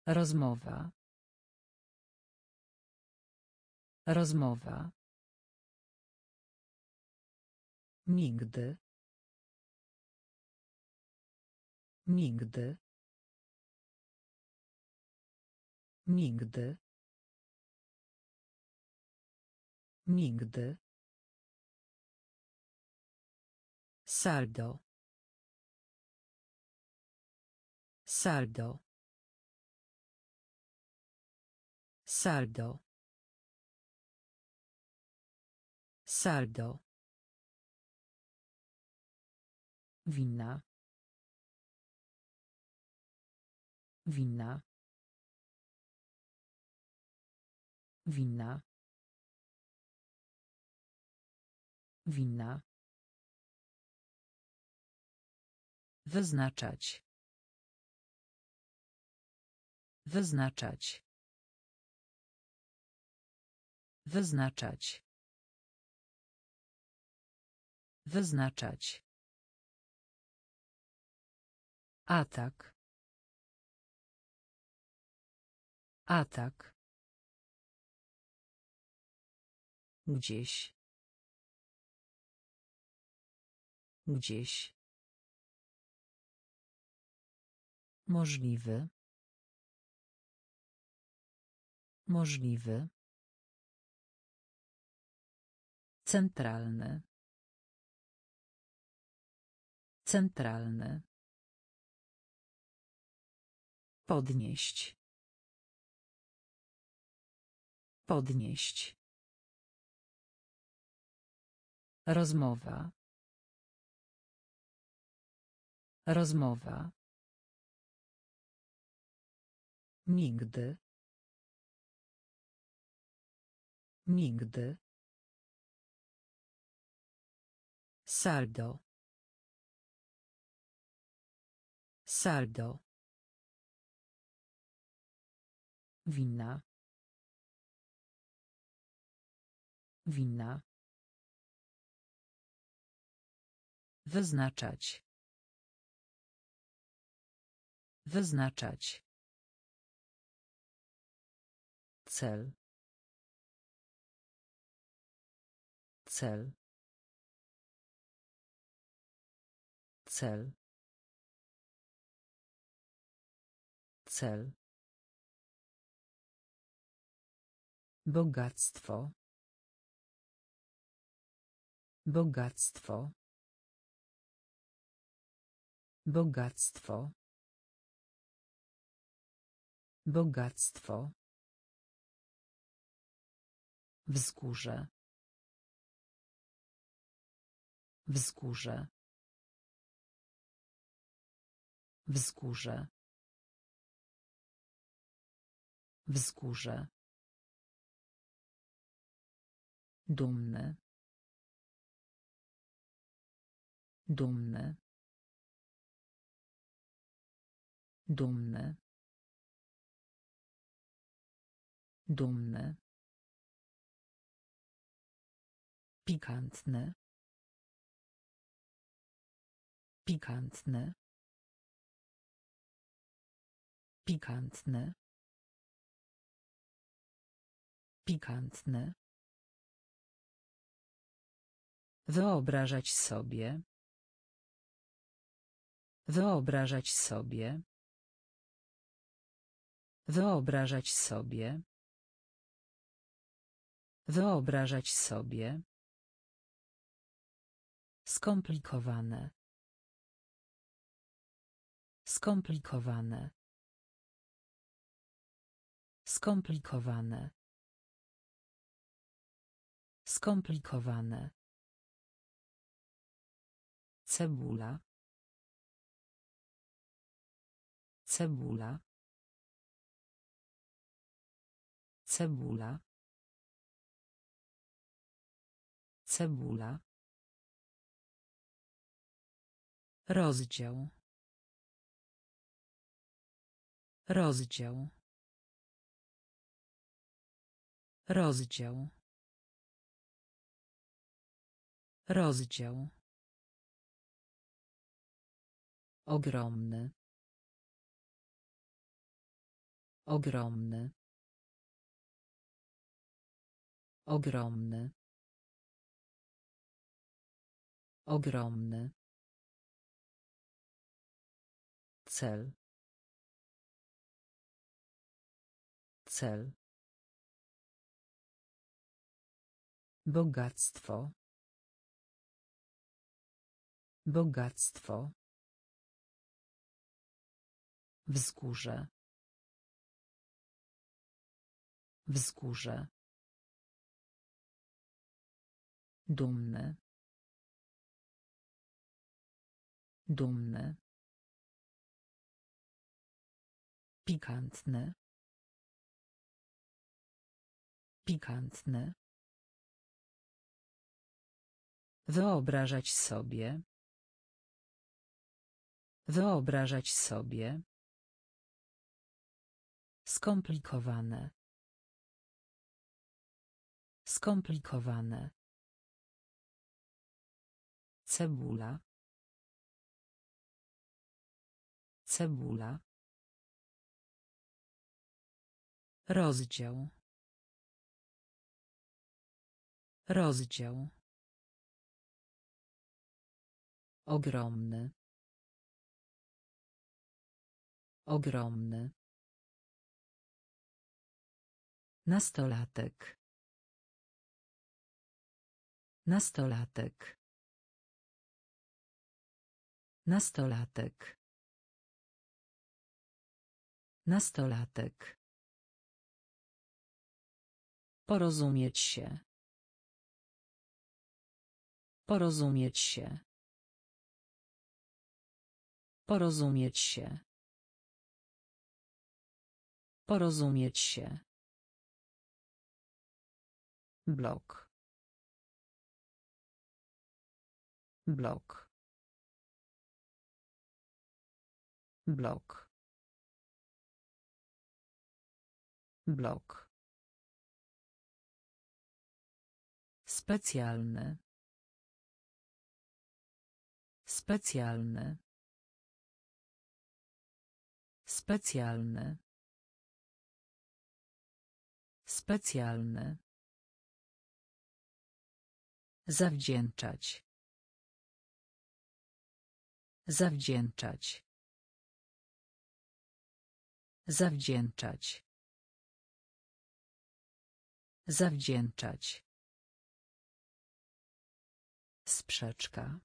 A: Rozmowa. Rozmowa. Nigdy. Nigdy. Nigdy. Nigdy. Saldo. Saldo. Saldo. Saldo. Winna. Winna. Winna. Winna. Wyznaczać. Wyznaczać. Wyznaczać. Wyznaczać. Atak. Atak. Gdzieś. Gdzieś. Możliwy. Możliwy. Centralny. Centralny. Podnieść. Podnieść. Rozmowa. Rozmowa. Nigdy. Nigdy. Saldo. Saldo. Winna. Winna. Wyznaczać. Wyznaczać. Cel. Cel. Cel. Cel. Bogactwo. Bogactwo. Bogactwo. Bogactwo. Wzgórze. Wzgórze. Wzgórze. Wzgórze. Dumny. Dumny. Dumny. Dumny. Pikantny. Pikantny. Pikantny. Pikantny. Wyobrażać sobie. Wyobrażać sobie. Wyobrażać sobie. Wyobrażać sobie. Skomplikowane. Skomplikowane. Skomplikowane. Skomplikowane. Cebula. Cebula. Cebula. Cebula. Rozdział. Rozdział. Rozdział. Rozdział. Ogromny. Ogromny. Ogromny. Ogromny. Cel. Cel. Bogactwo. Bogactwo. Wzgórze. Wzgórze. Dumny. Dumny. Pikantny. Pikantny. Wyobrażać sobie. Wyobrażać sobie. Skomplikowane. Skomplikowane. Cebula. Cebula. Rozdział. Rozdział. Ogromny. Ogromny. Nastolatek. Nastolatek. Nastolatek. Nastolatek. Porozumieć się. Porozumieć się. Porozumieć się. Porozumieć się. Blok. Blok. Blok. Blok. Specjalny. Specjalny. Specjalny. Specjalny. Zawdzięczać. Zawdzięczać. Zawdzięczać. Zawdzięczać. Sprzeczka.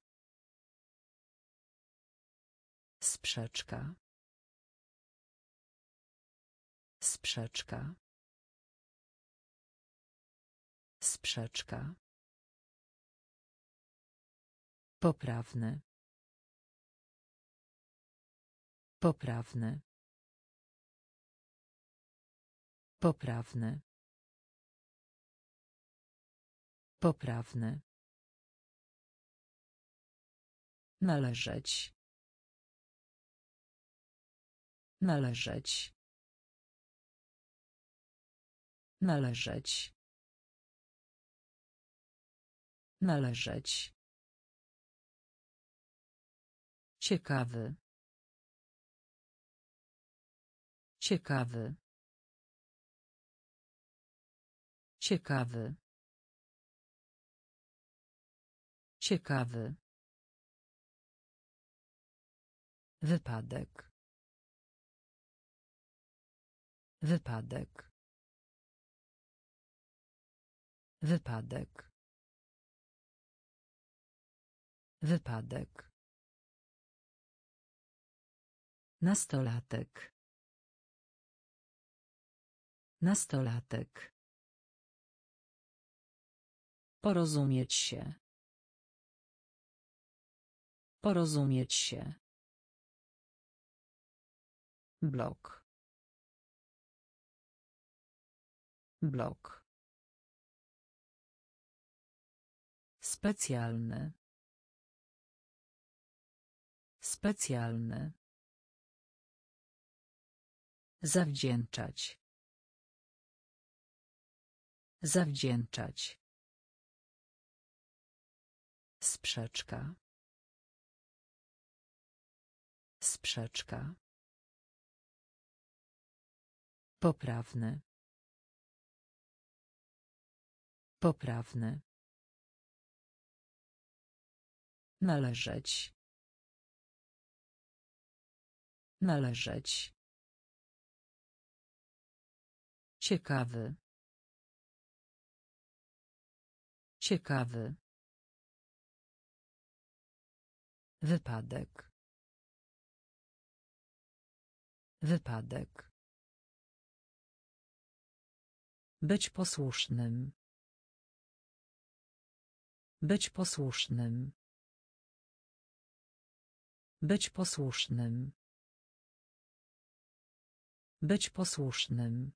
A: Sprzeczka. Sprzeczka. Sprzeczka. Poprawny. Poprawny. Poprawny. Poprawny. Należeć. Należeć. Należeć. Należeć. Ciekawy. Ciekawy. Ciekawy. Ciekawy. Wypadek. Wypadek. Wypadek. Wypadek. Nastolatek. Nastolatek. Porozumieć się. Porozumieć się. Blok. Blok. Specjalny. Specjalny. Zawdzięczać. Zawdzięczać. Sprzeczka. Sprzeczka. Poprawny. Poprawny. Należeć. Należeć. Ciekawy. Ciekawy. Wypadek. Wypadek. Być posłusznym. Być posłusznym. Być posłusznym. Być posłusznym.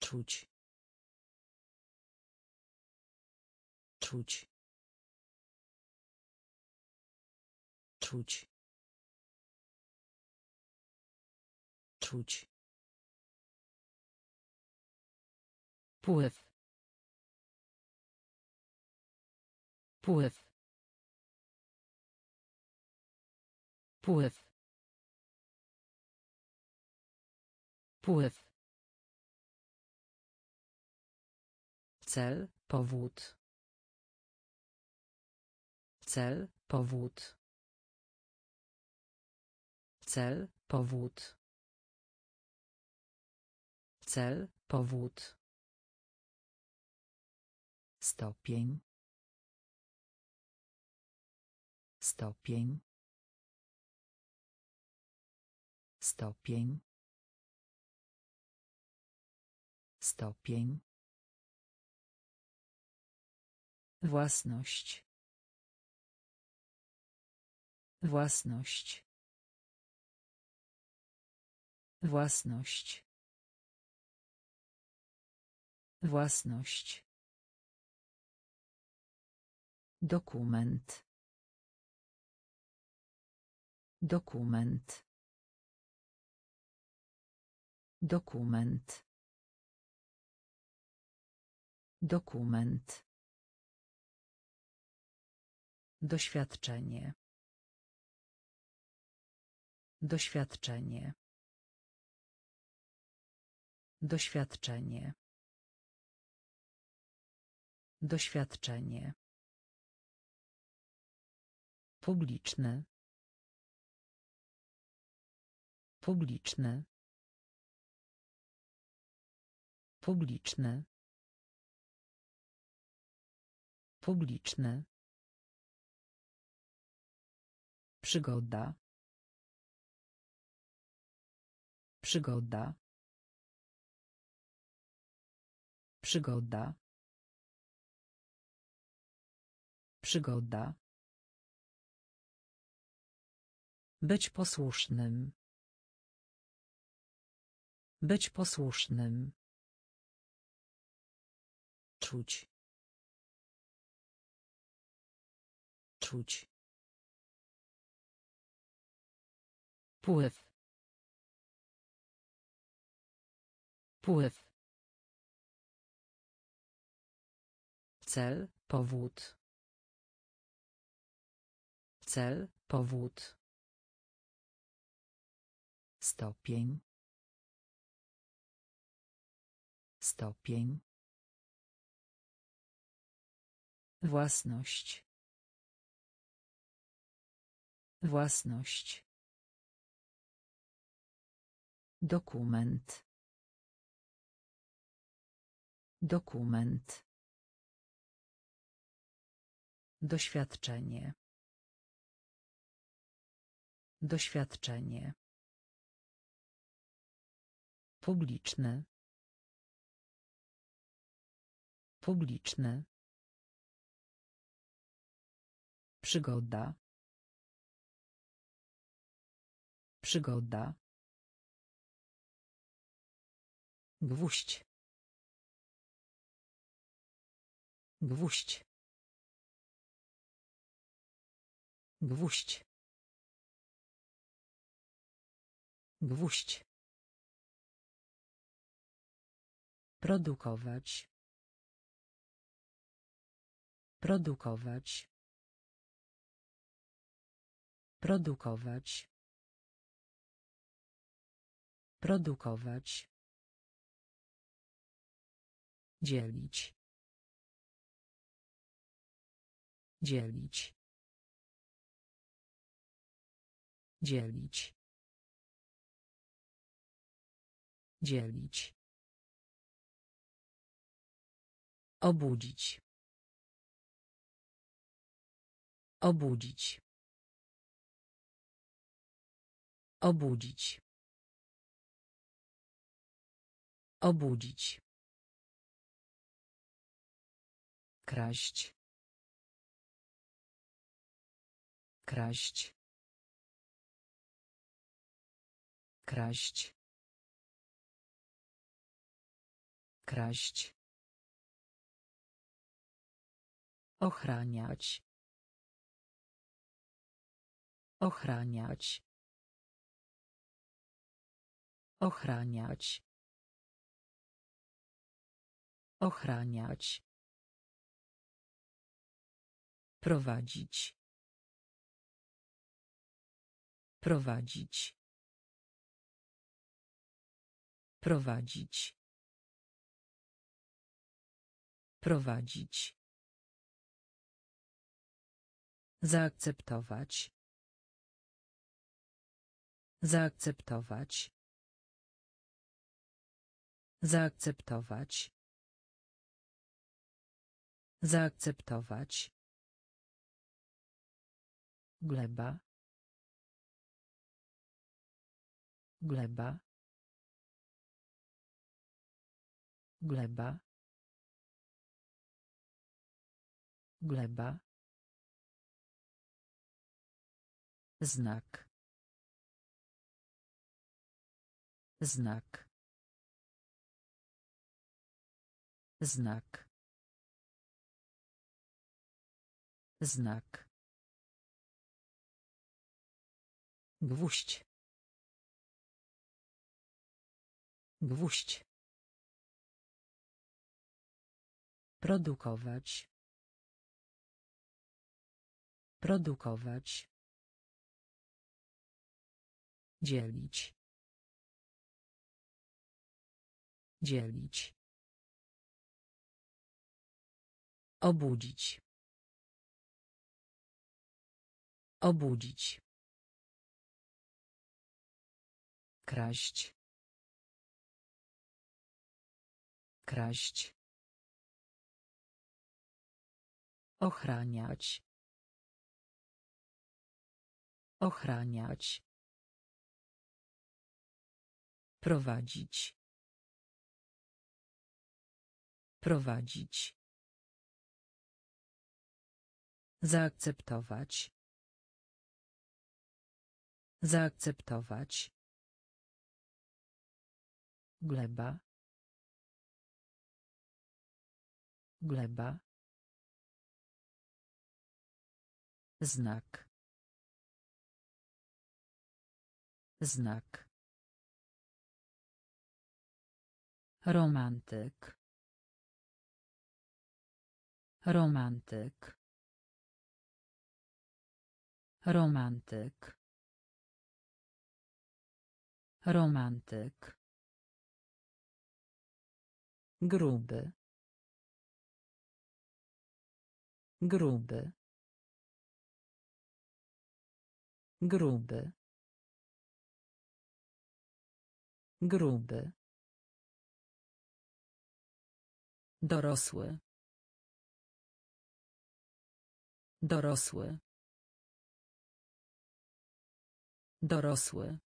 A: Czuć. Czuć. Czuć. Czuć. Pływ. Pływ. Pływ. Pływ. Cel, powód. Cel, powód. Cel, powód. Cel, powód. Stopień. Stopień. Stopień. Stopień. Własność. Własność. Własność. Własność. Dokument. Dokument. Dokument. Dokument. Doświadczenie. Doświadczenie. Doświadczenie. Doświadczenie. Publiczne. Publiczne. Publiczne. Publiczne. Przygoda. Przygoda. Przygoda. Przygoda. Być posłusznym. Być posłusznym. Czuć. Czuć. Pływ. Pływ. Cel, powód. Cel, powód. Stopień. Stopień. Własność. Własność. Dokument. Dokument. Doświadczenie. Doświadczenie. Publiczne. Publiczne. Przygoda. Przygoda. Gwóźdź. Gwóźdź. Gwóźdź. Gwóźdź. Produkować. Produkować. Produkować. Produkować. Dzielić. Dzielić. Dzielić. Dzielić. Obudzić. Obudzić. Obudzić. Obudzić. Kraść. Kraść. Kraść. Kraść. Ochraniać. Ochraniać. Ochraniać. Ochraniać. Prowadzić. Prowadzić. Prowadzić. Prowadzić. Zaakceptować. Zaakceptować. Zaakceptować. Zaakceptować. Gleba. Gleba. Gleba. Gleba. Znak. Znak. Znak. Znak. Gwóźdź. Gwóźdź. Produkować. Produkować. Dzielić. Dzielić. Obudzić. Obudzić. Kraść. Kraść. Ochraniać. Ochraniać. Prowadzić. Prowadzić. Zaakceptować. Zaakceptować. Gleba. Gleba. Znak. Znak. Romantyk. Romantyk. Romantyk. Romantyk. Gruby. Gruby. Gruby. Gruby. Dorosły. Dorosły. Dorosły.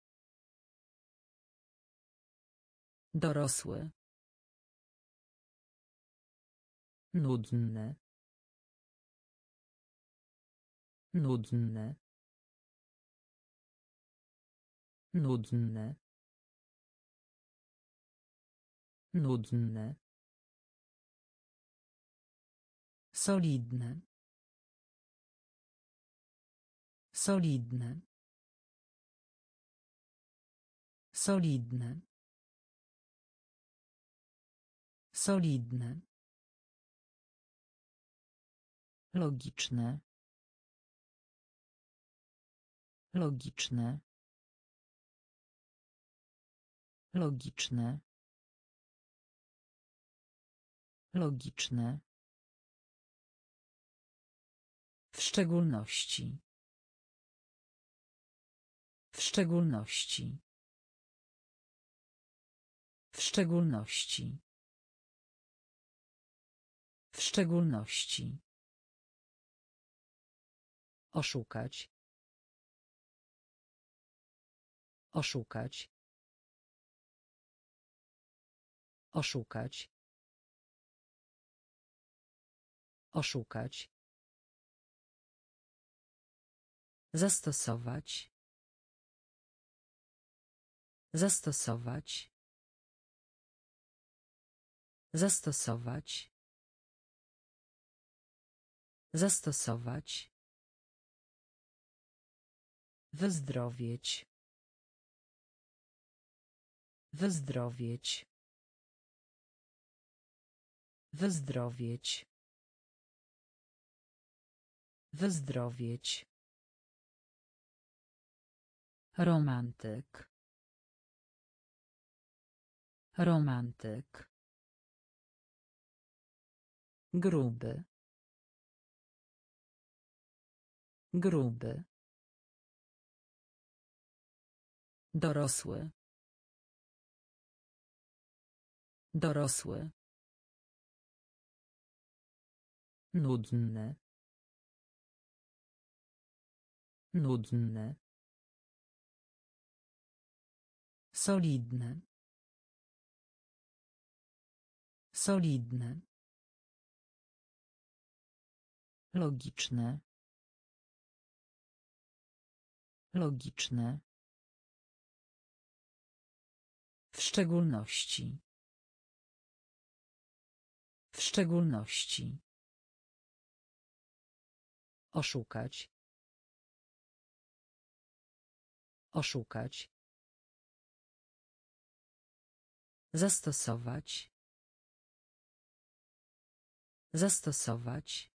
A: Dorosły. Nudny. Nudny. Nudny. Nudny. Solidne. Solidne. Solidne. Solidne. Logiczne. Logiczne. Logiczne. Logiczne. W szczególności. W szczególności. W szczególności. W szczególności. Oszukać. Oszukać. Oszukać. Oszukać. Zastosować. Zastosować. Zastosować. Zastosować. Wyzdrowieć. Wyzdrowieć. Wyzdrowieć. Wyzdrowieć. Romantyk. Romantyk. Gruby. Gruby. Dorosły. Dorosły. Nudny. Nudny. Solidne. Solidne. Logiczne. Logiczne. W szczególności. W szczególności. Oszukać. Oszukać. Zastosować. Zastosować.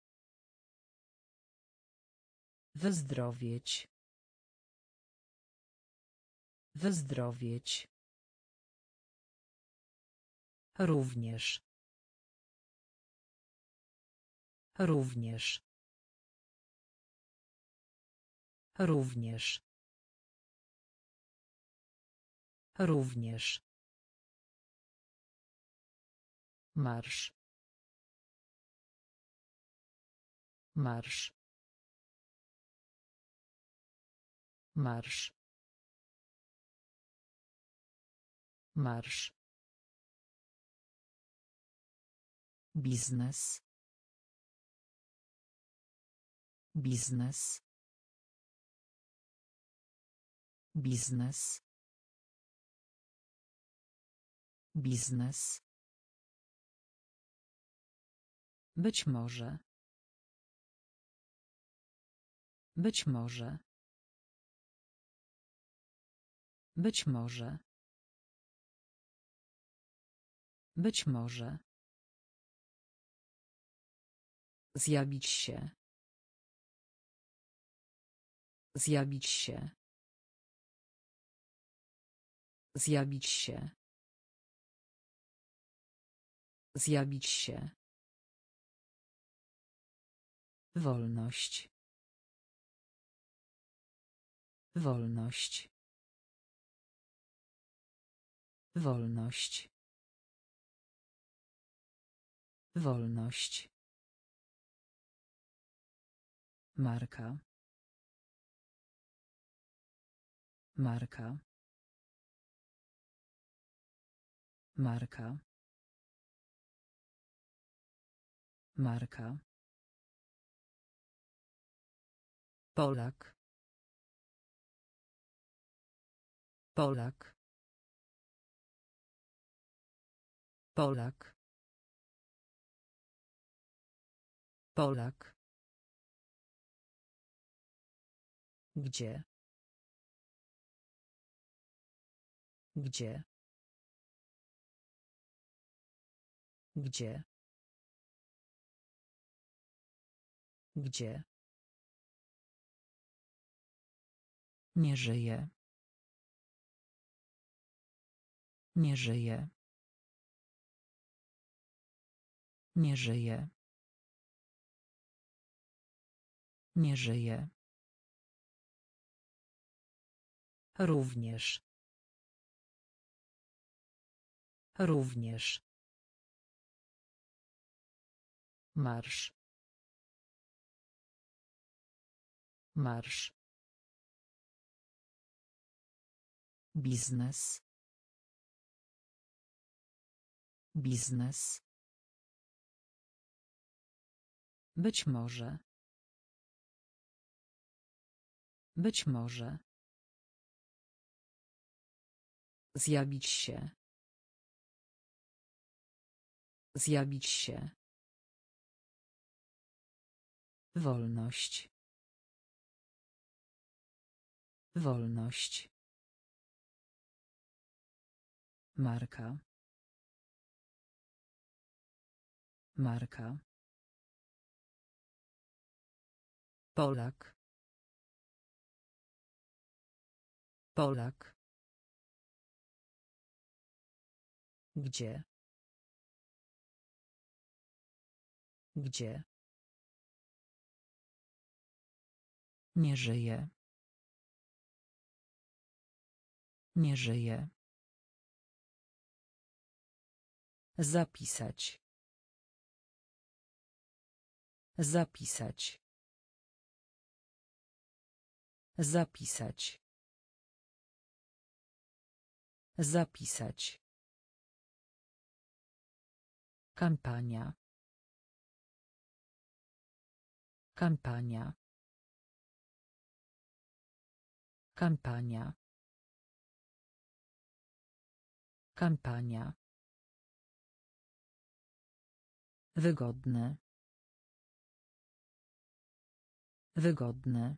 A: Wyzdrowieć. Wyzdrowieć. Również. Również. Również. Również. Marsz. Marsz. Marsz. Marsz. Biznes. Biznes. Biznes. Biznes. Być może. Być może. Być może. Być może. Zjawić się. Zjawić się. Zjawić się. Zjawić się. Wolność. Wolność. Wolność. Wolność. Marka. Marka. Marka. Marka. Polak. Polak. Polak. Polak. Gdzie? Gdzie? Gdzie? Gdzie? Nie żyje. Nie żyje. Nie żyje. Nie żyje. Również. Również. Marsz. Marsz. Biznes. Biznes. Być może. Być może. Zjawić się. Zjawić się. Wolność. Wolność. Marka. Marka. Polak. Polak. Gdzie? Gdzie? Nie żyje. Nie żyje. Zapisać. Zapisać. Zapisać. Zapisać. Kampania. Kampania. Kampania. Kampania. Wygodne. Wygodne.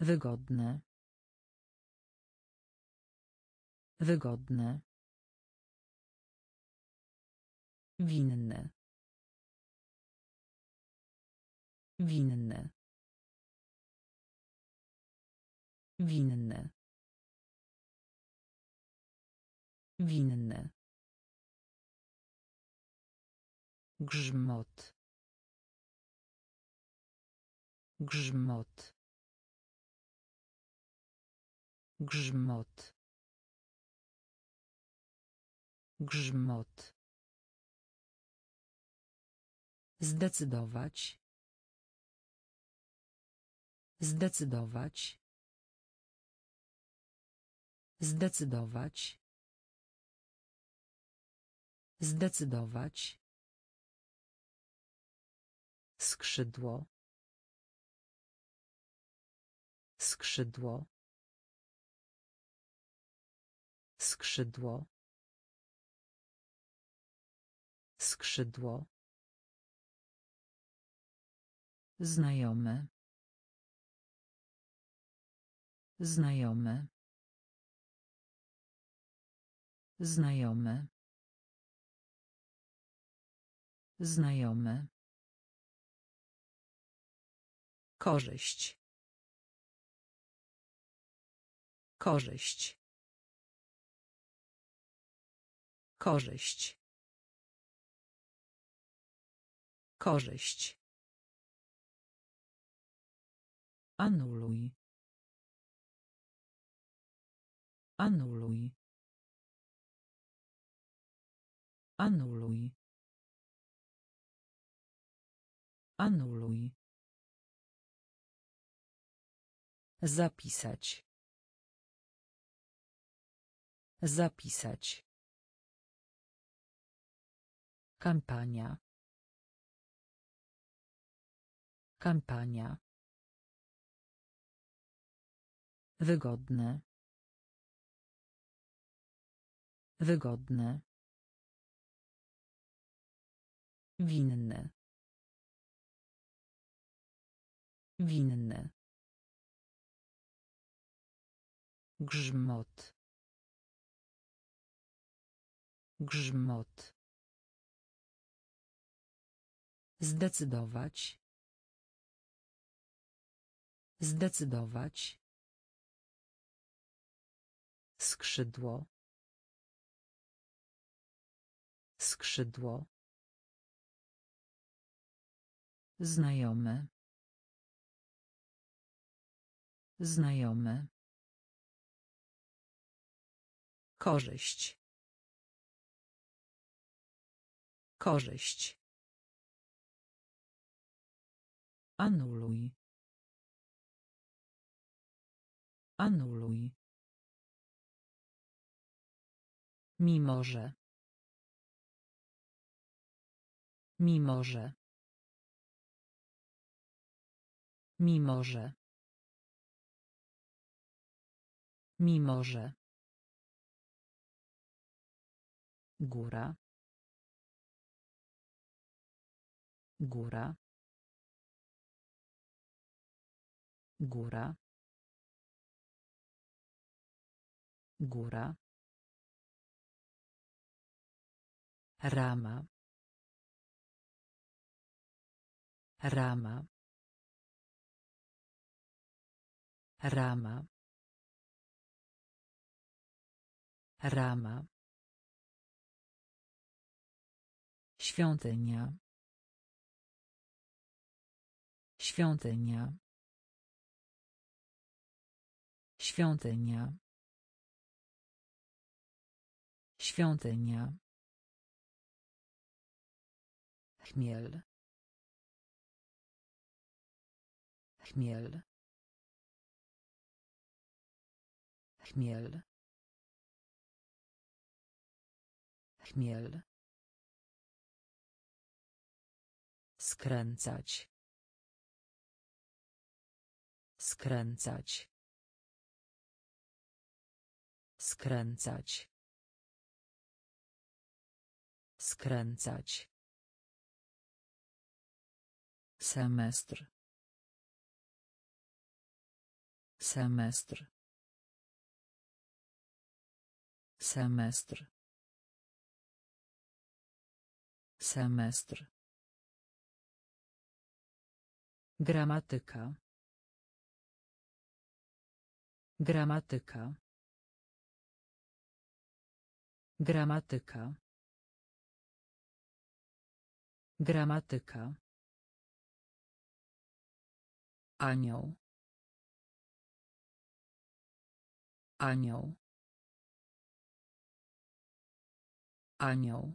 A: Wygodne. Wygodne. Winny. Winny. Winny. Winny. Grzmot. Grzmot. Grzmot. Grzmot. Zdecydować. Zdecydować. Zdecydować. Zdecydować. Skrzydło. Skrzydło. Skrzydło. Skrzydło. Znajomy. Znajomy. Znajomy. Znajomy. Korzyść. Korzyść. Korzyść. Korzyść. Anuluj. Anuluj. Anuluj. Anuluj. Zapisać. Zapisać. Kampania. Kampania. Wygodne. Wygodne. Winny. Winny. Grzmot. Grzmot. Zdecydować. Zdecydować. Skrzydło. Skrzydło. Znajomy. Znajomy. Korzyść. Korzyść. Anuluj. Anuluj. Mimo że. Mimo że. Mimo że. Mimo że. Góra. Góra. Góra. Góra. Rama. Rama. Rama. Rama. Świątynia. Świątynia. Świątynia. Świątynia. Chmiel. Chmiel. Chmiel. Chmiel. Skręcać. Skręcać. Skręcać. Skręcać. Semestr. Semestr. Semestr. Semestr. Gramatyka. Gramatyka. Gramatyka. Gramatyka. Anioł. Anioł. Anioł.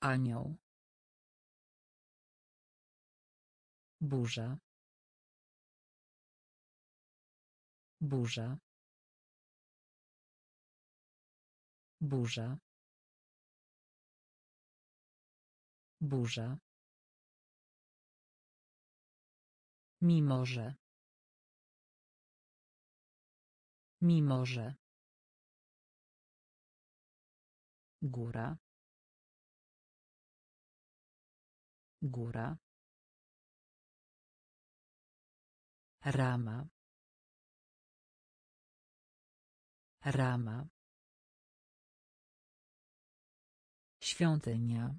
A: Anioł. Burza. Burza. Burza. Burza. Mimo że. Mimo że. Góra. Góra. Rama. Rama. Świątynia.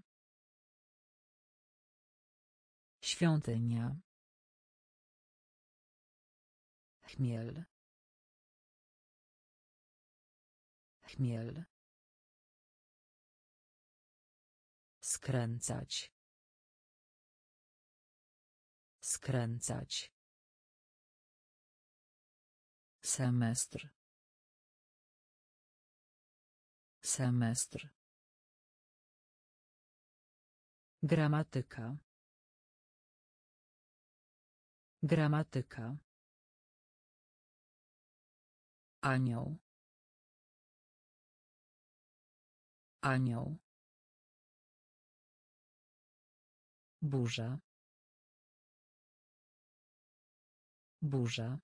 A: Świątynia. Chmiel. Chmiel. Skręcać. Skręcać. Semestr. Semestr. Gramatyka. Gramatyka. Anioł. Anioł. Burza. Burza.